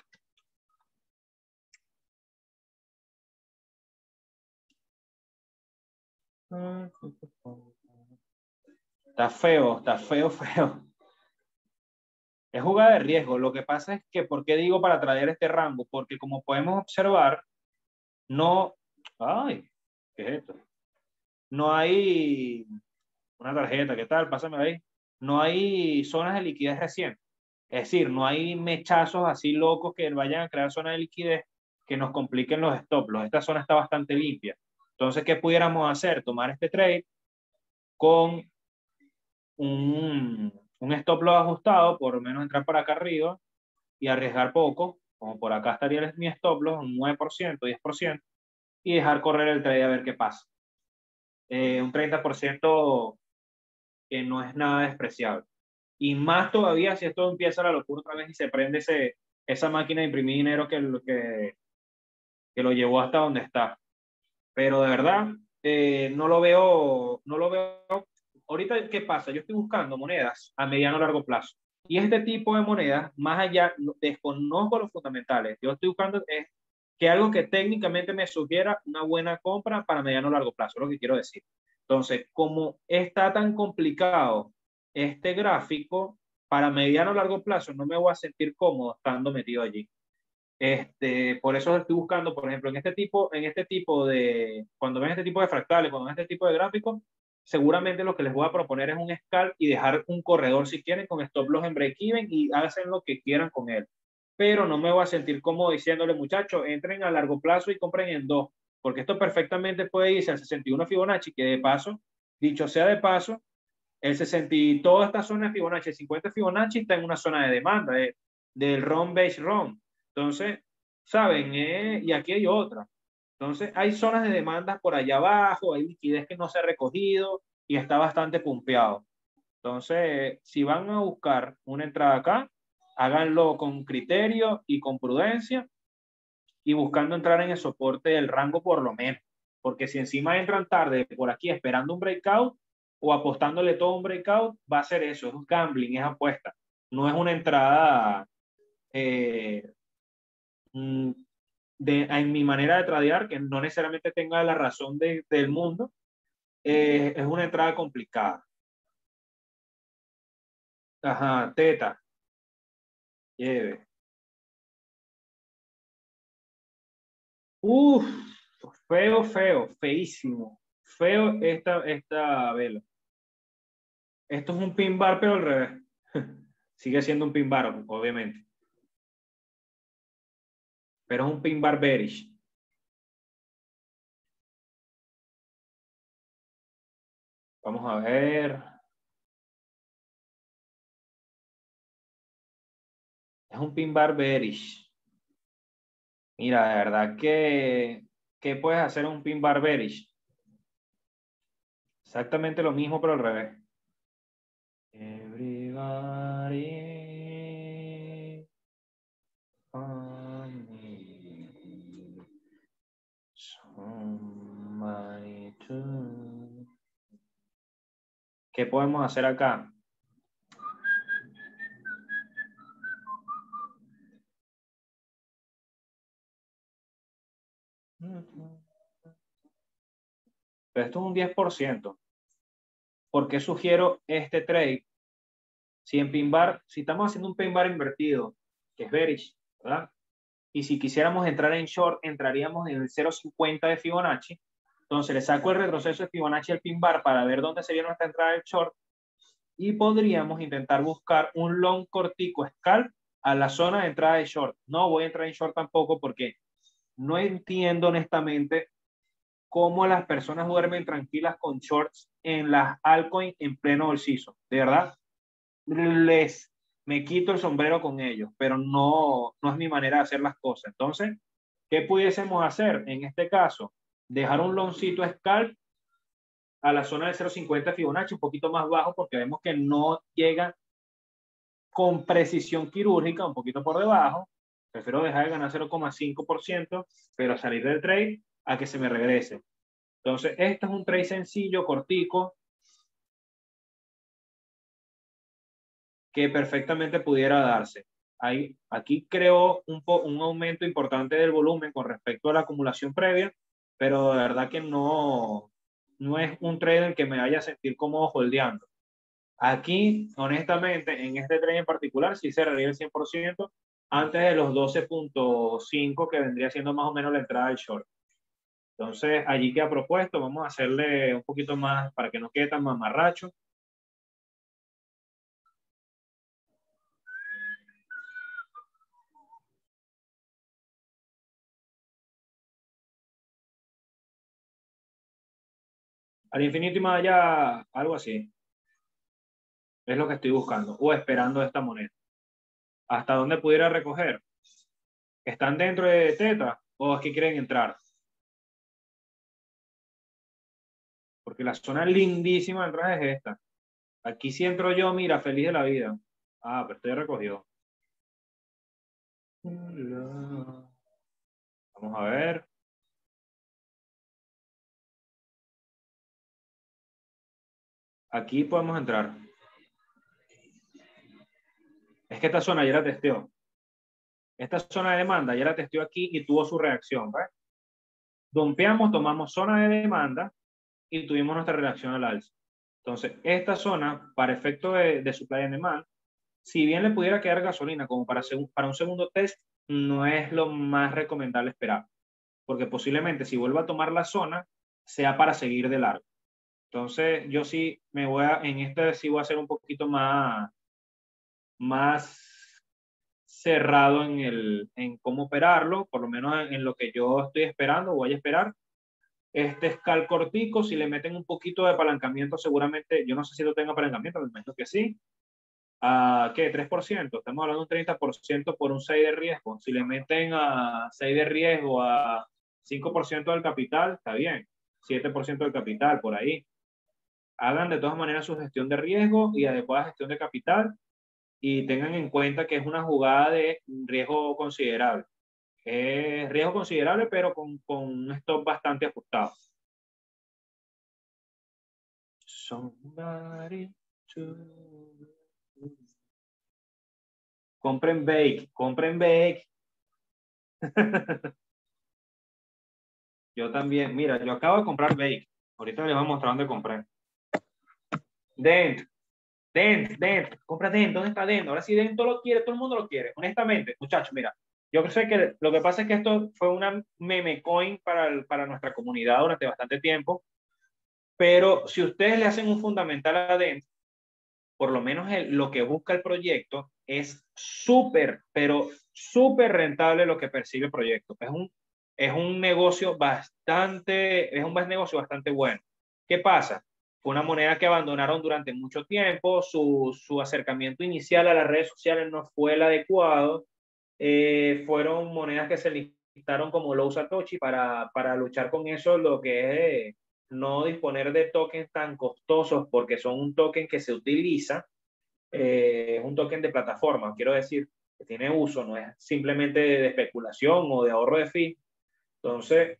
Speaker 1: Está feo, está feo, feo. Es jugada de riesgo. Lo que pasa es que, ¿por qué digo para traer este rango? Porque como podemos observar, no... Ay, ¿qué es esto? No hay una tarjeta, ¿qué tal? Pásame ahí. No hay zonas de liquidez recién. Es decir, no hay mechazos así locos que vayan a crear zonas de liquidez que nos compliquen los stop loss. Esta zona está bastante limpia. Entonces, ¿qué pudiéramos hacer? Tomar este trade con un, un stop loss ajustado, por lo menos entrar por acá arriba y arriesgar poco, como por acá estaría mi stop loss, un 9%, 10%, y dejar correr el trade a ver qué pasa. Eh, un 30% que no es nada despreciable. Y más todavía si esto empieza la locura otra vez y se prende ese, esa máquina de imprimir dinero que, que, que lo llevó hasta donde está. Pero de verdad, eh, no lo veo, no lo veo ahorita, ¿qué pasa? Yo estoy buscando monedas a mediano o largo plazo. Y este tipo de monedas, más allá, desconozco los fundamentales. Yo estoy buscando es que algo que técnicamente me sugiera una buena compra para mediano o largo plazo, es lo que quiero decir. Entonces, como está tan complicado este gráfico, para mediano o largo plazo no me voy a sentir cómodo estando metido allí. Este, por eso estoy buscando, por ejemplo, en este tipo, en este tipo de, cuando ven este tipo de fractales, cuando ven este tipo de gráficos, seguramente lo que les voy a proponer es un scalp y dejar un corredor si quieren con stop loss en break even y hacen lo que quieran con él. Pero no me voy a sentir cómodo diciéndole, muchachos, entren a largo plazo y compren en dos, porque esto perfectamente puede irse al 61 Fibonacci, que de paso, dicho sea de paso, el 60 y toda esta zona de Fibonacci, el 50 Fibonacci está en una zona de demanda de, del ROM base ROM. Entonces, ¿saben? Eh, y aquí hay otra. Entonces, hay zonas de demanda por allá abajo, hay liquidez que no se ha recogido y está bastante pumpeado. Entonces, si van a buscar una entrada acá, háganlo con criterio y con prudencia y buscando entrar en el soporte del rango por lo menos. Porque si encima entran tarde por aquí esperando un breakout o apostándole todo un breakout, va a ser eso, es un gambling, es apuesta. No es una entrada eh, mm, en mi manera de tradear, que no necesariamente tenga la razón de, del mundo, eh, es una entrada complicada. Ajá, teta. Lleve. Uf, feo, feo, feísimo. Feo esta, esta vela. Esto es un pin bar, pero al revés. Sigue siendo un pin bar, obviamente pero es un pin bar bearish. Vamos a ver. Es un pin bar bearish. Mira, de verdad que, ¿qué puedes hacer un pin bar bearish? Exactamente lo mismo, pero al revés. Everybody. ¿Qué podemos hacer acá? Esto es un 10%. ¿Por qué sugiero este trade? Si en pin bar, si estamos haciendo un pin bar invertido, que es bearish, ¿verdad? Y si quisiéramos entrar en short, entraríamos en el 0.50 de Fibonacci. Entonces le saco el retroceso de Fibonacci al pin bar para ver dónde sería nuestra entrada del short. Y podríamos intentar buscar un long cortico scalp a la zona de entrada de short. No voy a entrar en short tampoco porque no entiendo honestamente cómo las personas duermen tranquilas con shorts en las altcoins en pleno bolsillo. De verdad, les me quito el sombrero con ellos, pero no, no es mi manera de hacer las cosas. Entonces, ¿qué pudiésemos hacer en este caso? Dejar un loncito scalp a la zona de 0.50 Fibonacci, un poquito más bajo, porque vemos que no llega con precisión quirúrgica, un poquito por debajo. Prefiero dejar de ganar 0,5%, pero salir del trade a que se me regrese. Entonces, este es un trade sencillo, cortico, que perfectamente pudiera darse. Ahí, aquí creo un, un aumento importante del volumen con respecto a la acumulación previa, pero de verdad que no, no es un trade en que me vaya a sentir cómodo holdeando. Aquí, honestamente, en este trade en particular, sí cerraría el 100% antes de los 12.5 que vendría siendo más o menos la entrada del short. Entonces, allí que ha propuesto, vamos a hacerle un poquito más para que no quede tan mamarracho. Al infinito y más allá, algo así. Es lo que estoy buscando o esperando esta moneda. ¿Hasta dónde pudiera recoger? ¿Están dentro de Teta o es que quieren entrar? Porque la zona lindísima de entrada es esta. Aquí si entro yo, mira, feliz de la vida. Ah, pero estoy recogido. Vamos a ver. Aquí podemos entrar. Es que esta zona ya la testeó. Esta zona de demanda ya la testeó aquí y tuvo su reacción. ¿ves? Dompeamos, tomamos zona de demanda y tuvimos nuestra reacción al alza. Entonces, esta zona, para efecto de, de supply and demand, si bien le pudiera quedar gasolina como para, para un segundo test, no es lo más recomendable esperar. Porque posiblemente si vuelva a tomar la zona, sea para seguir de largo. Entonces, yo sí me voy a, en este sí voy a ser un poquito más, más cerrado en, el, en cómo operarlo, por lo menos en, lo que yo estoy esperando, voy a esperar. Este escal cortico, si le meten un poquito de apalancamiento, seguramente, yo no sé si lo tenga apalancamiento, me imagino que sí. ¿A qué? 3%. Estamos hablando de un 30% por un 6 de riesgo. Si le meten a 6 de riesgo a 5% del capital, está bien. 7% del capital, por ahí hagan de todas maneras su gestión de riesgo y adecuada gestión de capital y tengan en cuenta que es una jugada de riesgo considerable. Es riesgo considerable, pero con, con un stop bastante ajustado. Compren bake, compren bake. yo también, mira, yo acabo de comprar bake. Ahorita les voy a mostrar dónde compré. Dent, Dent, Dent, compra Dent, ¿dónde está Dent? Ahora sí, Dent lo quiere, todo el mundo lo quiere. Honestamente, muchachos, mira, yo sé que lo que pasa es que esto fue una meme coin para, para nuestra comunidad durante bastante tiempo, pero si ustedes le hacen un fundamental a por lo menos lo que busca el proyecto es súper, pero súper rentable lo que percibe el proyecto. Es un, es un negocio bastante, es un negocio bastante bueno. ¿Qué pasa? Fue una moneda que abandonaron durante mucho tiempo, su, su acercamiento inicial a las redes sociales no fue el adecuado, eh, fueron monedas que se listaron como low Satoshi para, para luchar con eso, lo que es no disponer de tokens tan costosos porque son un token que se utiliza, eh, es un token de plataforma, quiero decir, que tiene uso, no es simplemente de especulación o de ahorro de fee. Entonces,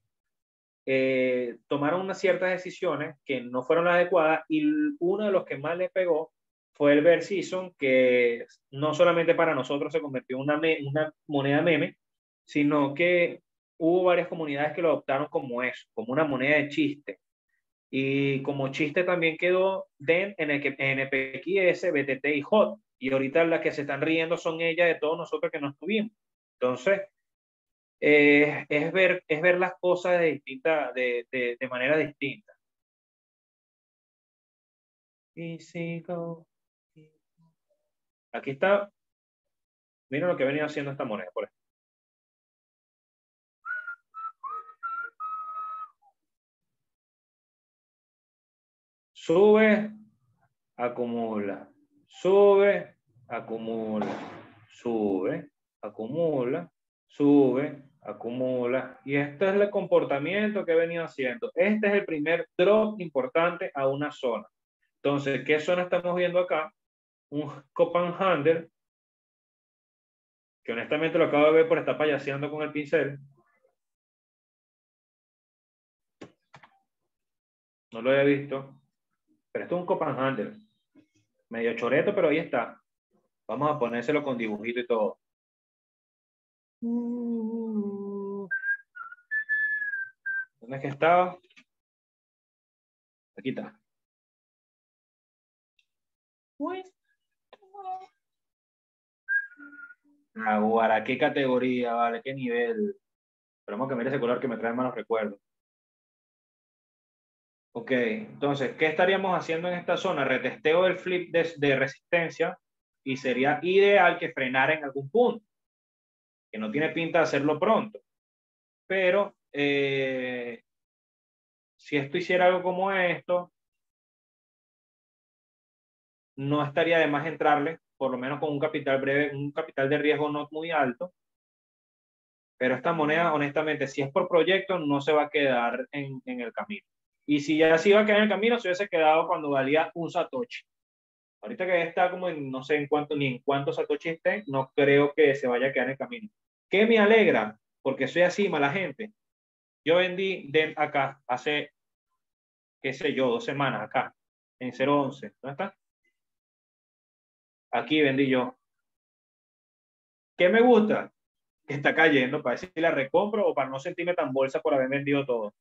Speaker 1: eh, tomaron unas ciertas decisiones que no fueron las adecuadas y uno de los que más les pegó fue el Bear Season, que no solamente para nosotros se convirtió en una, una moneda meme, sino que hubo varias comunidades que lo adoptaron como eso, como una moneda de chiste. Y como chiste también quedó DEN, NPX, BTT y HOT. Y ahorita las que se están riendo son ellas de todos nosotros que no estuvimos. Entonces, eh, es, ver, es ver las cosas de, distinta, de, de, de manera distinta. Aquí está. Miren lo que venía haciendo esta moneda, por ejemplo. Sube, acumula. Sube, acumula. Sube, acumula. Sube, acumula. Y este es el comportamiento que he venido haciendo. Este es el primer drop importante a una zona. Entonces, ¿qué zona estamos viendo acá? Un Copan Handler que honestamente lo acabo de ver por estar payaseando con el pincel. No lo he visto. Pero esto es un Copenhagen. Medio choreto, pero ahí está. Vamos a ponérselo con dibujito y todo. ¿Dónde es que estaba? Aquí está. Aguara, qué categoría, vale, qué nivel. Esperemos que mire ese color que me trae malos recuerdos. Ok, entonces, ¿qué estaríamos haciendo en esta zona? Retesteo del flip de, resistencia y sería ideal que frenara en algún punto, que no tiene pinta de hacerlo pronto. Pero eh, si esto hiciera algo como esto, no estaría de más entrarle, por lo menos con un capital breve, un capital de riesgo no muy alto. Pero esta moneda, honestamente, si es por proyecto, no se va a quedar en, en el camino. Y si ya se iba a quedar en el camino, se hubiese quedado cuando valía un Satoshi. Ahorita que está como en, no sé en cuánto, ni en cuántos Satoshi esté, no creo que se vaya a quedar en el camino. ¿Qué me alegra? Porque soy así, mala gente. Yo vendí de acá hace, qué sé yo, dos semanas acá, en 011. ¿Dónde está? Aquí vendí yo. ¿Qué me gusta? Que está cayendo para ver si la recompro o para no sentirme tan bolsa por haber vendido todo.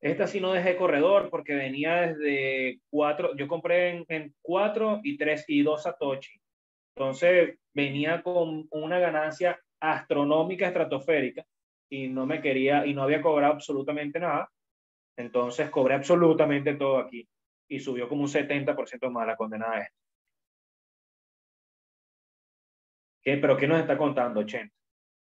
Speaker 1: Esta sí no dejé corredor porque venía desde cuatro, yo compré en, cuatro y tres y dos Satoshi. Entonces venía con una ganancia astronómica, estratosférica y no me quería y no había cobrado absolutamente nada. Entonces cobré absolutamente todo aquí y subió como un 70% más la condenada esta. ¿Qué, ¿Pero qué nos está contando, 80?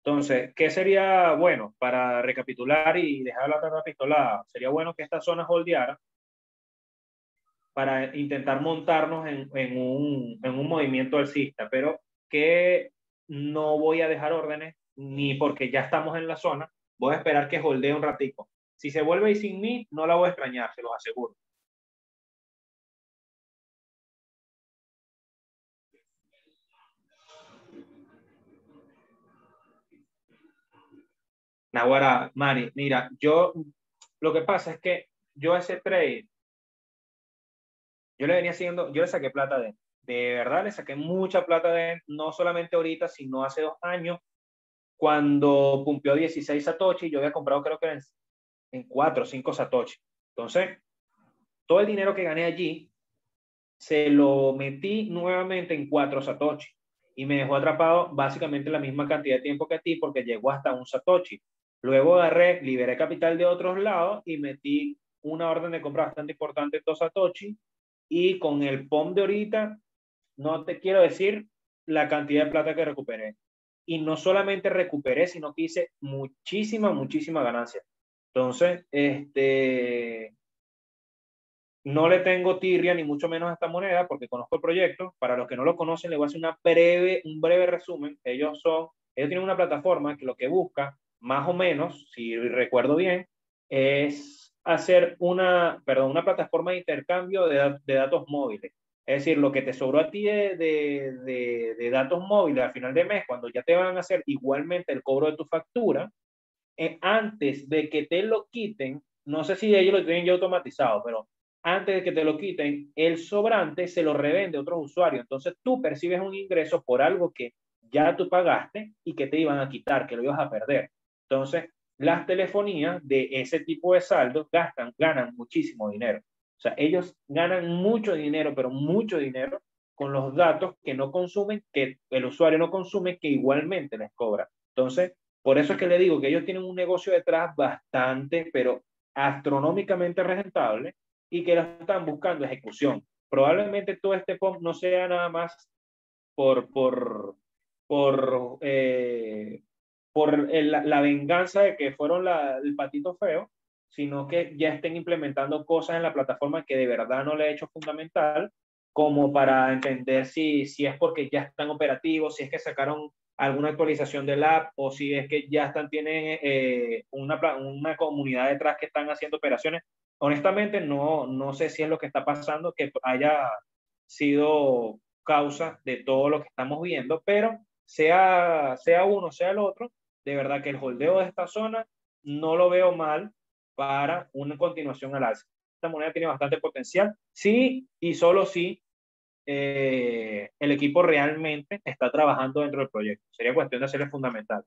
Speaker 1: Entonces, ¿qué sería bueno para recapitular y dejar la tarta pistolada? Sería bueno que esta zona holdeara para intentar montarnos en, un, en un movimiento alcista, pero que no voy a dejar órdenes ni porque ya estamos en la zona, voy a esperar que holdee un ratico. Si se vuelve y sin mí, no la voy a extrañar, se los aseguro. Nahuara, Mari, mira, yo, lo que pasa es que yo ese trade, yo le venía haciendo, yo le saqué plata de de verdad le saqué mucha plata de no solamente ahorita, sino hace dos años, cuando cumplió 16 Satoshi, yo había comprado creo que en, en 4 o 5 Satoshi. Entonces, todo el dinero que gané allí, se lo metí nuevamente en 4 Satoshi y me dejó atrapado básicamente la misma cantidad de tiempo que a ti porque llegó hasta un Satoshi. Luego agarré, liberé capital de otros lados y metí una orden de compra bastante importante en dos Satoshi y con el POM de ahorita, no te quiero decir la cantidad de plata que recuperé. Y no solamente recuperé, sino que hice muchísima, muchísima ganancia. Entonces, este, no le tengo tirria ni mucho menos a esta moneda porque conozco el proyecto. Para los que no lo conocen, les voy a hacer una breve, un breve resumen. Ellos son, ellos tienen una plataforma que lo que busca más o menos, si recuerdo bien, es hacer una, perdón, una plataforma de intercambio de, datos móviles. Es decir, lo que te sobró a ti de, de, datos móviles al final de mes, cuando ya te van a hacer igualmente el cobro de tu factura, eh, antes de que te lo quiten, no sé si ellos lo tienen ya automatizado, pero antes de que te lo quiten, el sobrante se lo revende a otros usuarios. Entonces tú percibes un ingreso por algo que ya tú pagaste y que te iban a quitar, que lo ibas a perder. Entonces, las telefonías de ese tipo de saldos gastan, ganan muchísimo dinero. O sea, ellos ganan mucho dinero, pero mucho dinero con los datos que no consumen, que el usuario no consume, que igualmente les cobra. Entonces, por eso es que le digo que ellos tienen un negocio detrás bastante, pero astronómicamente rentable y que lo están buscando ejecución. Probablemente todo este POM no sea nada más por, por, por eh, por la venganza de que fueron el patito feo, sino que ya estén implementando cosas en la plataforma que de verdad no le he hecho fundamental, como para entender si, si es porque ya están operativos, si es que sacaron alguna actualización del app o si es que ya están, tienen eh, una, una comunidad detrás que están haciendo operaciones. Honestamente, no, no sé si es lo que está pasando, que haya sido causa de todo lo que estamos viendo, pero sea, sea uno, sea el otro, de verdad que el holdeo de esta zona no lo veo mal para una continuación al alza. Esta moneda tiene bastante potencial, sí y solo si eh, el equipo realmente está trabajando dentro del proyecto. Sería cuestión de hacerle fundamental.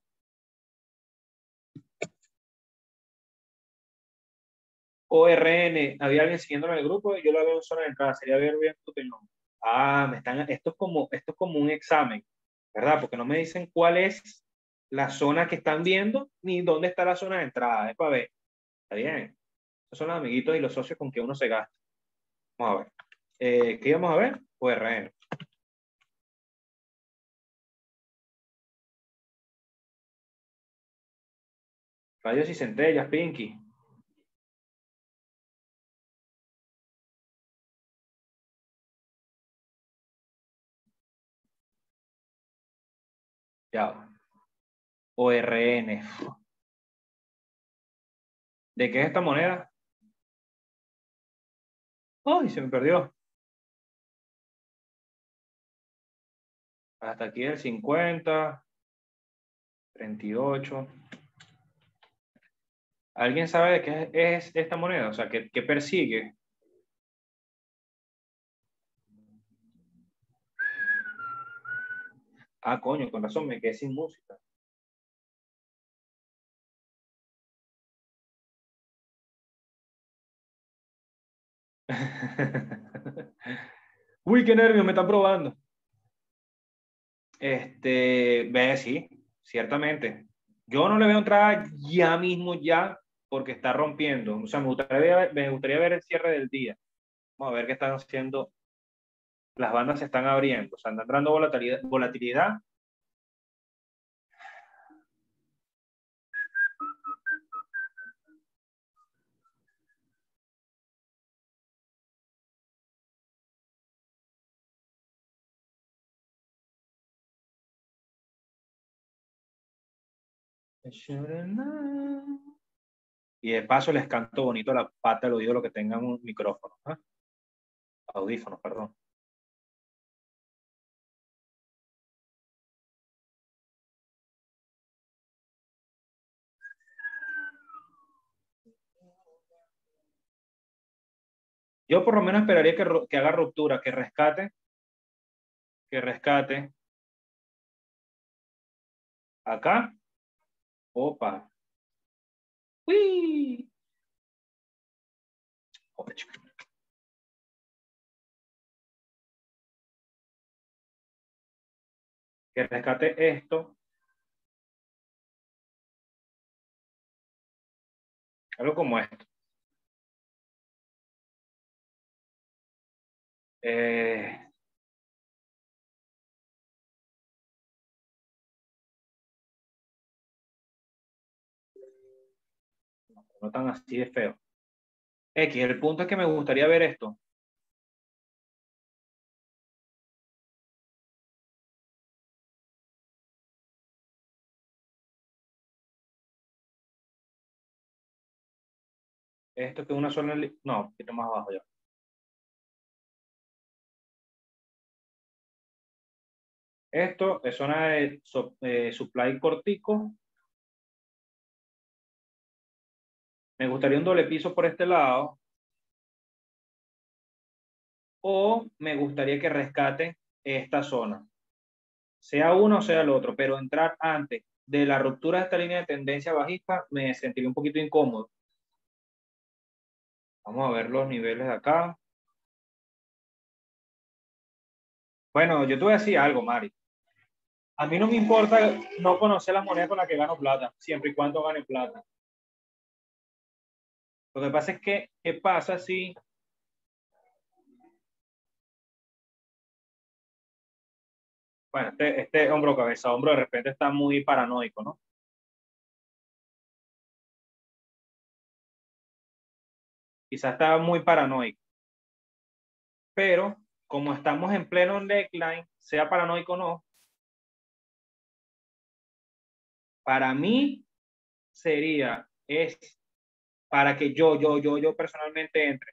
Speaker 1: ORN, había alguien siguiéndome en el grupo yo la veo en zona de entrada, sería ver bien tu opinión. Ah, me están, esto es como, esto es como un examen, ¿verdad? Porque no me dicen cuál es la zona que están viendo ni dónde está la zona de entrada. Es para ver. Está bien. Esos son los amiguitos y los socios con que uno se gasta. Vamos a ver. Eh, ¿Qué íbamos a ver? ORN. Rayos y centellas, Pinky. Ya. ORN. ¿De qué es esta moneda? ¡Ay, se me perdió! Hasta aquí el 50, 38. ¿Alguien sabe de qué es esta moneda? O sea, ¿qué, qué persigue? Ah, coño, con razón, me quedé sin música. Uy, qué nervio, me están probando. Este, ve, sí, ciertamente. Yo no le veo entrada ya mismo, ya, porque está rompiendo. O sea, me gustaría, ver, el cierre del día. Vamos a ver qué están haciendo. Las bandas se están abriendo, o sea, están entrando volatilidad Y de paso les canto bonito la pata del oído lo que tengan un micrófono. ¿eh? Audífonos, perdón. Yo por lo menos esperaría que haga ruptura, que rescate, que rescate acá Opa. Uy. Que rescate esto. Algo como esto. Eh, no tan así de feo. X, el punto es que me gustaría ver esto. Esto que una zona, no, un poquito más abajo ya. Esto es zona de eh, supply cortico Me gustaría un doble piso por este lado. O me gustaría que rescate esta zona. Sea uno o sea el otro, pero entrar antes de la ruptura de esta línea de tendencia bajista me sentiría un poquito incómodo. Vamos a ver los niveles de acá. Bueno, yo te voy a decir algo, Mari. A mí no me importa no conocer la moneda con la que gano plata, siempre y cuando gane plata. Lo que pasa es que, ¿qué pasa si Bueno, este, este hombro cabeza hombro de repente está muy paranoico, ¿no? Quizás está muy paranoico. Pero como estamos en pleno neckline, sea paranoico o no, para mí sería, es para que yo, yo, yo, yo personalmente entre.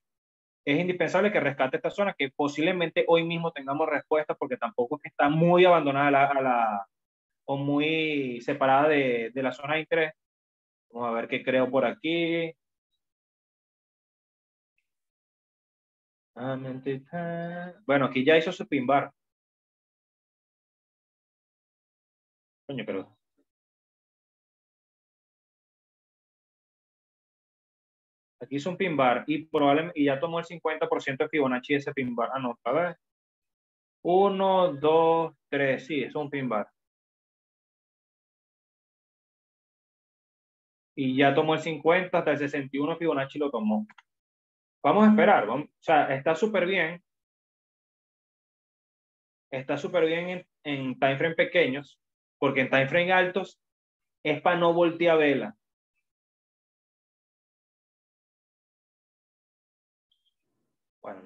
Speaker 1: Es indispensable que rescate esta zona, que posiblemente hoy mismo tengamos respuesta, porque tampoco está muy abandonada a la, o muy separada de, de la zona de interés. Vamos a ver qué creo por aquí. Bueno, aquí ya hizo su pin bar. Coño, pero Aquí hizo un pin bar y probablemente y ya tomó el 50% de Fibonacci ese pin bar. Ah, no, a ver. Uno, dos, tres. Sí, es un pin bar. Y ya tomó el 50 hasta el 61 Fibonacci lo tomó. Vamos a esperar. Vamos, o sea, está súper bien. Está súper bien en, en time frame pequeños, porque en time frame altos es para no voltear vela.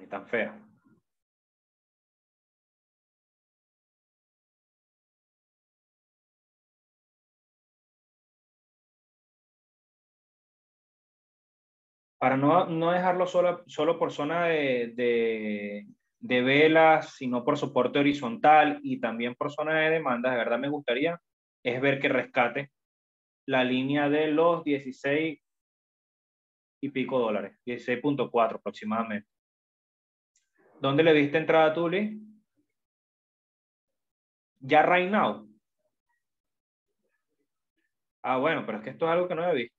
Speaker 1: Tan fea. Para no, no dejarlo solo, solo por zona de, de, de velas, sino por soporte horizontal y también por zona de demanda, de verdad me gustaría, es ver que rescate la línea de los 16 y pico dólares, 16.4 aproximadamente. ¿Dónde le diste entrada, Tuli? Ya right now. Ah, bueno, pero es que esto es algo que no he visto.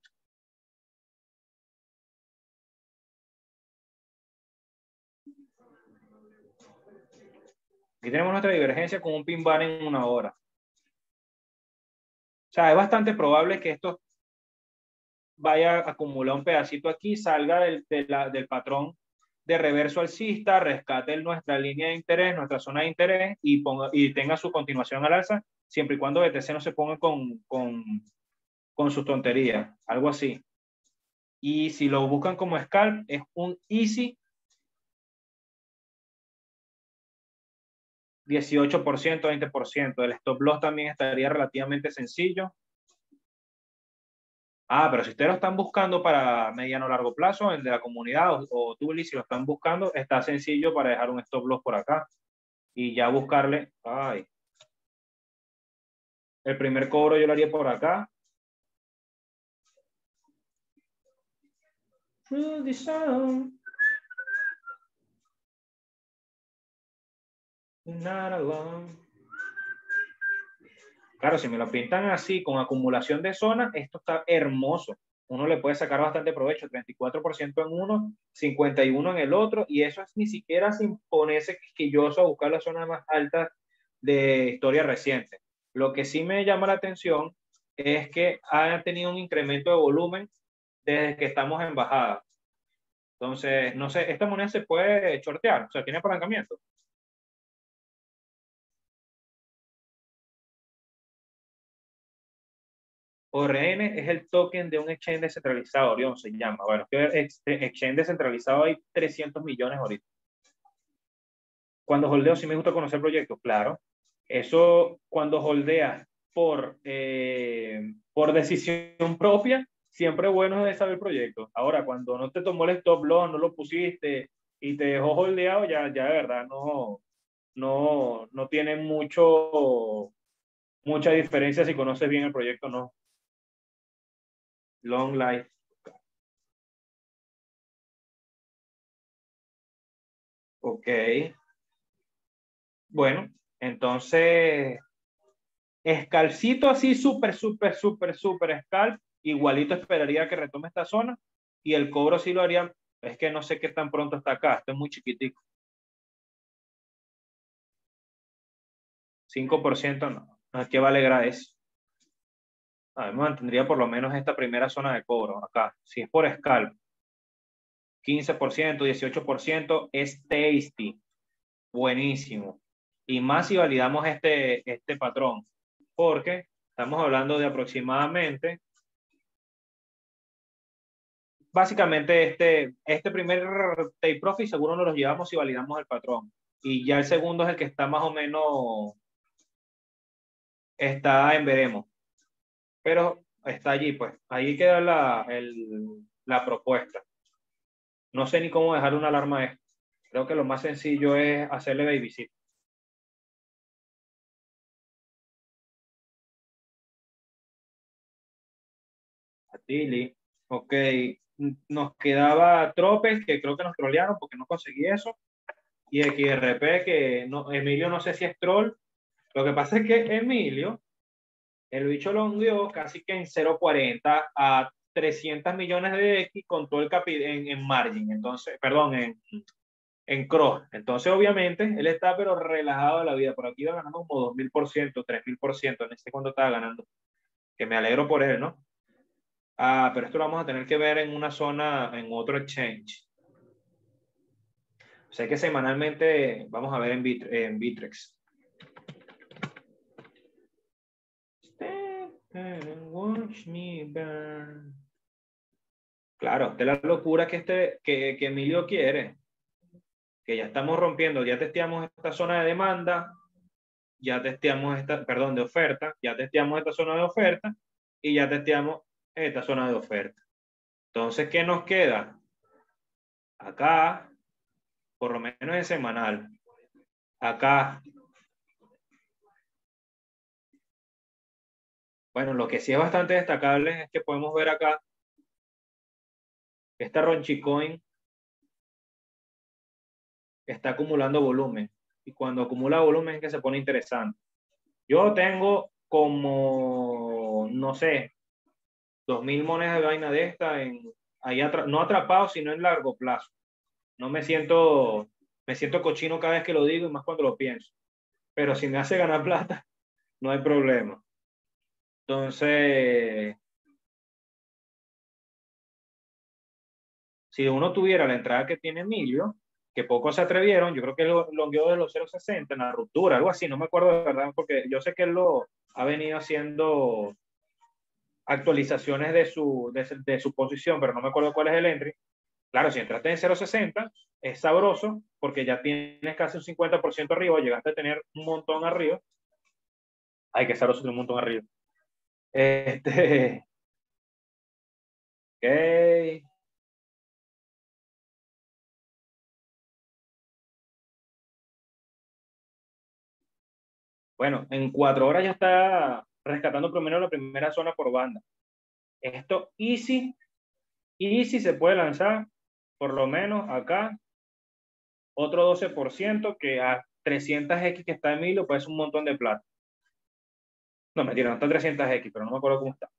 Speaker 1: Aquí tenemos nuestra divergencia con un pin bar en una hora. O sea, es bastante probable que esto vaya a acumular un pedacito aquí, salga del, del patrón de reverso alcista, rescate nuestra línea de interés, nuestra zona de interés y, ponga, y tenga su continuación al alza, siempre y cuando BTC no se ponga con, con, con sus tonterías, algo así. Y si lo buscan como scalp, es un easy 18%, 20%. El stop loss también estaría relativamente sencillo. Ah, pero si ustedes lo están buscando para mediano o largo plazo, el de la comunidad o, o si lo están buscando, está sencillo para dejar un stop loss por acá y ya buscarle. Ay. El primer cobro yo lo haría por acá. Not alone. Claro, si me lo pintan así, con acumulación de zonas, esto está hermoso. Uno le puede sacar bastante provecho, 34% en uno, 51% en el otro, y eso es ni siquiera sin ponerse quisquilloso a buscar las zonas más altas de historia reciente. Lo que sí me llama la atención es que ha tenido un incremento de volumen desde que estamos en bajada. Entonces, no sé, esta moneda se puede shortear, o sea, tiene apalancamiento. ORN es el token de un exchange descentralizado, Orión se llama. Bueno, este exchange descentralizado hay 300 millones ahorita. Cuando holdeo, sí me gusta conocer proyectos, claro. Eso, cuando holdeas por, eh, por decisión propia, siempre es bueno de saber proyectos. Ahora, cuando no te tomó el stop loss, no lo pusiste y te dejó holdeado, ya, ya de verdad no, no, no tiene mucho, mucha diferencia si conoces bien el proyecto o no. Long life. Ok. Bueno, entonces, escalcito así, súper, súper, súper, súper scalp, igualito esperaría que retome esta zona y el cobro sí lo haría, es que no sé qué tan pronto está acá, esto es muy chiquitico. 5% no, no, ¿qué vale eso? me mantendría por lo menos esta primera zona de cobro acá. Si es por scalp, 15%, 18% es tasty. Buenísimo. Y más si validamos este, este patrón, porque estamos hablando de aproximadamente, básicamente este, este primer take profit seguro nos lo llevamos si validamos el patrón. Y ya el segundo es el que está más o menos, está en veremos pero está allí, pues ahí queda la, la propuesta. No sé ni cómo dejar una alarma esto. Creo que lo más sencillo es hacerle babysit. Tilly. Ok, nos quedaba Tropes, que creo que nos trolearon porque no conseguí eso. Y XRP, que no, Emilio no sé si es troll. Lo que pasa es que Emilio el bicho lo hundió casi que en 0.40 a 300 millones de X con todo el capital en, en margin. Entonces, perdón, en, en cross. Entonces, obviamente, él está pero relajado de la vida. Por aquí iba ganando como 2.000%, 3.000%, en este cuando estaba ganando. Que me alegro por él, ¿no? Ah, pero esto lo vamos a tener que ver en una zona, en otro exchange. Sé que semanalmente vamos a ver en, Bit en Bitrex. Claro, esta es la locura que, este, que, que Emilio quiere que ya estamos rompiendo, ya testeamos esta zona de demanda, ya testeamos esta, perdón, de oferta, ya testeamos esta zona de oferta y ya testeamos esta zona de oferta. Entonces, ¿qué nos queda? Acá, por lo menos en semanal, acá. Bueno, lo que sí es bastante destacable es que podemos ver acá esta Ronchicoin está acumulando volumen. Y cuando acumula volumen es que se pone interesante. Yo tengo como, no sé, dos mil monedas de vaina de esta, en, ahí no atrapado, sino en largo plazo. No me siento, me siento cochino cada vez que lo digo y más cuando lo pienso. Pero si me hace ganar plata, no hay problema. Entonces, si uno tuviera la entrada que tiene Emilio, que pocos se atrevieron, yo creo que lo longueó de los 0.60 en la ruptura, algo así, no me acuerdo de verdad, porque yo sé que él lo ha venido haciendo actualizaciones de su, de, su posición, pero no me acuerdo cuál es el entry. Claro, si entraste en 0.60, es sabroso, porque ya tienes casi un 50% arriba, llegaste a tener un montón arriba. Ay, que sabroso tener un montón arriba. Este. Ok. Bueno, en cuatro horas ya está rescatando primero la primera zona por banda. Esto easy, easy se puede lanzar por lo menos acá otro 12% que a 300X que está Emilio pues es un montón de plata. No, mentira, no está 300X, pero no me acuerdo cómo está.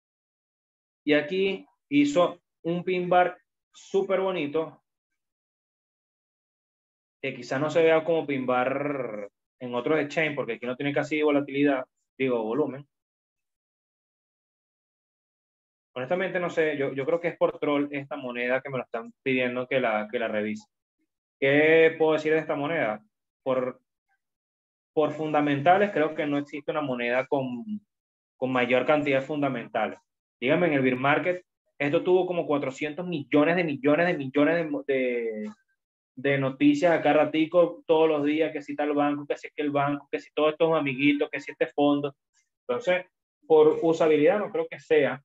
Speaker 1: Y aquí hizo un pin bar súper bonito que quizás no se vea como pin bar en otros exchange, porque aquí no tiene casi volatilidad, digo, volumen. Honestamente no sé, yo, yo creo que es por troll esta moneda que me lo están pidiendo que la, que la revise. ¿Qué puedo decir de esta moneda? Por, por fundamentales, creo que no existe una moneda con, con mayor cantidad de fundamentales. Dígame, en el beer market, esto tuvo como 400 millones de millones de millones de, de noticias acá ratico todos los días, que si el banco, que si es que el banco, que si todos estos amiguitos, que si este fondo. Entonces, por usabilidad no creo que sea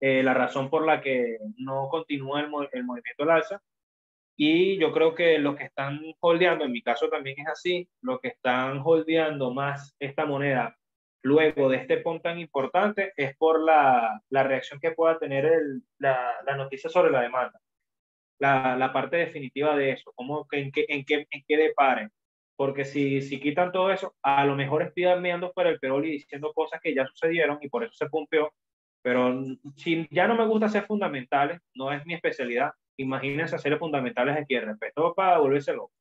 Speaker 1: eh, la razón por la que no continúa el, el movimiento al alza. Y yo creo que los que están holdeando, en mi caso también es así, los que están holdeando más esta moneda luego de este punto tan importante es por la, la reacción que pueda tener la, la noticia sobre la demanda la, la parte definitiva de eso, cómo, en, qué, en, qué, en qué deparen. Porque si, si quitan todo eso, a lo mejor estoy meando por el perol y diciendo cosas que ya sucedieron y por eso se pumpeó. Pero si ya no me gusta hacer fundamentales, no es mi especialidad, imagínense hacer fundamentales aquí, respeto para volverse loco.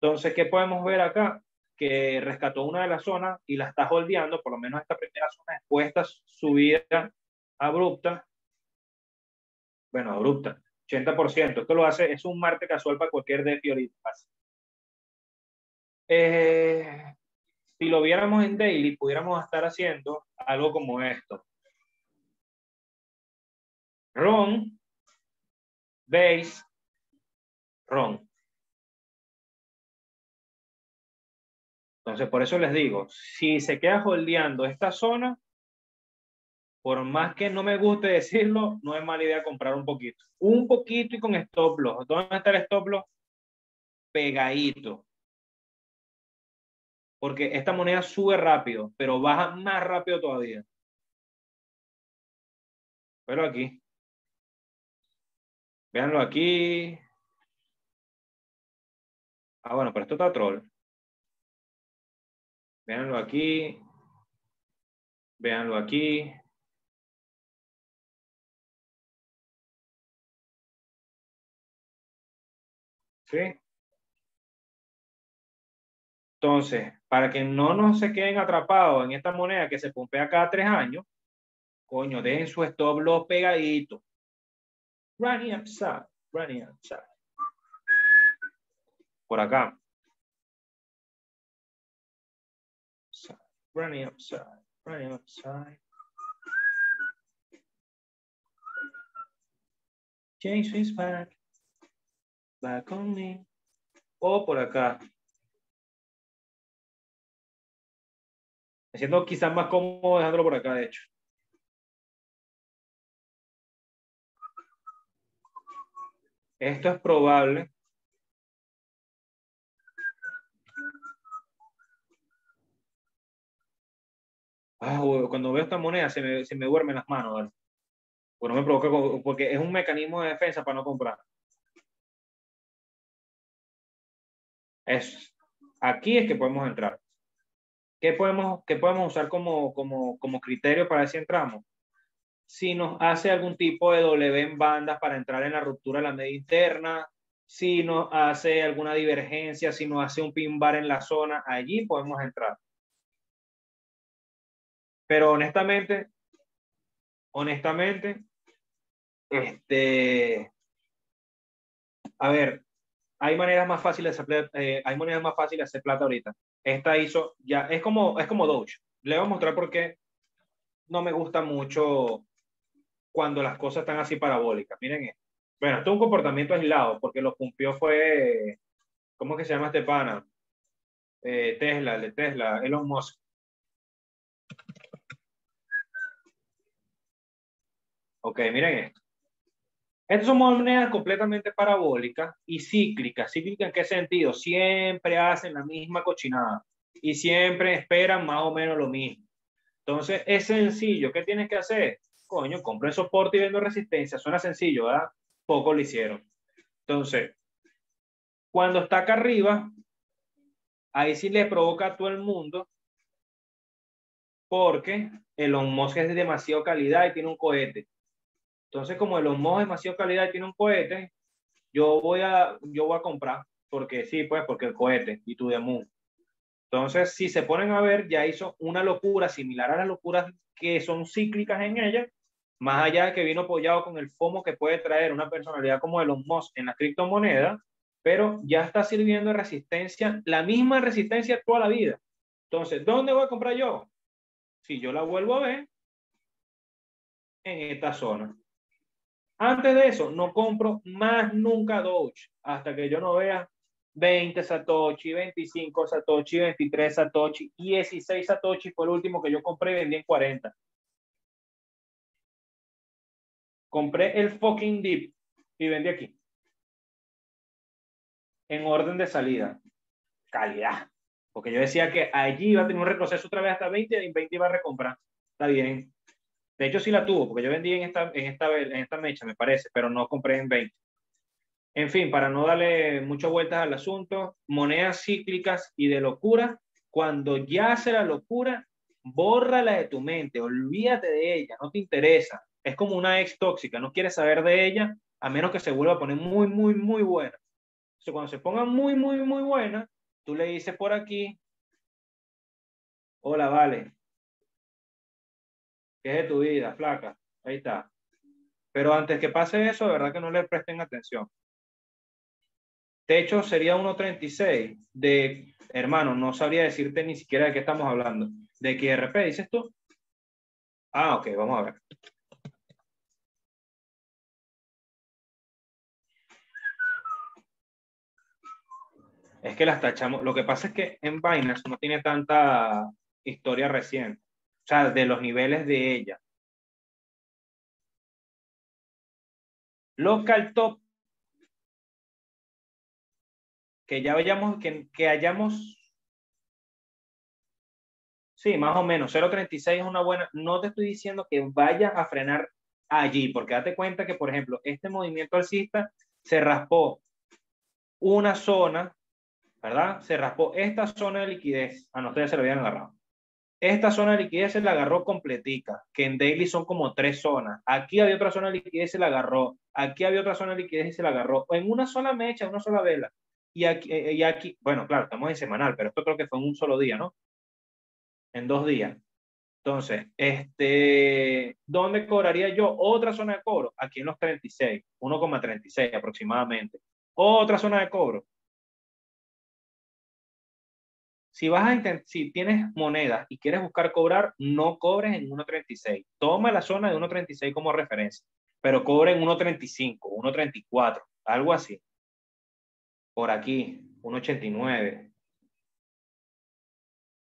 Speaker 1: Entonces, ¿qué podemos ver acá? Que rescató una de las zonas y la está holdeando, por lo menos esta primera zona después esta subida abrupta. Bueno, abrupta. 80%. Esto lo hace, es un martes casual para cualquier DeFi ahorita. Eh, si lo viéramos en daily, pudiéramos estar haciendo algo como esto. Ron, base, ron. Entonces, por eso les digo, si se queda holdeando esta zona, por más que no me guste decirlo, no es mala idea comprar un poquito. Un poquito y con stop loss. ¿Dónde está el stop loss? Pegadito. Porque esta moneda sube rápido, pero baja más rápido todavía. Pero aquí. Véanlo aquí. Ah, bueno, pero esto está troll. Véanlo aquí. Véanlo aquí. ¿Sí? Entonces, para que no nos se queden atrapados en esta moneda que se pompea cada tres años, coño, dejen su stop loss pegadito. Running upside, running upside. Por acá. Running upside, running upside. Change his back. Back on me. O por acá. Me siento quizás más cómodo dejándolo por acá, de hecho. Esto es probable. Ah, cuando veo esta moneda se me, se me duermen las manos, ¿vale? Me provoca, porque es un mecanismo de defensa para no comprar. Es, aquí es que podemos entrar. ¿Qué podemos, qué podemos usar como, como, como criterio para si entramos? Si nos hace algún tipo de W en bandas para entrar en la ruptura de la media interna, si nos hace alguna divergencia, si nos hace un pin bar en la zona, allí podemos entrar. Pero honestamente, honestamente, este, a ver, hay maneras más fáciles de hacer, eh, hay maneras más fáciles de hacer plata ahorita. Esta hizo, ya, es como, es como Doge. Le voy a mostrar por qué no me gusta mucho cuando las cosas están así parabólicas. Miren esto. Bueno, esto es un comportamiento aislado, porque lo cumplió fue, ¿cómo que se llama este pana? Eh, Tesla, el de Tesla, Elon Musk. Ok, miren esto. Estas son monedas completamente parabólicas y cíclicas. ¿Cíclicas en qué sentido? Siempre hacen la misma cochinada y siempre esperan más o menos lo mismo. Entonces, es sencillo. ¿Qué tienes que hacer? Coño, compren soporte y vendo resistencia. Suena sencillo, ¿verdad? Poco lo hicieron. Entonces, cuando está acá arriba, ahí sí le provoca a todo el mundo porque el Musk es de demasiada calidad y tiene un cohete. Entonces, como el Musk demasiado calidad y tiene un cohete, yo voy a, yo voy a comprar, porque sí, pues, porque el cohete y tu de. Entonces, si se ponen a ver, ya hizo una locura similar a las locuras que son cíclicas en ella, más allá de que vino apoyado con el FOMO que puede traer una personalidad como Elon Musk en la criptomoneda, pero ya está sirviendo de resistencia, la misma resistencia toda la vida. Entonces, ¿dónde voy a comprar yo? Si yo la vuelvo a ver, en esta zona. Antes de eso, no compro más nunca Doge hasta que yo no vea 20 Satoshi, 25 Satoshi, 23 Satoshi, 16 Satoshi fue el último que yo compré y vendí en 40. Compré el fucking dip y vendí aquí. En orden de salida. Calidad. Porque yo decía que allí iba a tener un retroceso otra vez hasta 20 y en 20 iba a recomprar. Está bien. De hecho, sí la tuvo, porque yo vendí en esta, en esta, en esta mecha, me parece, pero no compré en 20. En fin, para no darle muchas vueltas al asunto, monedas cíclicas y de locura, cuando ya hace la locura, bórrala de tu mente, olvídate de ella, no te interesa. Es como una ex tóxica, no quieres saber de ella a menos que se vuelva a poner muy, muy, muy buena. Cuando se ponga muy, muy, muy buena, tú le dices por aquí, hola, vale, ¿Qué es de tu vida, flaca? Ahí está. Pero antes que pase eso, de verdad que no le presten atención. Techo sería 1.36 de, hermano, no sabría decirte ni siquiera de qué estamos hablando. ¿De qué dices tú? Ah, ok, vamos a ver. Es que las tachamos. Lo que pasa es que en Binance no tiene tanta historia reciente de los niveles de ella. Local top. Que ya vayamos, que, que hayamos Sí, más o menos. 0.36 es una buena. No te estoy diciendo que vayas a frenar allí, porque date cuenta que, por ejemplo, este movimiento alcista se raspó una zona, ¿verdad? Se raspó esta zona de liquidez. A ah, no, ustedes se lo habían agarrado. Esta zona de liquidez se la agarró completica, que en daily son como tres zonas. Aquí había otra zona de liquidez y se la agarró. Aquí había otra zona de liquidez y se la agarró. En una sola mecha, una sola vela. Y aquí, eh, y aquí, bueno, claro, estamos en semanal, pero esto creo que fue en un solo día, ¿no? En dos días. Entonces, este, ¿dónde cobraría yo otra zona de cobro? Aquí en los 36, 1,36 aproximadamente. Otra zona de cobro. Si vas a si tienes monedas y quieres buscar cobrar, no cobres en 1.36. Toma la zona de 1.36 como referencia, pero cobre en 1.35, 1.34, algo así. Por aquí, 1.89.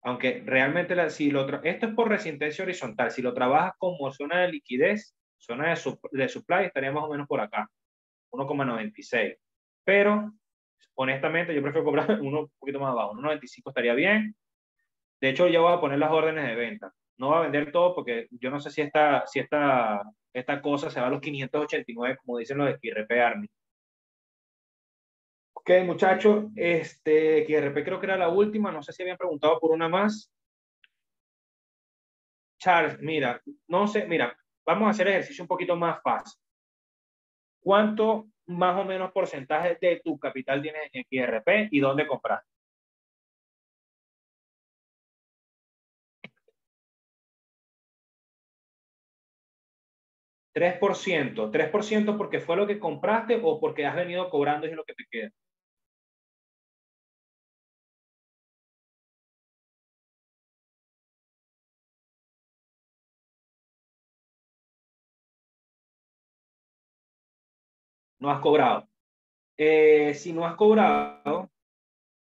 Speaker 1: Aunque realmente, si lo esto es por resistencia horizontal. Si lo trabajas como zona de liquidez, zona de, de supply, estaría más o menos por acá, 1,96. Pero honestamente, yo prefiero cobrar uno un poquito más abajo. 1.95 estaría bien. De hecho, ya voy a poner las órdenes de venta. No voy a vender todo porque yo no sé si esta, si esta, esta cosa se va a los 589, como dicen los de KRP Army. Ok, muchachos, este, KRP creo que era la última. No sé si habían preguntado por una más. Charles, mira, no sé, mira, vamos a hacer ejercicio un poquito más fácil. ¿Cuánto más o menos porcentaje de tu capital tienes en XRP y dónde compras. ¿3%? ¿3% porque fue lo que compraste o porque has venido cobrando y es lo que te queda? No has cobrado. Eh, si no has cobrado,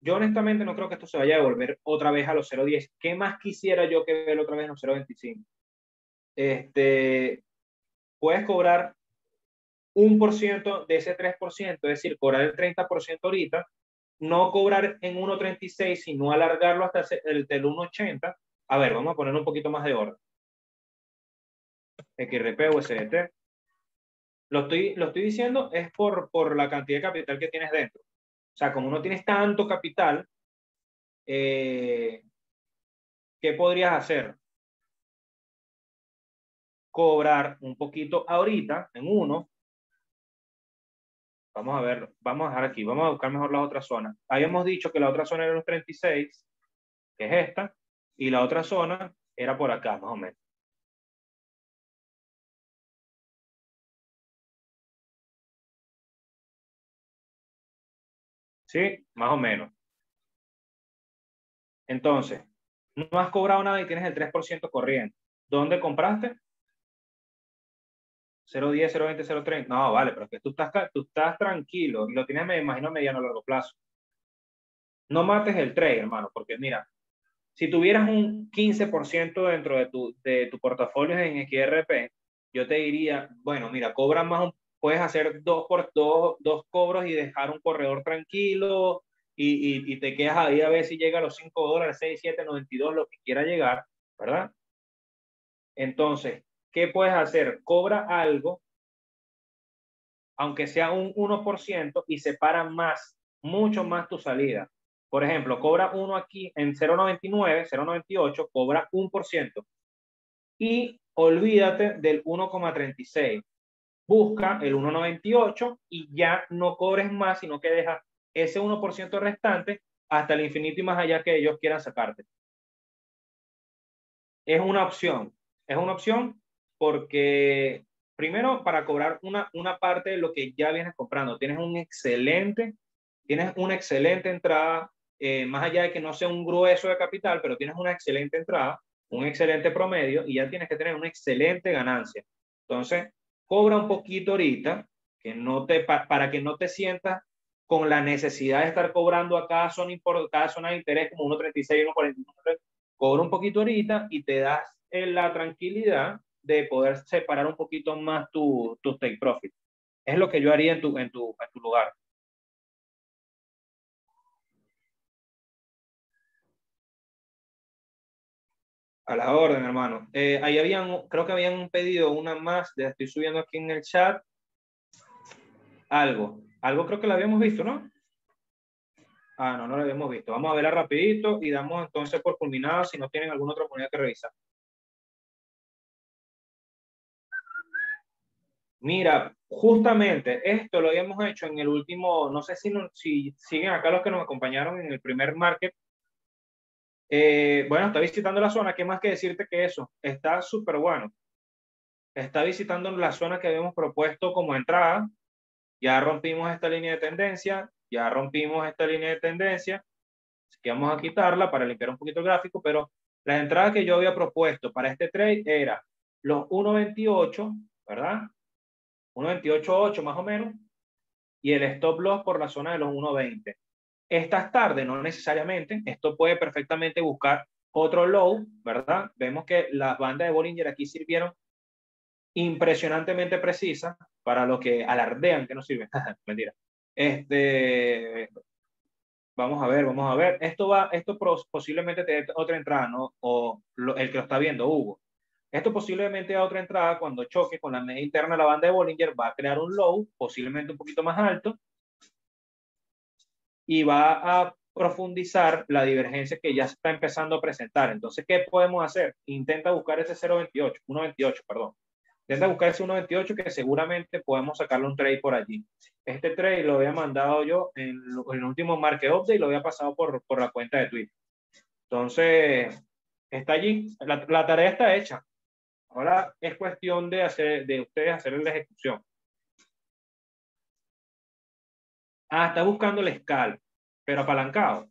Speaker 1: yo honestamente no creo que esto se vaya a devolver otra vez a los 0.10. ¿Qué más quisiera yo que ver otra vez en los 0.25? Este, puedes cobrar un por ciento de ese 3%, es decir, cobrar el 30% ahorita, no cobrar en 1.36, sino alargarlo hasta el del 1.80. A ver, vamos a poner un poquito más de orden. XRP o SDT. Lo estoy, lo estoy diciendo es por, por la cantidad de capital que tienes dentro. O sea, como no tienes tanto capital, eh, ¿qué podrías hacer? Cobrar un poquito ahorita en uno. Vamos a ver, vamos a dejar aquí, vamos a buscar mejor la otra zona. Habíamos dicho que la otra zona era los 36, que es esta, y la otra zona era por acá, más o menos. ¿Sí? Más o menos. Entonces, no has cobrado nada y tienes el 3% corriente. ¿Dónde compraste? 0.10, 0.20, 0.30. No, vale, pero es que tú estás, tú estás tranquilo y lo tienes, me imagino, a mediano a largo plazo. No mates el trade, hermano, porque mira, si tuvieras un 15% dentro de tu, de tu portafolio en XRP, yo te diría, bueno, mira, cobra más un puedes hacer dos, por, dos, dos cobros y dejar un corredor tranquilo y, y, y, te quedas ahí a ver si llega a los 5 dólares, 6, 7, 92, lo que quiera llegar, ¿verdad? Entonces, ¿qué puedes hacer? Cobra algo, aunque sea un 1%, y separa más, mucho más tu salida. Por ejemplo, cobra uno aquí en 0.99, 0.98, cobra 1%. Y olvídate del 1,36 busca el 1,98 y ya no cobres más, sino que dejas ese 1% restante hasta el infinito y más allá que ellos quieran sacarte. Es una opción, es una opción porque primero para cobrar una, una parte de lo que ya vienes comprando, tienes un excelente, tienes una excelente entrada, eh, más allá de que no sea un grueso de capital, pero tienes una excelente entrada, un excelente promedio y ya tienes que tener una excelente ganancia. Entonces, cobra un poquito ahorita, que no te, para que no te sientas con la necesidad de estar cobrando a cada zona, cada zona de interés como 1.36, 1.49, cobra un poquito ahorita y te das eh, la tranquilidad de poder separar un poquito más tu, tu take profit. Es lo que yo haría en tu, en tu, en tu lugar. A la orden, hermano. Eh, ahí habían, creo que habían pedido una más, de, estoy subiendo aquí en el chat. Algo. Algo creo que la habíamos visto, ¿no? Ah, no, no la habíamos visto. Vamos a verla rapidito y damos entonces por culminada si no tienen alguna otra oportunidad que revisar. Mira, justamente esto lo habíamos hecho en el último, no sé si, si siguen acá los que nos acompañaron en el primer market. Eh, bueno, está visitando la zona, ¿qué más que decirte que eso? Está súper bueno. Está visitando la zona que habíamos propuesto como entrada. Ya rompimos esta línea de tendencia, ya rompimos esta línea de tendencia. Así que vamos a quitarla para limpiar un poquito el gráfico, pero la entrada que yo había propuesto para este trade era los 1.28, ¿verdad? 1.28.8 más o menos, y el stop loss por la zona de los 1.20. Estas tardes, no necesariamente, esto puede perfectamente buscar otro low, ¿verdad? Vemos que las bandas de Bollinger aquí sirvieron impresionantemente precisas para los que alardean que no sirven. Mentira. Este, vamos a ver, vamos a ver. Esto va, esto posiblemente te dé otra entrada, ¿no? O el que lo está viendo, Hugo. Esto posiblemente a otra entrada, cuando choque con la media interna de la banda de Bollinger, va a crear un low, posiblemente un poquito más alto, y va a profundizar la divergencia que ya se está empezando a presentar. Entonces, ¿qué podemos hacer? Intenta buscar ese 0.28, 1.28, perdón. Intenta buscar ese 1.28 que seguramente podemos sacarle un trade por allí. Este trade lo había mandado yo en, el último market update y lo había pasado por, por la cuenta de Twitter. Entonces, está allí. La, la tarea está hecha. Ahora es cuestión de, hacer, de ustedes hacer la ejecución. Ah, está buscando el escala, pero apalancado.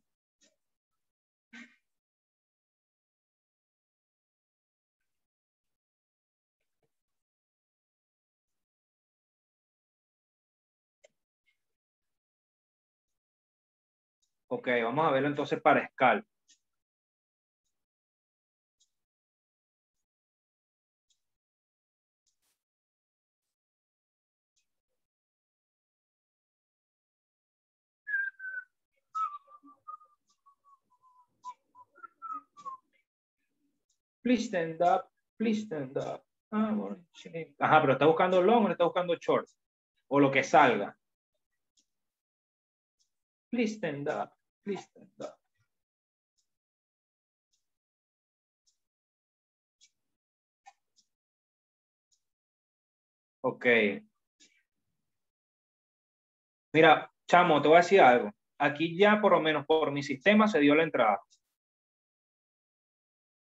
Speaker 1: Ok, vamos a verlo entonces para escala. Please stand up, please stand up. Ah, Ajá, pero está buscando long o está buscando short. O lo que salga. Please stand up, please stand up. Ok. Mira, chamo, te voy a decir algo. Aquí ya por lo menos por mi sistema se dio la entrada.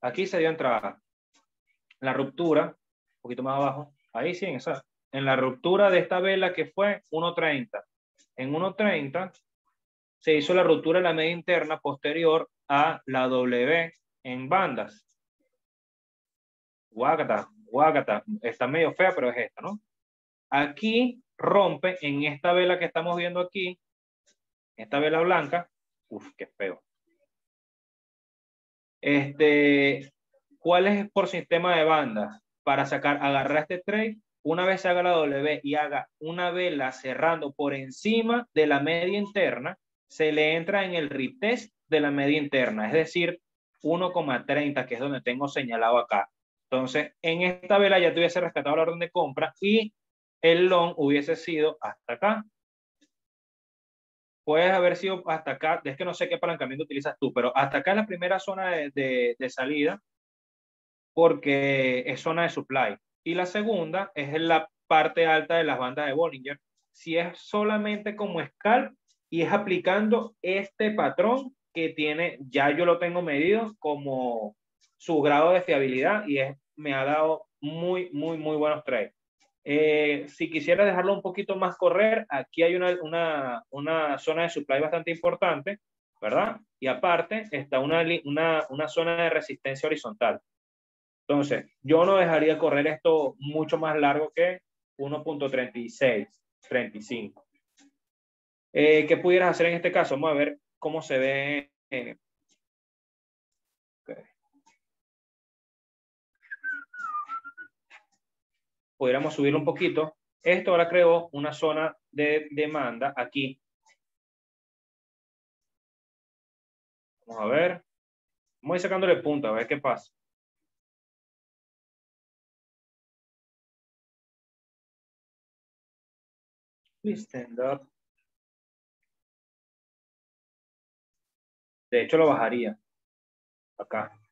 Speaker 1: Aquí se dio entrada. La ruptura, un poquito más abajo, ahí sí, en, esa, en la ruptura de esta vela que fue 1.30. En 1.30 se hizo la ruptura de la media interna posterior a la W en bandas. Guácata, guácata. Está medio fea, pero es esta, ¿no? Aquí rompe en esta vela que estamos viendo aquí, esta vela blanca. Uf, qué feo. Este, ¿Cuál es por sistema de bandas? Para sacar, agarrar este trade, una vez haga la W y haga una vela cerrando por encima de la media interna, se le entra en el retest de la media interna, es decir, 1,30, que es donde tengo señalado acá. Entonces, en esta vela ya tuviese rescatado la orden de compra y el long hubiese sido hasta acá, puedes haber sido hasta acá, es que no sé qué apalancamiento utilizas tú, pero hasta acá es la primera zona de, salida porque es zona de supply. Y la segunda es la parte alta de las bandas de Bollinger. Si es solamente como scalp y es aplicando este patrón que tiene, ya yo lo tengo medido como su grado de fiabilidad y me ha dado muy, muy, muy buenos trades. Eh, si quisiera dejarlo un poquito más correr, aquí hay una, una, una, zona de supply bastante importante, ¿verdad? Y aparte está una, una, una zona de resistencia horizontal. Entonces, yo no dejaría correr esto mucho más largo que 1.36, 35. Eh, ¿Qué pudieras hacer en este caso? Vamos a ver cómo se ve eh, pudiéramos subirlo un poquito, esto ahora creó una zona de demanda aquí. Vamos a ver. Vamos a ir sacándole punta, a ver qué pasa. Please stand up. De hecho, lo bajaría. Acá.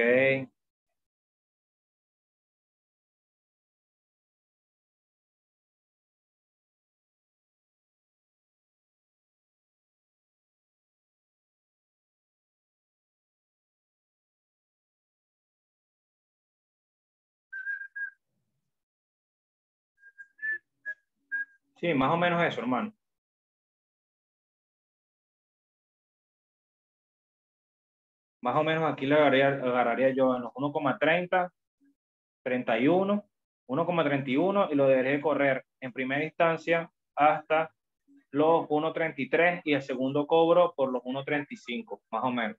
Speaker 1: Ok. Sí, más o menos eso, hermano. Más o menos aquí le agarraría, agarraría yo en los 1,30, 31, 1,31 y lo debería correr en primera instancia hasta los 1.33 y el segundo cobro por los 1.35, más o menos.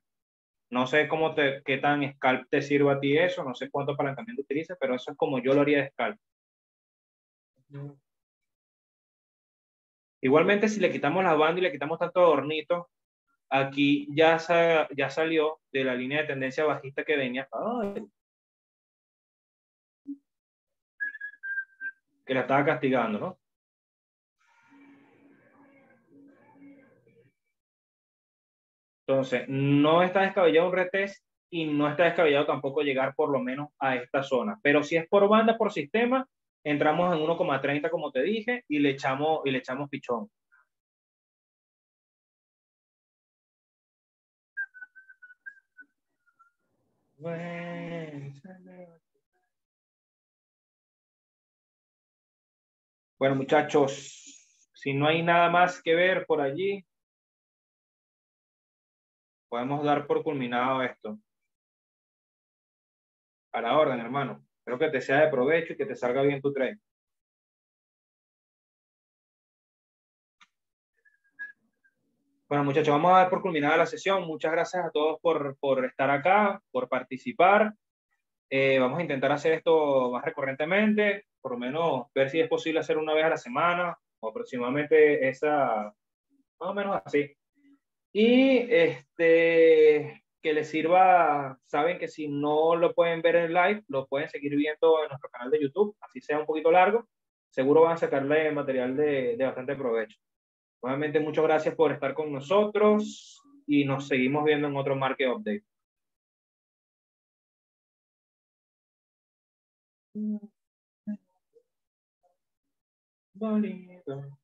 Speaker 1: No sé cómo te, qué tan scalp te sirve a ti eso, no sé cuánto apalancamiento utilices, pero eso es como yo lo haría de scalp. Igualmente, si le quitamos la banda y le quitamos tanto adornito, aquí ya, ya salió de la línea de tendencia bajista que venía. que la estaba castigando, ¿no? Entonces, no está descabellado un retest y no está descabellado tampoco llegar por lo menos a esta zona. Pero si es por banda, por sistema, entramos en 1,30 como te dije y le echamos, y le echamos pichón. Bueno, muchachos, si no hay nada más que ver por allí, podemos dar por culminado esto. A la orden, hermano. Espero que te sea de provecho y que te salga bien tu trade. Bueno, muchachos, vamos a dar por culminada la sesión. Muchas gracias a todos por, por estar acá, por participar. Eh, vamos a intentar hacer esto más recurrentemente, por lo menos ver si es posible hacer una vez a la semana o aproximadamente esa, más o menos así. Y este, que les sirva, saben que si no lo pueden ver en live, lo pueden seguir viendo en nuestro canal de YouTube, así sea un poquito largo, seguro van a sacarle material de, de bastante provecho. Nuevamente, muchas gracias por estar con nosotros y nos seguimos viendo en otro Market Update. Bonito.